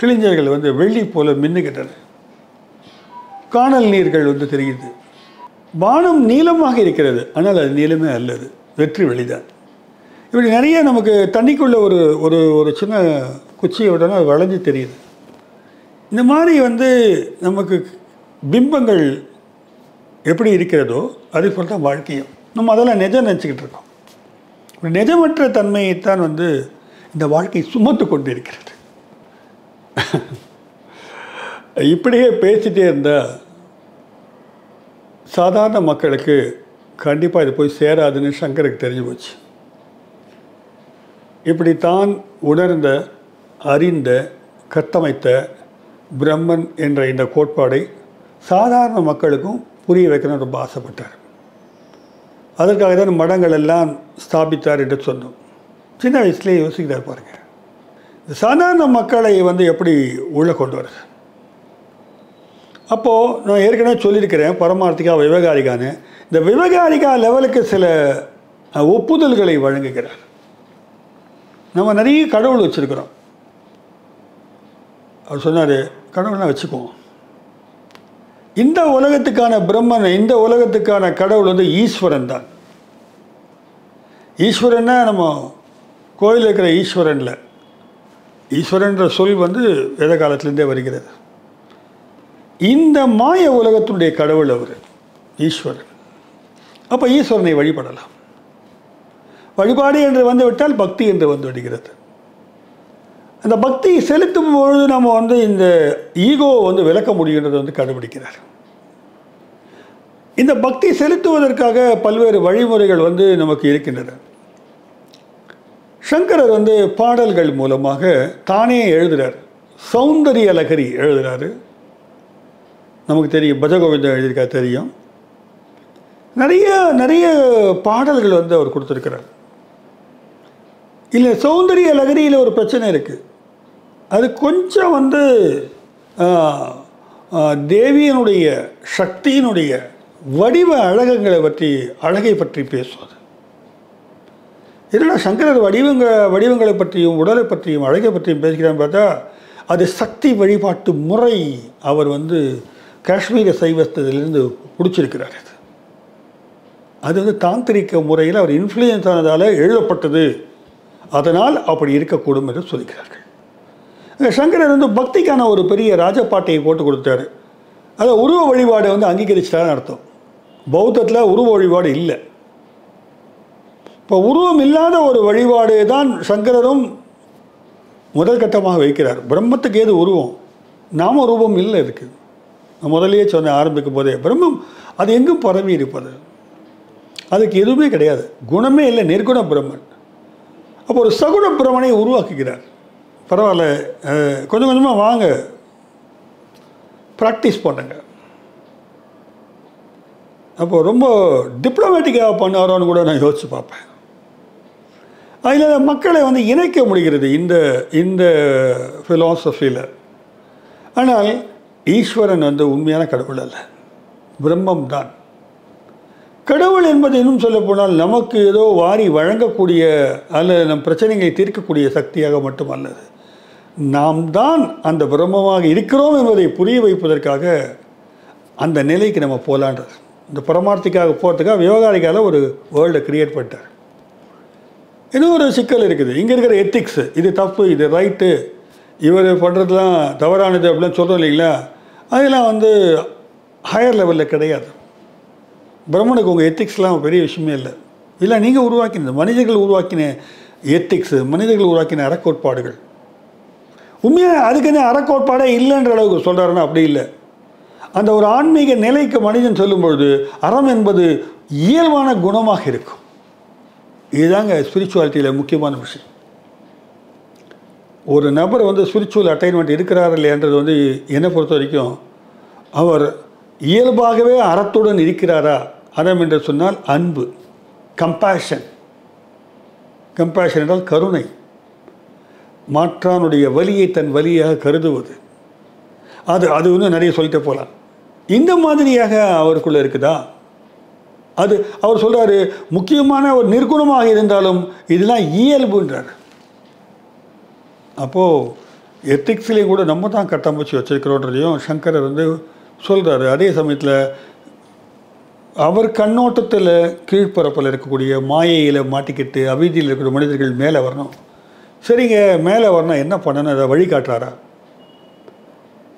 கிளிஞ்சல்கள் வந்து வெள்ளி போல மின்னுகின்றன காணல் நீர்கள் வந்து தெரியுது. வானம் நீளமாக இருக்கிறது. ஆனால் அது நீளமே அல்லது வெற்றி வெளிதான். இப்படி நிறைய நமக்கு தண்ணிக்குள்ளே ஒரு ஒரு ஒரு சின்ன குச்சியை அது வளைஞ்சு தெரியுது. இந்த மாதிரி வந்து நமக்கு பிம்பங்கள் எப்படி இருக்கிறதோ அதே போல் தான் வாழ்க்கையும். நம்ம அதெல்லாம் நிஜம் நினச்சிக்கிட்டு இருக்கோம். நிஜமற்ற தன்மையைத்தான் வந்து இந்த வாழ்க்கை சுமத்து கொண்டு இருக்கிறது இப்படியே பேசிகிட்டே இருந்தால் சாதாரண மக்களுக்கு கண்டிப்பாக இது போய் சேராதுன்னு சங்கருக்கு தெரிஞ்சு போச்சு. இப்படி தான் உணர்ந்த அறிந்த கட்டமைத்த பிரம்மன் என்ற இந்த கோட்பாடை சாதாரண மக்களுக்கும் புரிய வைக்கணும்னு ரொம்ப ஆசைப்பட்டார். அதற்காக தான் மடங்கள் எல்லாம் ஸ்தாபித்தார் என்று சொன்னோம். சின்ன வயசுலேயே யோசிக்கிறார் பாருங்க. சாதாரண மக்களை வந்து எப்படி உள்ளே கொண்டு வருது அப்போது நான் ஏற்கனவே சொல்லியிருக்கிறேன் பரமார்த்திகா விவகாரிகான்னு இந்த விவகாரிகா லெவலுக்கு சில ஒப்புதல்களை வழங்குகிறார். நம்ம நிறைய கடவுள் வச்சுருக்கிறோம். அவர் சொன்னார் கடவுள்லாம் வச்சுக்குவோம் இந்த உலகத்துக்கான பிரம்மன் இந்த உலகத்துக்கான கடவுள் வந்து ஈஸ்வரன் தான். ஈஸ்வரன்னா நம்ம கோயில் இருக்கிற ஈஸ்வரனில். ஈஸ்வரன்ற சொல் வந்து வேத காலத்திலேருந்தே வருகிறது. இந்த மாய உலகத்தினுடைய கடவுள் அவர் ஈஸ்வரன். அப்போ ஈஸ்வரனை வழிபடலாம். வழிபாடு என்று வந்துவிட்டால் பக்தி என்று வந்துவிடுகிறது அந்த பக்தி செலுத்தும் பொழுது நம்ம வந்து இந்த ஈகோவை வந்து விளக்க முடியுன்றதை வந்து கண்டுபிடிக்கிறார். இந்த பக்தி செலுத்துவதற்காக பல்வேறு வழிமுறைகள் வந்து நமக்கு இருக்கின்றன. சங்கரர் வந்து பாடல்கள் மூலமாக தானே எழுதுகிறார் சௌந்தரிய லகரி எழுதுகிறாரு நமக்கு தெரியும் பஜகோவிந்தம் எழுதியிருக்கா தெரியும். நிறைய நிறைய பாடல்கள் வந்து அவர் கொடுத்துருக்கிறார். இல்லை சௌந்தரிய லகரியில் ஒரு பிரச்சனை இருக்குது அது கொஞ்சம் வந்து தேவியனுடைய சக்தியினுடைய வடிவ அழகங்களை பற்றி அழகை பற்றி பேசுவது என்னடா சங்கரர் வடிவங்க வடிவங்களை பற்றியும் உடலை பற்றியும் அழகை பற்றியும் பேசுகிறான்னு பார்த்தா அது சக்தி வழிபாட்டு முறை அவர் வந்து காஷ்மீர சைவத்திலிருந்து பிடிச்சிருக்கிறார் அது. அது வந்து தாந்திரிக்க முறையில் அவர் இன்ஃப்ளூயன்ஸ் ஆனதால் எழுதப்பட்டது. அதனால் அப்படி இருக்கக்கூடும் என்று சொல்கிறார்கள். சங்கரர் வந்து பக்திக்கான ஒரு பெரிய ராஜப்பாட்டையை போட்டு கொடுத்தாரு அதை உருவ வழிபாடை வந்து அங்கீகரிச்சிட்டாருன்னு அர்த்தம். பௌத்தத்தில் உருவ வழிபாடு இல்லை. இப்போ உருவம் இல்லாத ஒரு வழிபாடு தான் சங்கரரும் முதல் கட்டமாக வைக்கிறார். பிரம்மத்துக்கு ஏது உருவம்? நாம ரூபம் இல்லை இருக்கு நான் முதல்லயே சொன்னேன் ஆரம்பிக்கும் போதே. பிரம்மம் அது எங்கும் பரவி இருப்பது. அதுக்கு எதுவுமே கிடையாது. குணமே இல்லை நிர்குண பிரம்மன். அப்போ ஒரு சகுண பிரம்மனை உருவாக்குகிறார். பரவாயில்ல கொஞ்சம் கொஞ்சமாக வாங்க. ப்ராக்டிஸ் பண்ணுங்க. அப்போ ரொம்ப டிப்ளமேட்டிக்காக பண்ணாரோன்னு கூட நான் யோசிச்சு பார்ப்பேன். அதில் மக்களை வந்து இணைக்க முடிகிறது இந்த இந்த ஃபிலாசபியில் ஆனால் ஈஸ்வரன் வந்து உண்மையான கடவுள் அல்ல. பிரம்மம் தான் கடவுள் என்பது இன்னும் சொல்ல போனால் நமக்கு ஏதோ வாரி வழங்கக்கூடிய அல்லது நம் பிரச்சனைகளை தீர்க்கக்கூடிய சக்தியாக மட்டும் அல்லது நாம் தான் அந்த பிரம்மமாக இருக்கிறோம் என்பதை புரிய வைப்பதற்காக அந்த நிலைக்கு நம்ம போகலான்றது இந்த பரமார்த்திக்காக போகிறதுக்காக விவகாரிக்கால ஒரு வேர்ல்டை கிரியேட் பண்ணிட்டார். இன்னும் ஒரு சிக்கல் இருக்குது. இங்கே இருக்கிற எத்திக்ஸ் இது தப்பு இது ரைட்டு இவர் பண்ணுறதுலாம் தவறானது அப்படின்னு சொல்கிறோம் இல்லைங்களா? அதெல்லாம் வந்து ஹையர் லெவலில் கிடையாது. பிரம்மனுக்கு உங்கள் எத்திக்ஸ்லாம் பெரிய விஷயமே இல்லை. இல்லை நீங்கள் உருவாக்கினது மனிதர்கள் உருவாக்கின எத்திக்ஸு மனிதர்கள் உருவாக்கின அறக்கோட்பாடுகள். உண்மையாக அதுக்குன்னு அறக்கோட்பாடே இல்லைன்ற அளவுக்கு சொல்கிறாருன்னா அப்படி இல்லை. அந்த ஒரு ஆன்மீக நிலைக்கு மனிதன் சொல்லும்பொழுது அறம் என்பது இயல்பான குணமாக இருக்கும். இதுதாங்க ஸ்பிரிச்சுவாலிட்டியில் முக்கியமான விஷயம். ஒரு நபர் வந்து ஸ்பிரிச்சுவல் அட்டைன்மெண்ட் இருக்கிறார் இல்லையான்றது வந்து என்னை பொறுத்த வரைக்கும் அவர் இயல்பாகவே அறத்துடன் இருக்கிறாரா? அறம் என்று சொன்னால் அன்பு கம்பேஷன் கம்பேஷன் என்றால் கருணை. மாற்றானுடைய வலியை தன் வலியாக கருதுவது. அது அது இன்னும் நிறைய சொல்லிட்டு போகலாம். இந்த மாதிரியாக அவருக்குள்ளே இருக்குதா? அது அவர் சொல்கிறாரு முக்கியமான ஒரு நிர்குணமாக இருந்தாலும் இதெல்லாம் இயல்புன்றார். அப்போது எத்திக்ஸ்லேயும் கூட நம்ம தான் கட்டமைச்சு வச்சிருக்கிறோன்றதையும் சங்கரர் வந்து சொல்கிறாரு அதே சமயத்தில் அவர் கண்ணோட்டத்தில் கீழ்ப்பரப்பில் இருக்கக்கூடிய மாயையில் மாட்டிக்கிட்டு அவிதியில் இருக்கிற மனிதர்கள் மேலே வரணும். சரிங்க மேலே வரணும். என்ன பண்ணணும்? அதை வழி காட்டுறாரா?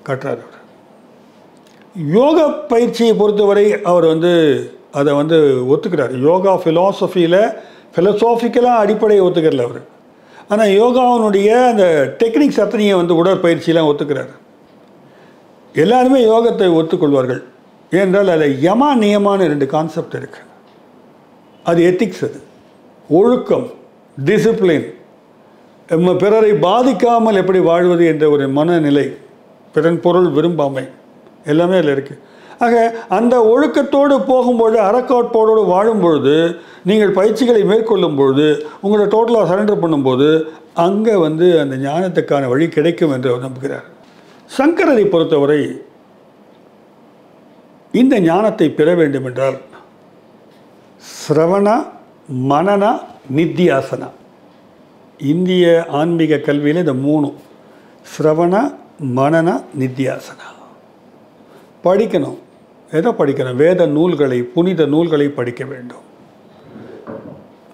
காட்டுறாரு அவர். யோக பயிற்சியை பொறுத்தவரை அவர் வந்து அதை வந்து ஒத்துக்கிறார். யோகா ஃபிலாசபியில் ஃபிலசாஃபிக்கலாக அடிப்படையை ஒத்துக்கிறல அவர். ஆனால் யோகாவினுடைய அந்த டெக்னிக்ஸ் அத்தனையை வந்து உடற்பயிற்சியெலாம் ஒத்துக்கிறார். எல்லாருமே யோகத்தை ஒத்துக்கொள்வார்கள். ஏனென்றால் அதில் யமா நியமான ரெண்டு கான்செப்ட் இருக்குது அது எத்திக்ஸ் அது. ஒழுக்கம் டிசிப்ளின் பிறரை பாதிக்காமல் எப்படி வாழ்வது என்ற ஒரு மனநிலை பிறன் பொருள் விரும்பாமை. எல்லாமே அதில் இருக்குது ஆக அந்த ஒழுக்கத்தோடு போகும்பொழுது அறக்காட்பாடோடு வாழும் பொழுது நீங்கள் பயிற்சிகளை மேற்கொள்ளும் பொழுது உங்களை டோட்டலாக சரண்டர் பண்ணும்போது அங்கே வந்து அந்த ஞானத்துக்கான வழி கிடைக்கும் என்று அவர் நம்புகிறார். சங்கரரை பொறுத்தவரை இந்த ஞானத்தை பெற வேண்டும் என்றால் சிரவண மனன நித்தியாசனா. இந்திய ஆன்மீக கல்வியில் இந்த மூணு சிரவண மனன நித்தியாசனா. படிக்கணும். எதை படிக்கணும்? வேத நூல்களை புனித நூல்களை படிக்க வேண்டும்.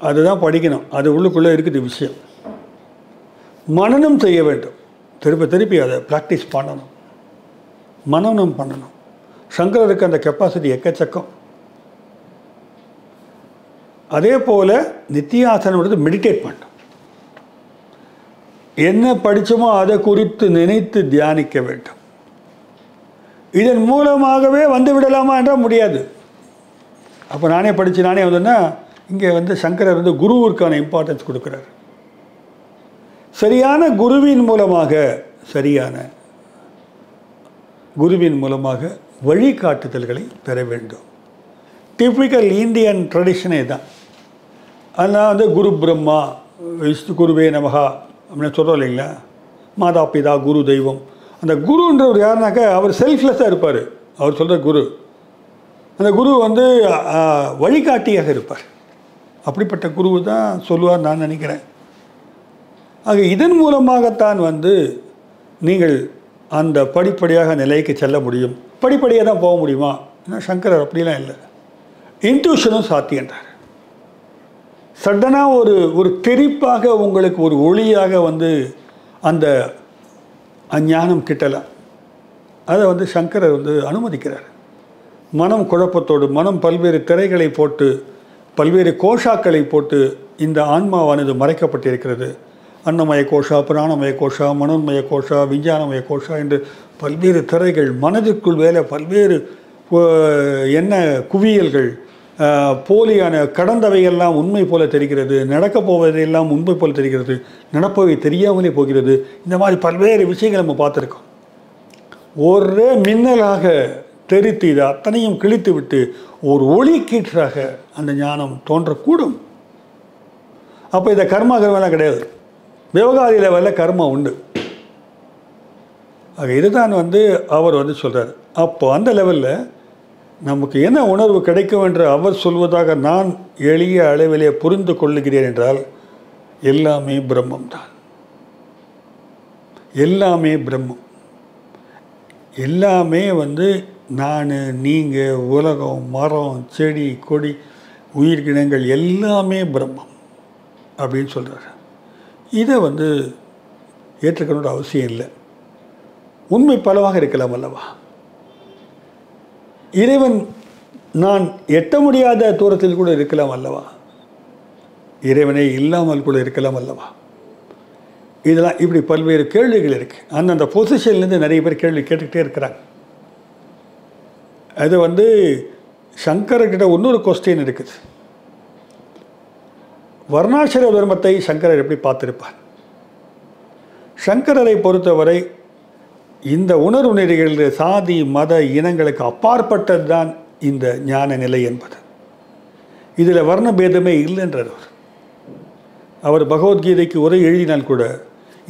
அதுதான் படிக்கணும். அது உள்ளுக்குள்ளே இருக்குது விஷயம். மனனம் செய்ய வேண்டும். திருப்பி திருப்பி அதை ப்ராக்டிஸ் பண்ணணும். மனனம் பண்ணணும். சங்கரருக்கு அந்த கெப்பாசிட்டி எக்கச்சக்கம். அதே போல் நித்தியாசனம் மெடிடேட் பண்ணும் என்ன படித்தோமோ அதை குறித்து நினைத்து தியானிக்க வேண்டும். இதன் மூலமாகவே வந்து விடலாமா என்றால் முடியாது. அப்போ நானே படித்து நானே வந்தேன்னா இங்கே வந்து சங்கரர் வந்து குருவிற்கான இம்பார்ட்டன்ஸ் கொடுக்குறார். சரியான குருவின் மூலமாக சரியான குருவின் மூலமாக வழிகாட்டுதல்களை பெற வேண்டும். டிப்பிக்கல் இந்தியன் ட்ரெடிஷனே தான். அதனால் வந்து குரு பிரம்மா விஷ்ணு குருவே நமகா அப்படின்னு சொல்கிறோம் இல்லைங்களா? மாதா பிதா குரு தெய்வம் அந்த குருன்றவர் யாருனாக்கா அவர் செல்ஃப்லெஸ்ஸாக இருப்பார். அவர் சொல்கிற குரு. அந்த குரு வந்து வழிகாட்டியாக இருப்பார். அப்படிப்பட்ட குரு தான் சொல்லுவார் நான் நினைக்கிறேன். ஆக இதன் மூலமாகத்தான் வந்து நீங்கள் அந்த படிப்படியாக நிலைக்கு செல்ல முடியும். படிப்படியாக தான் போக முடியுமா? ஏன்னா சங்கரர் அப்படிலாம் இல்லை. இன்ட்யூஷனும் சாத்தியன்றார் சடனாக ஒரு ஒரு தெரிப்பாக உங்களுக்கு ஒரு ஒளியாக வந்து அந்த அஞ்ஞானம் கிட்டலாம் அதை வந்து சங்கரர் வந்து அனுமதிக்கிறார். மனம் குழப்பத்தோடு மனம் பல்வேறு திரைகளை போட்டு பல்வேறு கோஷாக்களை போட்டு இந்த ஆன்மாவானது மறைக்கப்பட்டிருக்கிறது. அன்னமய கோஷா பிராணமய கோஷா மனோன்மய கோஷா விஞ்ஞானமய கோஷா என்று பல்வேறு திரைகள் மனதிற்குள் வேலை பல்வேறு என்ன குவியல்கள் போலியான கடந்தவையெல்லாம் உண்மை போல தெரிகிறது நடக்கப் போவதையெல்லாம் உண்மை போல தெரிகிறது நடப்பவை தெரியாமலே போகிறது. இந்த மாதிரி பல்வேறு விஷயங்களை நம்ம பார்த்துருக்கோம். ஒரே மின்னலாக தெரித்து இது அத்தனையும் கிழித்து விட்டு ஒரு ஒளி கீற்றாக அந்த ஞானம் தோன்றக்கூடும். அப்போ இதை கர்மா கர்மெல்லாம் கிடையாது. விவகாரி லெவலில் கர்மா உண்டு. ஆக இதுதான் வந்து அவர் வந்து சொல்கிறார் அப்போ அந்த லெவலில் நமக்கு என்ன உணர்வு கிடைக்கும் என்று அவர் சொல்வதாக நான் எளிய அளவிலே புரிந்து கொள்ளுகிறேன் என்றால் எல்லாமே பிரம்மம்தான். எல்லாமே பிரம்மம். எல்லாமே வந்து நான் நீங்கள் உலகம் மரம் செடி கொடி உயிர்கிணங்கள் எல்லாமே பிரம்மம் அப்படின்னு சொல்கிறாரு இதை வந்து ஏற்றுக்கணுன்ற அவசியம் இல்லை. உண்மை பலவாக இருக்கலாம் அல்லவா? இறைவன் நான் எட்ட முடியாத தூரத்தில் கூட இருக்கலாம் அல்லவா? இறைவனே இல்லாமல் கூட இருக்கலாம் அல்லவா? இதெல்லாம் இப்படி பல்வேறு கேள்விகள் இருக்குது அந்தந்த பொசிஷன்லேருந்து நிறைய பேர் கேள்வி கேட்டுக்கிட்டே இருக்கிறாங்க. அது வந்து சங்கர்கிட்ட இன்னொரு கொஸ்டின் இருக்குது. வர்ணாசிர தர்மத்தை சங்கரர் எப்படி பார்த்துருப்பார்? சங்கரரை பொறுத்தவரை இந்த உணர்வு நெறிகள் சாதி மத இனங்களுக்கு அப்பாற்பட்டது தான் இந்த ஞான நிலை என்பது. இதில் வர்ண பேதமே இல்லைன்றார் அவர் அவர் பகவத்கீதைக்கு உரை எழுதினால் கூட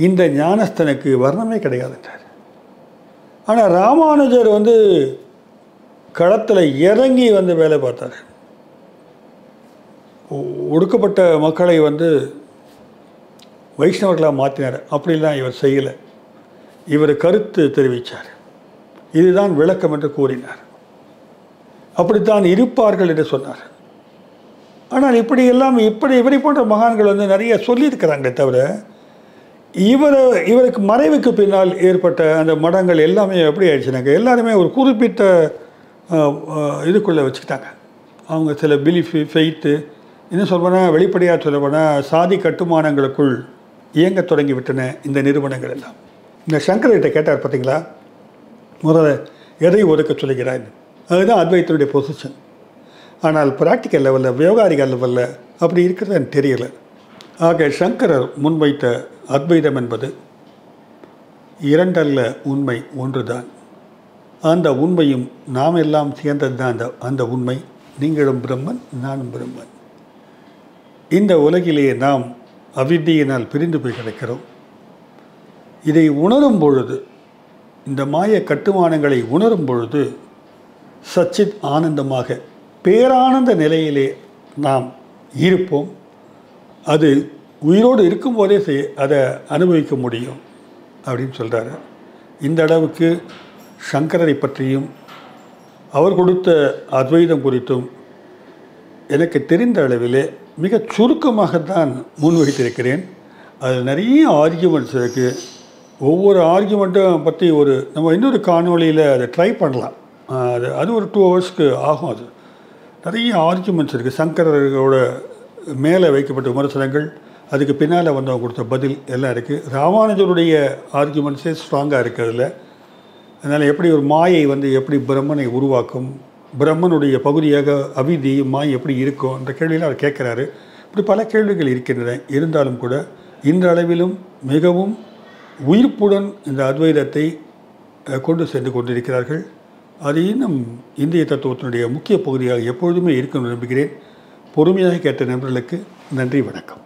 இந்த ஞானஸ்தனுக்கு வர்ணமே கிடையாதுன்றார். ஆனால் ராமானுஜர் வந்து களத்தில் இறங்கி வந்து வேலை பார்த்தார். ஒடுக்கப்பட்ட மக்களை வந்து வைஷ்ணவர்களாக மாற்றினார் அப்படிலாம் இவர் செய்யலை. இவர் கருத்து தெரிவித்தார் இதுதான் விளக்கம் என்று கூறினார். அப்படித்தான் இருப்பார்கள் என்று சொன்னார். ஆனால் இப்படி எல்லாம் இப்படி இவரை போன்ற மகான்கள் வந்து நிறைய சொல்லியிருக்கிறாங்களே தவிர இவர் இவருக்கு மறைவுக்கு பின்னால் ஏற்பட்ட அந்த மடங்கள் எல்லாமே எப்படி ஆயிடுச்சுனாங்க எல்லாருமே ஒரு குறிப்பிட்ட இதுக்குள்ளே வச்சுக்கிட்டாங்க. அவங்க சில பிலீஃப் ஃபெய்த்து இன்னும் சொல்லப்போனால் வெளிப்படையாக சொல்லப்போனால் சாதி கட்டுமானங்களுக்குள் இயங்க தொடங்கிவிட்டன இந்த நிறுவனங்கள் எல்லாம். இந்த சங்கர்கிட்ட கேட்டார் பார்த்தீங்களா முதல்ல எதை ஒதுக்க சொல்லுகிறாய்? அதுதான் அத்வைத்தனுடைய பொசிஷன் ஆனால் ப்ராக்டிக்கல் லெவலில் விவகாரிக லெவலில் அப்படி இருக்கிறது எனக்கு தெரியல. ஆக சங்கரர் முன்வைத்த அத்வைதம் என்பது இரண்டல்ல உண்மை ஒன்றுதான். அந்த உண்மையும் நாம் எல்லாம் சேர்ந்தது தான் அந்த அந்த உண்மை. நீங்களும் பிரம்மன் நானும் பிரம்மன். இந்த உலகிலேயே நாம் அவித்தியினால் பிரிந்து போய் கிடக்கிறோம். இதை உணரும் பொழுது இந்த மாய கட்டுமானங்களை உணரும் பொழுது சச்சித் ஆனந்தமாக பேரானந்த நிலையிலே நாம் இருப்போம். அது உயிரோடு இருக்கும்போதே செய் அதை அனுபவிக்க முடியும் அப்படின்னு சொல்கிறாரு இந்த அளவுக்கு சங்கரரை பற்றியும் அவர் கொடுத்த அத்வைதம் குறித்தும் எனக்கு தெரிந்த அளவிலே மிக சுருக்கமாகத்தான் முன்வைத்திருக்கிறேன். அதில் நிறைய ஆர்கியூமெண்ட்ஸ் இருக்குது ஒவ்வொரு ஆர்கியூமெண்ட்டும் பற்றி ஒரு நம்ம இன்னொரு காணொலியில் அதை ட்ரை பண்ணலாம். அது அது ஒரு டூ ஹவர்ஸ்க்கு ஆகும் அது. நிறைய ஆர்கியூமெண்ட்ஸ் இருக்குது சங்கரர்களோட மேலே வைக்கப்பட்ட விமர்சனங்கள் அதுக்கு பின்னால் வந்தவங்க கொடுத்த பதில் எல்லாம் இருக்குது ராமானுஜருடைய ஆர்கியூமெண்ட்ஸே ஸ்ட்ராங்காக இருக்குது அதில் அதனால் எப்படி ஒரு மாயை வந்து எப்படி பிரம்மனை உருவாக்கும் பிரம்மனுடைய பகுதியாக அவிதி மாய் எப்படி இருக்கும் அந்த கேள்வியெல்லாம் அவர் கேட்குறாரு. இப்படி பல கேள்விகள் இருக்கின்றன. இருந்தாலும் கூட இன்றளவிலும் மிகவும் உயிர்ப்புடன் இந்த அத்வைதத்தை கொண்டு சென்று கொண்டிருக்கிறார்கள். அது இன்னும் இந்திய தத்துவத்தினுடைய முக்கிய பகுதியாக எப்பொழுதுமே இருக்கும் நம்புகிறேன் பொறுமையாக கேட்ட நண்பர்களுக்கு நன்றி வணக்கம்.